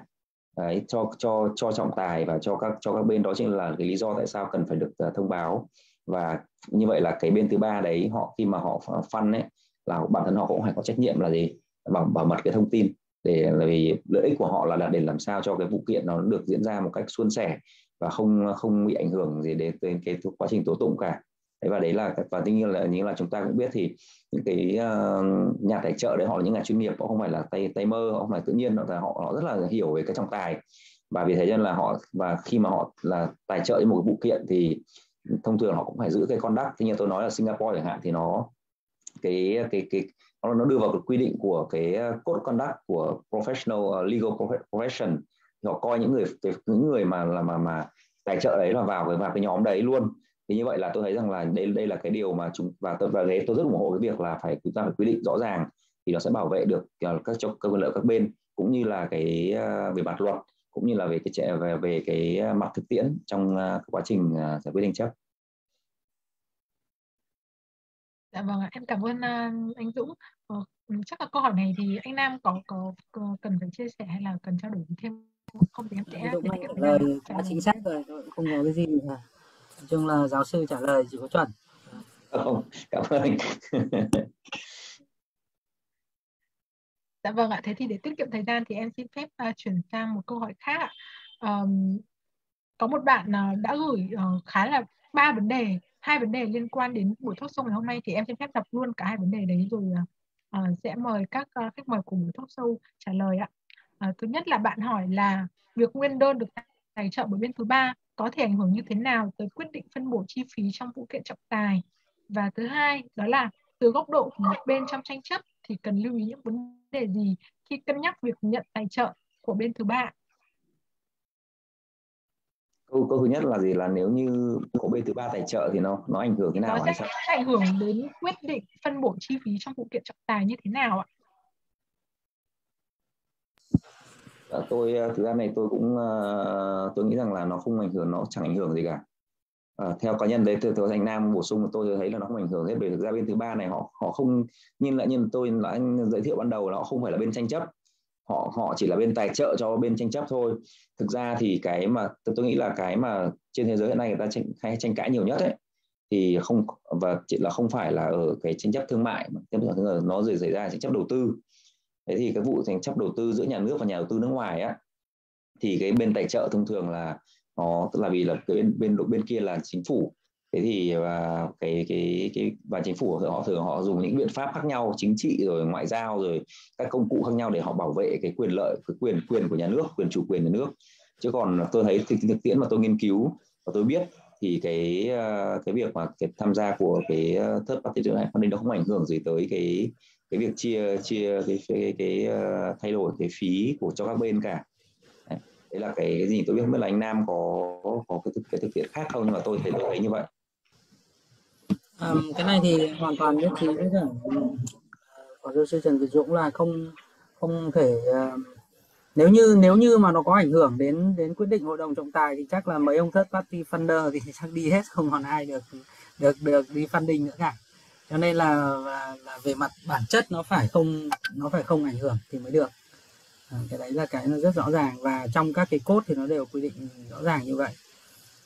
đấy, cho cho cho trọng tài và cho các cho các bên đó chính là cái lý do tại sao cần phải được uh, thông báo và như vậy là cái bên thứ ba đấy họ khi mà họ phân ấy là bản thân họ cũng phải có trách nhiệm là gì? Bảo bảo mật cái thông tin để là vì lợi ích của họ là để làm sao cho cái vụ kiện nó được diễn ra một cách suôn sẻ và không không bị ảnh hưởng gì đến, đến cái quá trình tố tụng cả. Đấy và đấy là và tuy nhiên là như là chúng ta cũng biết thì những cái uh, nhà tài trợ đấy họ là những nhà chuyên nghiệp họ không phải là tay tay mơ họ không phải tự nhiên họ họ, họ rất là hiểu về cái trọng tài. Và vì thế nên là họ và khi mà họ là tài trợ một cái vụ kiện thì thông thường họ cũng phải giữ cái con đắc như tôi nói là Singapore chẳng hạn thì nó cái cái cái nó nó đưa vào cái quy định của cái ờ, code conduct của professional uh, legal profession. Thì họ coi những người những người mà là mà mà tài trợ đấy là vào cái vào cái nhóm đấy luôn. Thì như vậy là tôi thấy rằng là đây đây là cái điều mà chúng và tôi và thế tôi rất ủng hộ cái việc là phải chúng ta phải quy định rõ ràng thì nó sẽ bảo vệ được ờ, các các cho quyền lợi các bên cũng như là cái về mặt luật cũng như là về cái trẻ về về cái mặt thực tiễn trong quá trình giải quyết tranh chấp Dạ vâng ạ, em cảm ơn anh Dũng. Ờ, ừ, chắc là câu hỏi này thì anh Nam có, có có cần phải chia sẻ hay là cần trao đổi thêm không thì em sẽ Dũng trả lời đã chính xác rồi, không có cái gì cả. Nói chung là giáo sư trả lời chỉ có chuẩn. Không, cảm ơn anh. (laughs) dạ vâng ạ, thế thì để tiết kiệm thời gian thì em xin phép uh, chuyển sang một câu hỏi khác ạ. Um, có một bạn uh, đã gửi uh, khá là ba vấn đề hai vấn đề liên quan đến buổi talk show ngày hôm nay thì em xin phép đọc luôn cả hai vấn đề đấy rồi uh, sẽ mời các uh, khách mời của buổi talk show trả lời ạ. Uh, thứ nhất là bạn hỏi là việc nguyên đơn được tài trợ bởi bên thứ ba có thể ảnh hưởng như thế nào tới quyết định phân bổ chi phí trong vụ kiện trọng tài. Và thứ hai đó là từ góc độ của một bên trong tranh chấp thì cần lưu ý những vấn đề gì khi cân nhắc việc nhận tài trợ của bên thứ ba? Câu câu thứ nhất là gì? Là nếu như có bên thứ ba tài trợ thì nó nó ảnh hưởng thế nào nó sẽ ảnh hưởng đến quyết định phân bổ chi phí trong vụ kiện trọng tài như thế nào ạ? À, tôi ờ, thực ra này tôi cũng uh, tôi nghĩ rằng là nó không ảnh hưởng nó chẳng ảnh hưởng gì cả à, theo cá nhân đấy từ từ thành nam bổ sung tôi thấy là nó không ảnh hưởng hết bởi thực ra bên thứ ba này họ họ không nhìn lại như tôi anh giới thiệu ban đầu là họ không phải là bên tranh chấp. Họ họ chỉ là bên tài trợ cho bên tranh chấp thôi. Thực ra thì cái mà tôi, tôi nghĩ là cái mà trên thế giới hiện nay người ta tranh, hay tranh cãi nhiều nhất ấy thì không và chỉ là không phải là ở cái tranh chấp thương mại mà nó rồi xảy ra tranh chấp đầu tư. Thế thì cái vụ tranh chấp đầu tư giữa nhà nước và nhà đầu tư nước ngoài á thì cái bên tài trợ thông thường là nó tức là vì là cái bên bên bên kia là chính phủ. Thế thì và cái cái cái và chính phủ họ thường họ dùng những biện pháp khác nhau chính trị rồi ngoại giao rồi các công cụ khác nhau để họ bảo vệ cái quyền lợi cái quyền quyền của nhà nước quyền chủ quyền nhà nước. Chứ còn tôi thấy thực, thực tiễn mà tôi nghiên cứu và tôi biết thì cái à, cái việc mà cái tham gia của cái ờ, third party này funding nó không ảnh hưởng gì tới cái cái việc chia chia cái cái, cái, cái thay đổi cái phí của cho các bên cả đấy, là cái, cái gì tôi biết không biết là anh Nam có có cái, cái thực tiễn khác không nhưng mà tôi thấy tôi thấy như vậy. Um, cái này thì hoàn toàn nhất trí với cả ừ, phó giáo sư Trần Việt Dũng là không không thể uh, nếu như nếu như mà nó có ảnh hưởng đến đến quyết định hội đồng trọng tài thì chắc là mấy ông third party funder thì chắc đi hết không còn ai được được được đi funding nữa cả. Cho nên là, là là về mặt bản chất nó phải không nó phải không ảnh hưởng thì mới được à, cái đấy là cái nó rất rõ ràng và trong các cái cốt thì nó đều quy định rõ ràng như vậy.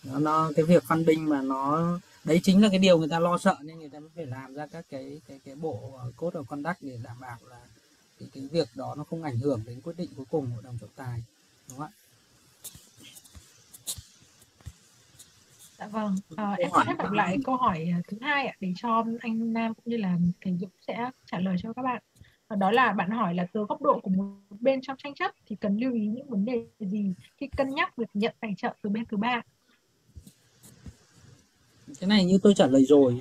Nó, nó cái việc funding mà nó đấy chính là cái điều người ta lo sợ nên người ta mới phải làm ra các cái cái cái bộ code of conduct để đảm bảo là cái, cái việc đó nó không ảnh hưởng đến quyết định cuối cùng của hội đồng trọng tài đúng không ạ? Dạ vâng, à, em sẽ đọc lại câu hỏi ờ, thứ hai ạ để cho anh Nam cũng như là thầy Dũng sẽ trả lời cho các bạn. Đó là bạn hỏi là từ góc độ của một bên trong tranh chấp thì cần lưu ý những vấn đề gì khi cân nhắc việc nhận tài trợ từ bên thứ ba? Cái này như tôi trả lời rồi.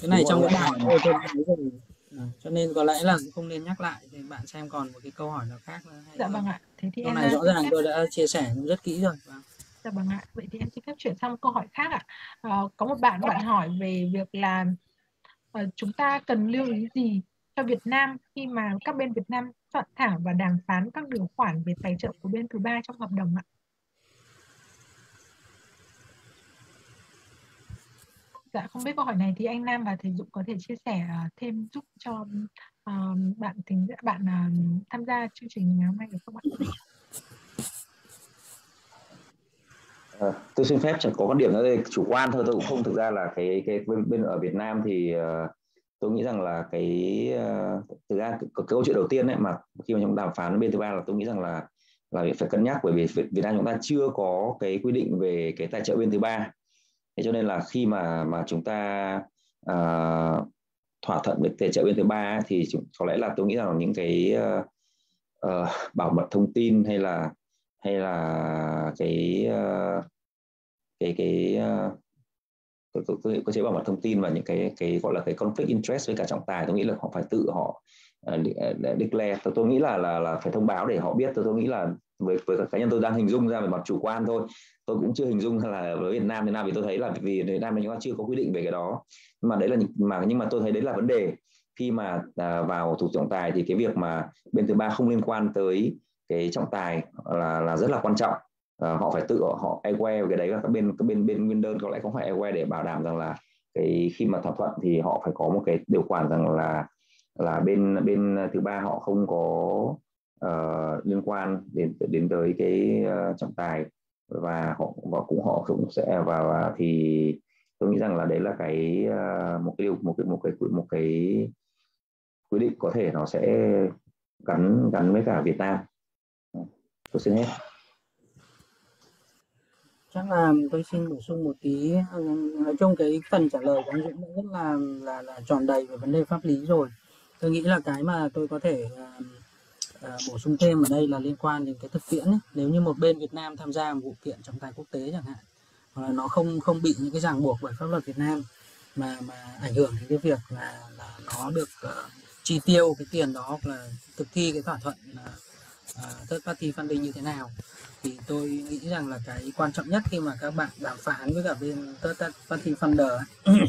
Cái này trong cái bài tôi tôi nói rồi. À, cho nên có lẽ là không nên nhắc lại. Thì bạn xem còn một cái câu hỏi nào khác nữa dạ vâng ạ. Thế thì câu này rõ ràng tôi đã chia sẻ rất kỹ rồi. Vâng. dạ vâng ạ. Vậy thì em xin phép chuyển sang một câu hỏi khác ạ. À, có một bạn bạn hỏi về việc là uh, chúng ta cần lưu ý gì cho Việt Nam khi mà các bên Việt Nam soạn thảo và đàm phán các điều khoản về tài trợ của bên thứ ba trong hợp đồng ạ Dạ không biết câu hỏi này thì anh Nam và thầy Dũng có thể chia sẻ à, thêm giúp cho uh, bạn tính bạn uh, tham gia chương trình ngày hôm nay được không ạ? À, tôi xin phép chẳng có quan điểm ở đây chủ quan thôi tôi cũng không thực ra là cái cái bên, bên ở Việt Nam thì uh, tôi nghĩ rằng là cái uh, thực ra cái, cái câu chuyện đầu tiên ấy mà khi mà chúng đàm phán bên thứ ba là tôi nghĩ rằng là là phải cân nhắc bởi vì Việt Nam chúng ta chưa có cái quy định về cái tài trợ bên thứ ba. Thế cho nên là khi mà mà chúng ta uh, thỏa thuận với tài trợ bên thứ ba thì chúng, có lẽ là tôi nghĩ rằng những cái uh, uh, bảo mật thông tin hay là hay là cái uh, cái cái uh, tôi, tôi, tôi, cơ chế bảo mật thông tin và những cái cái gọi là cái conflict interest với cả trọng tài. Tôi nghĩ là họ phải tự họ uh, declare. Tôi, tôi nghĩ là là là phải thông báo để họ biết. Tôi tôi nghĩ là với với cá nhân tôi đang hình dung ra về mặt chủ quan thôi. Tôi cũng chưa hình dung (laughs) là với Việt Nam Việt Nam vì tôi thấy là vì Việt Nam chúng ta chưa có quy định về cái đó. Nhưng mà đấy là mà nhưng mà tôi thấy đấy là vấn đề. Khi mà à, vào thủ trọng tài thì cái việc mà bên thứ ba không liên quan tới cái trọng tài là là rất là quan trọng à, họ phải tự họ aware cái đấy. Là các bên các bên bên nguyên đơn có lẽ cũng phải aware để bảo đảm rằng là cái khi mà thỏa thuận thì họ phải có một cái điều khoản rằng là là bên bên thứ ba họ không có uh, liên quan đến đến tới cái uh, trọng tài. Và họ và cũng họ cũng sẽ và, và thì tôi nghĩ rằng là đấy là cái uh, một cái điều một cái một cái một cái quy định có thể nó sẽ gắn gắn với cả Việt Nam. Tôi xin hết chắc là tôi xin bổ sung một tí ừ, nói chung cái phần trả lời của anh Dũng rất là là là tròn đầy về vấn đề pháp lý rồi tôi nghĩ là cái mà tôi có thể uh, uh, bổ sung thêm ở đây là liên quan đến cái thực tiễn ấy. nếu như một bên Việt Nam tham gia một vụ kiện trọng tài quốc tế chẳng hạn hoặc là nó không không bị những cái ràng buộc bởi pháp luật Việt Nam mà mà ảnh hưởng đến cái việc là là nó được uh, chi tiêu cái tiền đó hoặc là thực thi cái thỏa thuận uh, third party funding như thế nào? Thì tôi nghĩ rằng là cái quan trọng nhất khi mà các bạn đàm phán với cả bên third party funder (clears throat)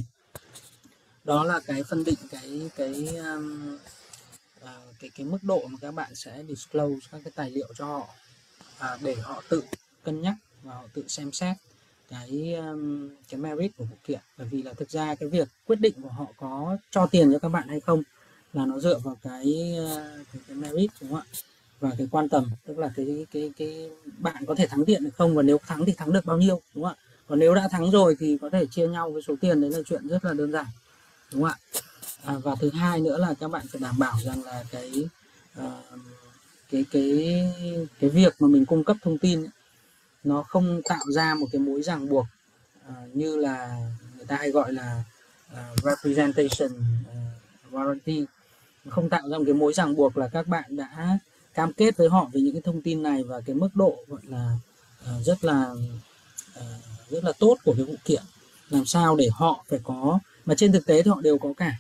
đó là cái phân định cái cái um, uh, cái cái mức độ mà các bạn sẽ disclose các cái tài liệu cho họ uh, để họ tự cân nhắc và họ tự xem xét cái um, cái merit của vụ kiện. Bởi vì là thực ra cái việc quyết định của họ có cho tiền cho các bạn hay không là nó dựa vào cái uh, cái, cái merit đúng không ạ? Và cái quan tâm tức là cái cái cái bạn có thể thắng điện được không và nếu thắng thì thắng được bao nhiêu đúng không ạ? Còn nếu đã thắng rồi thì có thể chia nhau cái số tiền đấy là chuyện rất là đơn giản đúng không ạ? À, và thứ hai nữa là các bạn phải đảm bảo rằng là cái uh, cái cái cái việc mà mình cung cấp thông tin ấy, nó không tạo ra một cái mối ràng buộc uh, như là người ta hay gọi là uh, representation uh, warranty. Không tạo ra một cái mối ràng buộc là các bạn đã cam kết với họ về những cái thông tin này và cái mức độ gọi là uh, rất là uh, rất là tốt của cái vụ kiện. Làm sao để họ phải có mà trên thực tế thì họ đều có cả.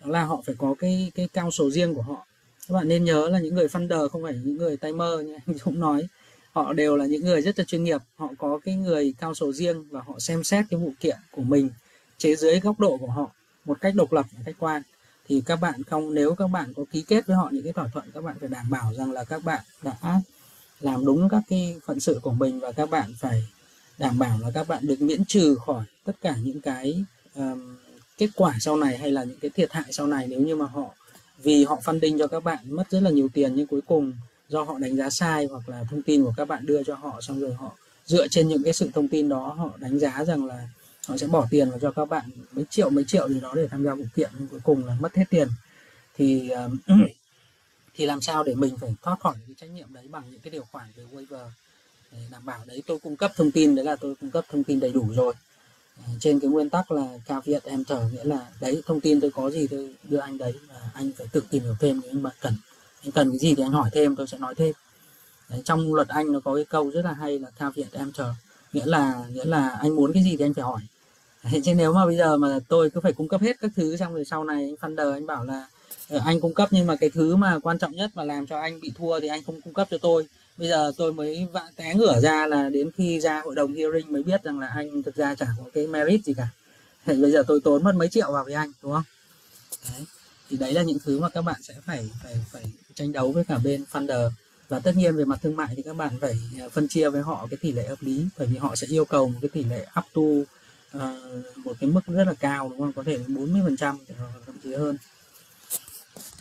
Đó là họ phải có cái cái cao số riêng của họ. Các bạn nên nhớ là những người funder không phải những người tay mơ như anh Dũng nói. Họ đều là những người rất là chuyên nghiệp. Họ có cái người cao số riêng và họ xem xét cái vụ kiện của mình chế dưới góc độ của họ một cách độc lập và khách quan thì các bạn không nếu các bạn có ký kết với họ những cái thỏa thuận các bạn phải đảm bảo rằng là các bạn đã làm đúng các cái phận sự của mình và các bạn phải đảm bảo là các bạn được miễn trừ khỏi tất cả những cái um, kết quả sau này hay là những cái thiệt hại sau này nếu như mà họ vì họ funding cho các bạn mất rất là nhiều tiền nhưng cuối cùng do họ đánh giá sai hoặc là thông tin của các bạn đưa cho họ xong rồi họ dựa trên những cái sự thông tin đó họ đánh giá rằng là họ sẽ bỏ tiền vào cho các bạn mấy triệu mấy triệu gì đó để tham gia vụ kiện nhưng cuối cùng là mất hết tiền. Thì ờ, (clears throat) thì làm sao để mình phải thoát khỏi cái trách nhiệm đấy bằng những cái điều khoản về waiver để đảm bảo đấy? Tôi cung cấp thông tin đấy là tôi cung cấp thông tin đầy đủ rồi. Ờ, trên cái nguyên tắc là caveat emptor nghĩa là đấy thông tin tôi có gì tôi đưa anh đấy và anh phải tự tìm hiểu thêm nếu anh bạn cần. Anh cần cái gì thì anh hỏi thêm tôi sẽ nói thêm. Đấy, trong luật anh nó có cái câu rất là hay là caveat emptor nghĩa là nghĩa là anh muốn cái gì thì anh phải hỏi đấy, chứ nếu mà bây giờ mà tôi cứ phải cung cấp hết các thứ xong rồi sau này anh funder anh bảo là ờ, anh cung cấp nhưng mà cái thứ mà quan trọng nhất mà làm cho anh bị thua thì anh không cung cấp cho tôi. Bây giờ tôi mới vã té ngửa ra là đến khi ra hội đồng hearing mới biết rằng là anh thực ra chẳng có cái merit gì cả. Thì bây giờ tôi tốn mất mấy triệu vào với anh đúng không? Đấy. thì đấy là những thứ mà các bạn sẽ phải phải phải tranh đấu với cả bên funder. Và tất nhiên về mặt thương mại thì các bạn phải ờ, phân chia với họ cái tỷ lệ hợp lý bởi vì họ sẽ yêu cầu một cái tỷ lệ up to uh, một cái mức rất là cao đúng không? Có thể 40 phần trăm thậm chí hơn.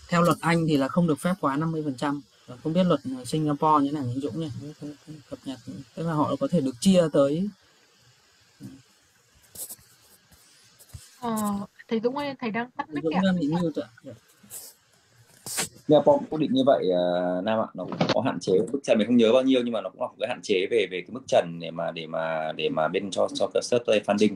Theo luật Anh thì là không được phép quá 50 phần trăm. Không biết luật Singapore như thế nào anh Dũng nhỉ? Cập nhật. Tức là họ có thể được chia tới. Ờ, thầy Dũng ơi thầy đang tắt mic Dũng ạ. đang bị mute ạ Dạ. Singapore cũng định như vậy uh, Nam ạ, nó cũng có hạn chế mức trần mình không nhớ bao nhiêu nhưng mà nó cũng có cái hạn chế về về cái mức trần để mà để mà để mà bên cho cho cái search funding.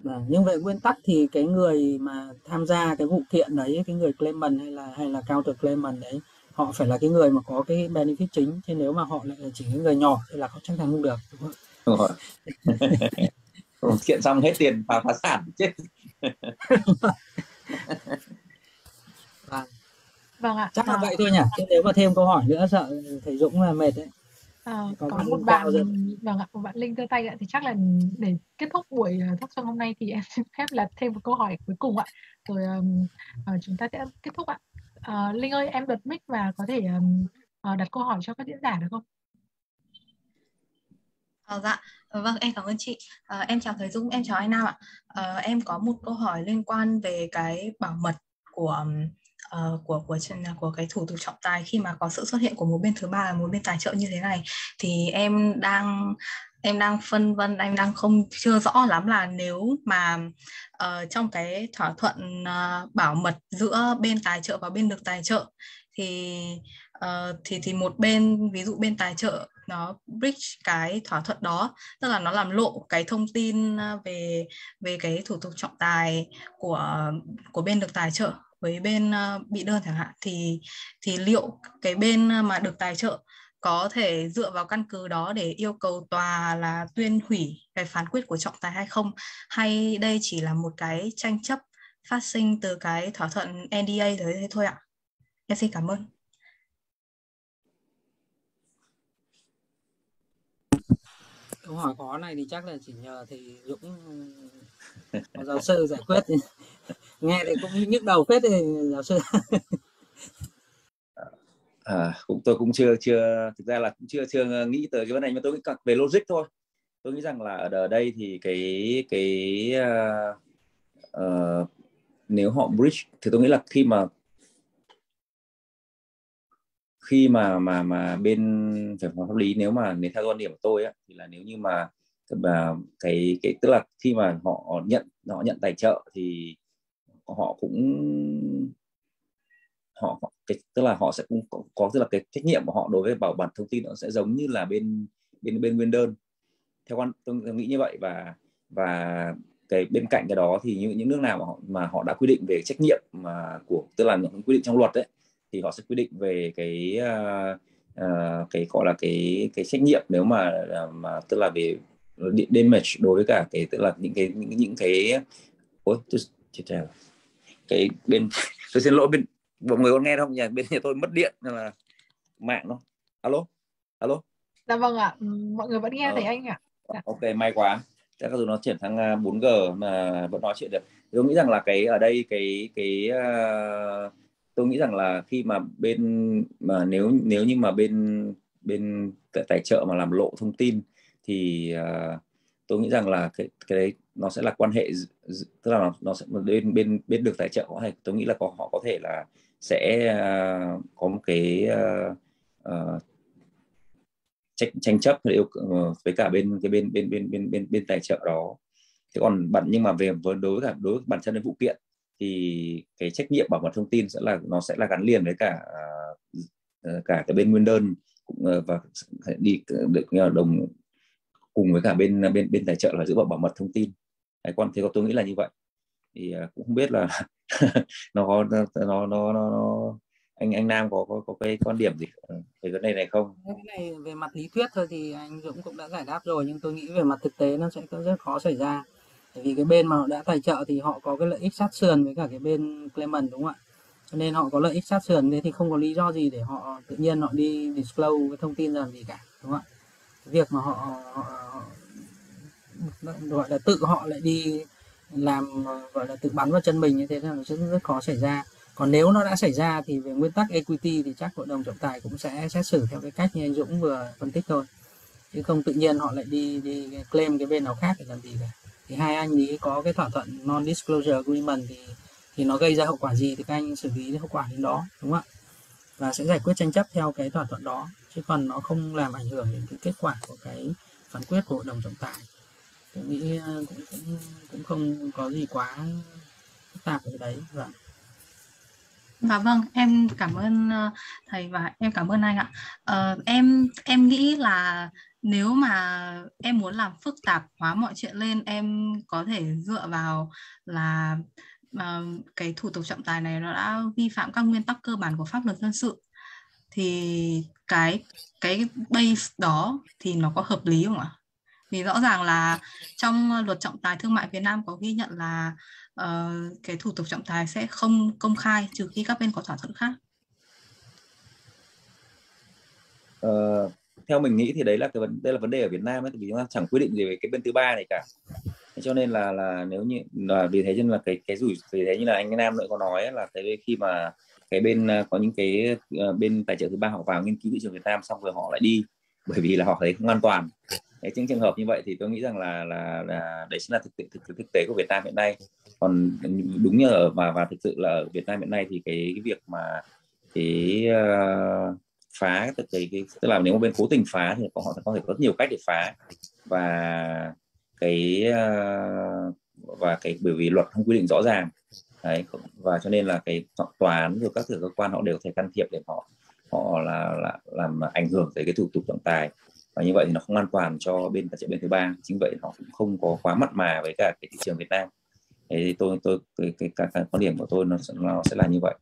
Vâng, nhưng về nguyên tắc thì cái người mà tham gia cái vụ kiện đấy, cái người claimant hay là hay là counter claimant đấy, họ phải là cái người mà có cái benefit chính, chứ nếu mà họ lại là chỉ cái người nhỏ thì là họ chắc chắn không được. Đúng không? Đúng rồi. (laughs) Không, kiện xong hết tiền phá phá sản chết. (laughs) Vâng, ạ chắc là à, vậy thôi nhỉ. Chứ nếu mà thêm câu hỏi nữa sợ thầy Dũng là mệt đấy. à, Có có một bạn vâng ạ một bạn Linh giơ tay ạ thì chắc là để kết thúc buổi uh, talk show hôm nay thì em (laughs) xin phép là thêm một câu hỏi cuối cùng ạ rồi um, ờ, chúng ta sẽ kết thúc ạ Ờ, Linh ơi em bật mic và có thể um, ờ, đặt câu hỏi cho các diễn giả được không Ờ, dạ, Ờ, vâng em cảm ơn chị. Ờ, em chào thầy Dũng, em chào anh Nam ạ. Ờ, em có một câu hỏi liên quan về cái bảo mật của Ờ, của của à, của cái thủ tục trọng tài khi mà có sự xuất hiện của một bên thứ ba là một bên tài trợ như thế này thì em đang em đang phân vân em đang không chưa rõ lắm là nếu mà uh, trong cái thỏa thuận uh, bảo mật giữa bên tài trợ và bên được tài trợ thì uh, thì thì một bên ví dụ bên tài trợ nó breach cái thỏa thuận đó tức là nó làm lộ cái thông tin về về cái thủ tục trọng tài của của bên được tài trợ với bên ờ, bị đơn chẳng hạn thì thì liệu cái bên mà được tài trợ có thể dựa vào căn cứ đó để yêu cầu tòa là tuyên hủy cái phán quyết của trọng tài hay không? Hay đây chỉ là một cái tranh chấp phát sinh từ cái thỏa thuận NDA đấy thế thôi ạ? Em xin cảm ơn. Câu hỏi khó này thì chắc là chỉ nhờ thầy Dũng phó giáo sư giải quyết. (laughs) (laughs) Nghe thì cũng nhức đầu phết thì giáo sư. (laughs) À, cũng tôi cũng chưa chưa thực ra là cũng chưa chưa nghĩ tới cái vấn đề nhưng mà tôi nghĩ về logic thôi. Tôi nghĩ rằng là ở đây thì cái cái uh, uh, nếu họ bridge thì tôi nghĩ là khi mà khi mà mà mà bên về pháp lý nếu mà nếu theo quan điểm của tôi á, thì là nếu như mà mà cái cái tức là khi mà họ nhận họ nhận tài trợ thì họ cũng họ họ- cái tức là họ sẽ cũng có, có tức là cái trách nhiệm của họ đối với bảo mật thông tin nó sẽ giống như là bên bên bên nguyên đơn theo quan tôi nghĩ như vậy và và cái bên cạnh cái đó thì những những nước nào mà họ mà họ đã quy định về trách nhiệm mà của tức là những quy định trong luật đấy thì họ sẽ quy định về cái uh, uh, cái gọi là cái cái trách nhiệm nếu mà ờ, mà tức là về damage đối với cả cái tức là những cái những, những cái ôi tôi chết rồi cái bên tôi xin lỗi bên mọi người có nghe không nhỉ? Bên nhà tôi mất điện nên là mạng nó. Alo? Alo? Dạ vâng ạ. Ừm, mọi người vẫn nghe Ờ. thấy anh ạ. Dạ. ok may quá. Chắc là nó chuyển sang à, 4G mà vẫn nói chuyện được. Tôi nghĩ rằng là cái ở đây cái cái à, tôi nghĩ rằng là khi mà bên mà nếu nếu như mà bên bên tài- trợ mà làm lộ thông tin thì à, tôi nghĩ rằng là cái cái đấy nó sẽ là quan hệ tức là nó, nó sẽ bên bên bên được tài trợ có thể tôi nghĩ là có họ có thể là sẽ uh, có một cái uh, uh, tranh, tranh chấp với yêu ờ, với cả bên cái bên bên bên bên bên bên tài trợ đó. Thế còn bản nhưng mà về với đối với cả đối với bản thân đến vụ kiện thì cái trách nhiệm bảo mật thông tin sẽ là nó sẽ là gắn liền với cả ờ, cả cái bên nguyên đơn cũng, ờ, và đi được đồng cùng với cả bên bên bên tài trợ là giữ bảo mật thông tin. Đấy, còn thế có tôi nghĩ là như vậy. Thì à, cũng không biết là (laughs) nó có nó nó nó, nó anh anh Nam có có có cái quan điểm gì ờ, về vấn đề này không? cái này về mặt lý thuyết thôi thì anh Dũng cũng đã giải đáp rồi nhưng tôi nghĩ về mặt thực tế nó sẽ có rất khó xảy ra. Bởi vì cái bên mà họ đã tài trợ thì họ có cái lợi ích sát sườn với cả cái bên Clement đúng không ạ? Cho nên họ có lợi ích sát sườn thế thì không có lý do gì để họ tự nhiên họ đi disclose cái thông tin làm gì cả đúng không ạ? Cái việc mà họ, họ, họ gọi là tự họ lại đi làm, gọi là tự bắn vào chân mình như thế là nó rất rất khó xảy ra. Còn nếu nó đã xảy ra thì về nguyên tắc equity thì chắc hội đồng trọng tài cũng sẽ xét xử theo cái cách như anh Dũng vừa phân tích thôi. Chứ không tự nhiên họ lại đi đi claim cái bên nào khác để làm gì cả. Thì hai anh ấy có cái thỏa thuận non disclosure agreement thì thì nó gây ra hậu quả gì thì các anh xử lý hậu quả đến đó, đúng không ạ? Và sẽ giải quyết tranh chấp theo cái thỏa thuận đó. Chứ còn nó không làm ảnh hưởng đến cái kết quả của cái phán quyết của hội đồng trọng tài tôi nghĩ ờ, cũng cũng, cũng không có gì quá phức tạp ở đấy vâng. Dạ vâng, em cảm ơn ờ, thầy và em cảm ơn anh ạ. Ờ, em em nghĩ là nếu mà em muốn làm phức tạp hóa mọi chuyện lên, em có thể dựa vào là uh, cái thủ tục trọng tài này nó đã vi phạm các nguyên tắc cơ bản của pháp luật dân sự. Thì cái cái base đó thì nó có hợp lý không ạ? Vì rõ ràng là trong luật trọng tài thương mại Việt Nam có ghi nhận là uh, cái thủ tục trọng tài sẽ không công khai trừ khi các bên có thỏa thuận khác. Uh, theo mình nghĩ thì đấy là cái vấn đây là vấn đề ở Việt Nam ấy, vì chúng ta chẳng quy định gì về cái bên thứ ba này cả cho nên là là nếu như là vì thế nên là cái cái rủi vì thế như là anh Nam nữa có nói ấy, là cái khi mà cái bên ờ, có những cái bên tài trợ thứ ba họ vào nghiên cứu thị trường Việt Nam xong rồi họ lại đi bởi vì là họ thấy không an toàn. Đấy, những trường hợp như vậy thì tôi nghĩ rằng là là, là đấy chính là thực, thực, thực, thực tế của Việt Nam hiện nay. Còn đúng như ở và và thực sự là ở Việt Nam hiện nay thì cái, cái việc mà cái uh, phá tức cái, cái tức là nếu một bên cố tình phá thì họ có thể có rất nhiều cách để phá. Và cái uh, và cái bởi vì luật không quy định rõ ràng. Đấy và cho nên là cái tòa án rồi các cơ quan họ đều thể can thiệp để họ họ là, là làm ảnh hưởng tới cái thủ tục trọng tài và như vậy thì nó không an toàn cho bên tài trợ bên thứ ba chính vậy nó cũng không có quá mặn mà với cả cái thị trường Việt Nam thế thì tôi tôi cái, cái, cái, cái quan điểm của tôi nó sẽ, nó sẽ là như vậy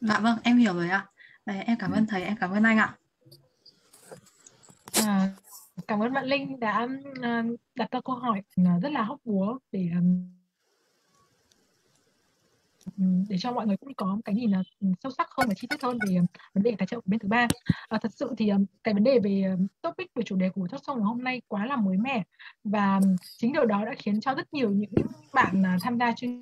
Dạ vâng, em hiểu rồi ạ. Đấy, em cảm ơn thầy, em cảm ơn anh ạ. À, cảm ơn bạn Linh đã uh, đặt ra câu hỏi rất là hóc búa để um, để cho mọi người cũng có cái nhìn ờ, là sâu sắc hơn và chi tiết hơn về ờ, vấn đề tài trợ của bên thứ ba. À, thật sự thì cái vấn đề về topic về chủ đề của talk show ngày hôm nay quá là mới mẻ và chính điều đó đã khiến cho rất nhiều những bạn tham gia chương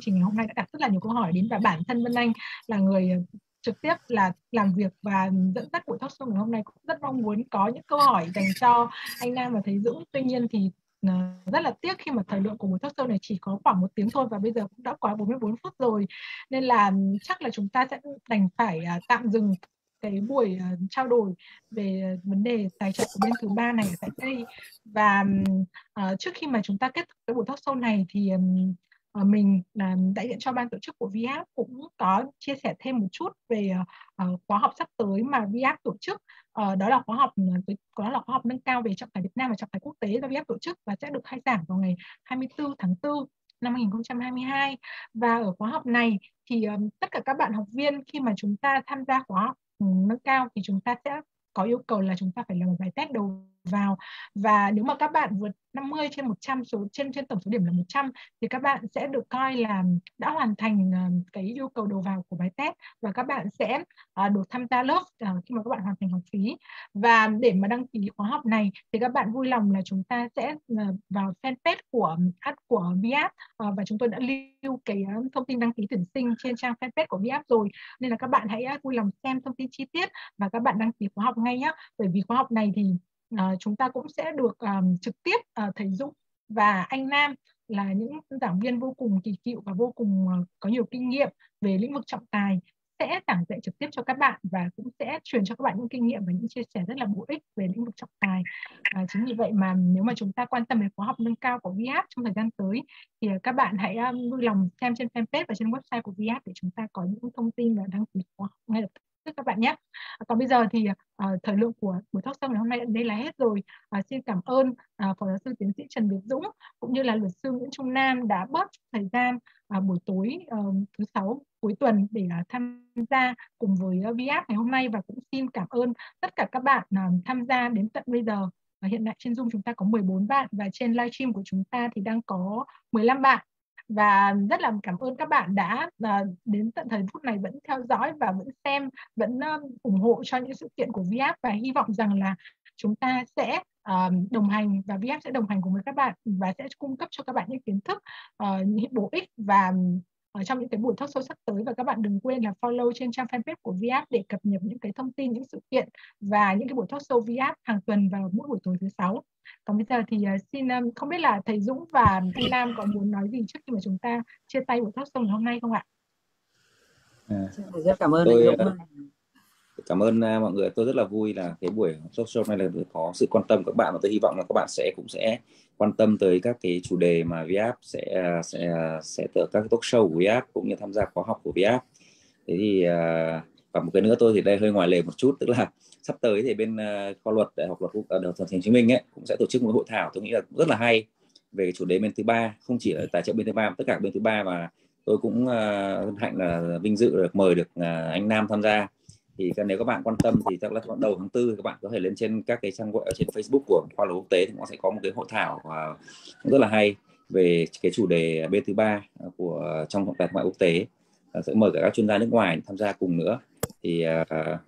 trình ngày hôm nay đã đặt rất là nhiều câu hỏi đến và bản thân Vân Anh là người trực tiếp là làm việc và dẫn dắt buổi talk show ngày hôm nay cũng rất mong muốn có những câu hỏi dành cho anh Nam và thầy Dũng. Tuy nhiên thì Ờ, rất là tiếc khi mà thời lượng của buổi talk show này chỉ có khoảng một tiếng thôi và bây giờ cũng đã quá 44 phút rồi. Nên là ừ, chắc là chúng ta sẽ đành phải à, tạm dừng cái buổi uh, trao đổi về ờ, vấn đề tài trợ của bên thứ ba này ở tại đây. Và uh, trước khi mà chúng ta kết thúc cái buổi talk show này thì um, uh, mình là đại diện cho ban tổ chức của VAP cũng có chia sẻ thêm một chút về uh, khóa học sắp tới mà VAP tổ chức. Uh, đó là khóa học đó là khóa học nâng cao về trọng tài Việt Nam và trọng tài quốc tế do VF tổ chức và sẽ được khai giảng vào ngày 24 tháng 4 năm 2022 và ở khóa học này thì um, tất cả các bạn học viên khi mà chúng ta tham gia khóa học ừ, nâng cao thì chúng ta sẽ có yêu cầu là chúng ta phải làm một bài test đầu vào. Và nếu mà các bạn vượt 50 trên 100 số, trên trên tổng số điểm là 100 thì các bạn sẽ được coi là đã hoàn thành ờ, cái yêu cầu đầu vào của bài test và các bạn sẽ ờ, được tham gia lớp ờ, khi mà các bạn hoàn thành học phí. Và để mà đăng ký khóa học này thì các bạn vui lòng là chúng ta sẽ vào fanpage của ad của Viap và chúng tôi đã lưu cái thông tin đăng ký tuyển sinh trên trang fanpage của Viap rồi. Nên là các bạn hãy vui lòng xem thông tin chi tiết và các bạn đăng ký khóa học ngay nhé bởi vì khóa học này thì uh, chúng ta cũng sẽ được um, trực tiếp uh, thầy Dũng và anh Nam là những giảng viên vô cùng kỳ cựu và vô cùng uh, có nhiều kinh nghiệm về lĩnh vực trọng tài sẽ giảng dạy trực tiếp cho các bạn và cũng sẽ truyền cho các bạn những kinh nghiệm và những chia sẻ rất là bổ ích về lĩnh vực trọng tài. À, chính vì vậy mà nếu mà chúng ta quan tâm đến khóa học nâng cao của VH trong thời gian tới thì các bạn hãy um, vui lòng xem trên fanpage và trên website của VH để chúng ta có những thông tin và đăng ký khóa học ngay lập tức các bạn nhé. À, còn bây giờ thì uh, thời lượng của buổi talk show ngày hôm nay đến đây là hết rồi. Uh, xin cảm ơn uh, phó giáo sư tiến sĩ Trần Việt Dũng cũng như là luật sư Nguyễn Trung Nam đã bớt thời gian uh, buổi tối uh, thứ sáu cuối tuần để uh, tham gia cùng với uh, VF ngày hôm nay và cũng xin cảm ơn tất cả các bạn uh, tham gia đến tận bây giờ. Uh, hiện tại trên Zoom chúng ta có 14 bạn và trên livestream của chúng ta thì đang có 15 bạn và rất là cảm ơn các bạn đã uh, đến tận thời phút này vẫn theo dõi và vẫn xem vẫn uh, ủng hộ cho những sự kiện của VF và hy vọng rằng là chúng ta sẽ uh, đồng hành và VF sẽ đồng hành cùng với các bạn và sẽ cung cấp cho các bạn những kiến thức uh, những bổ ích và ở trong những cái buổi talk show sắp tới và các bạn đừng quên là follow trên trang fanpage của VF để cập nhật những cái thông tin những sự kiện và những cái buổi talk show VF hàng tuần vào mỗi buổi tối thứ sáu còn bây giờ thì uh, xin không biết là thầy Dũng và anh Nam có muốn nói gì trước khi mà chúng ta chia tay buổi talk show ngày hôm nay không ạ? À, rất cảm ơn tôi, anh Dũng cảm ơn uh, mọi người. Tôi rất là vui là cái buổi talk show này là có sự quan tâm của các bạn và tôi hy vọng là các bạn sẽ cũng sẽ quan tâm tới các cái chủ đề mà VApp sẽ à, sẽ à, sẽ tự các talk show của VApp cũng như tham gia khóa học của VApp thế thì uh, và một cái nữa tôi thì đây hơi ngoài lề một chút tức là sắp tới thì bên uh, kho luật đại học luật ở đầu thành phố Hồ Chí Minh ấy cũng sẽ tổ chức một hội thảo tôi nghĩ là rất là hay về cái chủ đề bên thứ ba không chỉ là tài trợ bên thứ ba mà tất cả bên thứ ba và tôi cũng uh, hạnh là vinh dự được mời được uh, anh Nam tham gia thì nếu các bạn quan tâm thì chắc là đầu tháng tư các bạn có thể lên trên các cái trang ở trên Facebook của khoa luật quốc tế thì cũng sẽ có một cái hội thảo uh, rất là hay về cái chủ đề bên thứ ba à, của trong trọng tài thương ngoại quốc tế. Uh, sẽ mời cả các chuyên gia nước ngoài tham gia cùng nữa. Thì uh,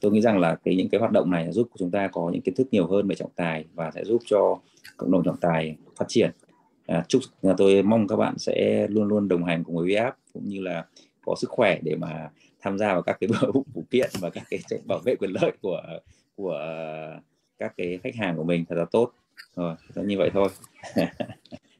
tôi nghĩ rằng là cái những cái hoạt động này giúp chúng ta có những kiến thức nhiều hơn về trọng tài và sẽ giúp cho cộng đồng trọng tài phát triển. À, chúc tôi mong các bạn sẽ luôn luôn đồng hành cùng với VF cũng như là có sức khỏe để mà tham gia vào các cái (laughs) vụ phụ kiện và các cái bảo vệ quyền lợi của của các cái khách hàng của mình thật là tốt. Rồi như vậy thôi. (laughs)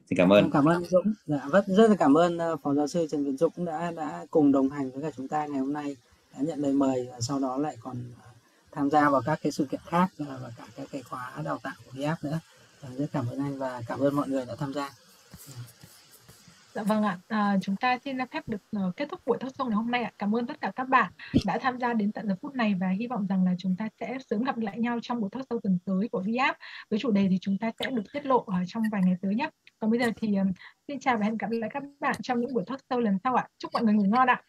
Xin cảm ơn. Cảm ơn Dũng. Dạ, rất rất là cảm ơn ờ, phó giáo sư Trần Việt Dũng đã đã cùng đồng hành với cả chúng ta ngày hôm nay đã nhận lời mời và sau đó lại còn ờ, tham gia vào các cái sự kiện khác ờ, và cả các cái khóa đào tạo của VF nữa. Dạ, rất cảm ơn anh và cảm ơn mọi người đã tham gia. Dạ. Dạ vâng ạ, à, chúng ta xin phép được uh, kết thúc buổi talk show ngày hôm nay ạ. Cảm ơn tất cả các bạn đã tham gia đến tận giờ phút này và hy vọng rằng là chúng ta sẽ sớm gặp lại nhau trong buổi talk show tuần tới của VF với chủ đề thì chúng ta sẽ được tiết lộ ở trong vài ngày tới nhé. Còn bây giờ thì um, xin chào và hẹn gặp lại các bạn trong những buổi talk show lần sau ạ. Chúc mọi người ngủ ngon ạ.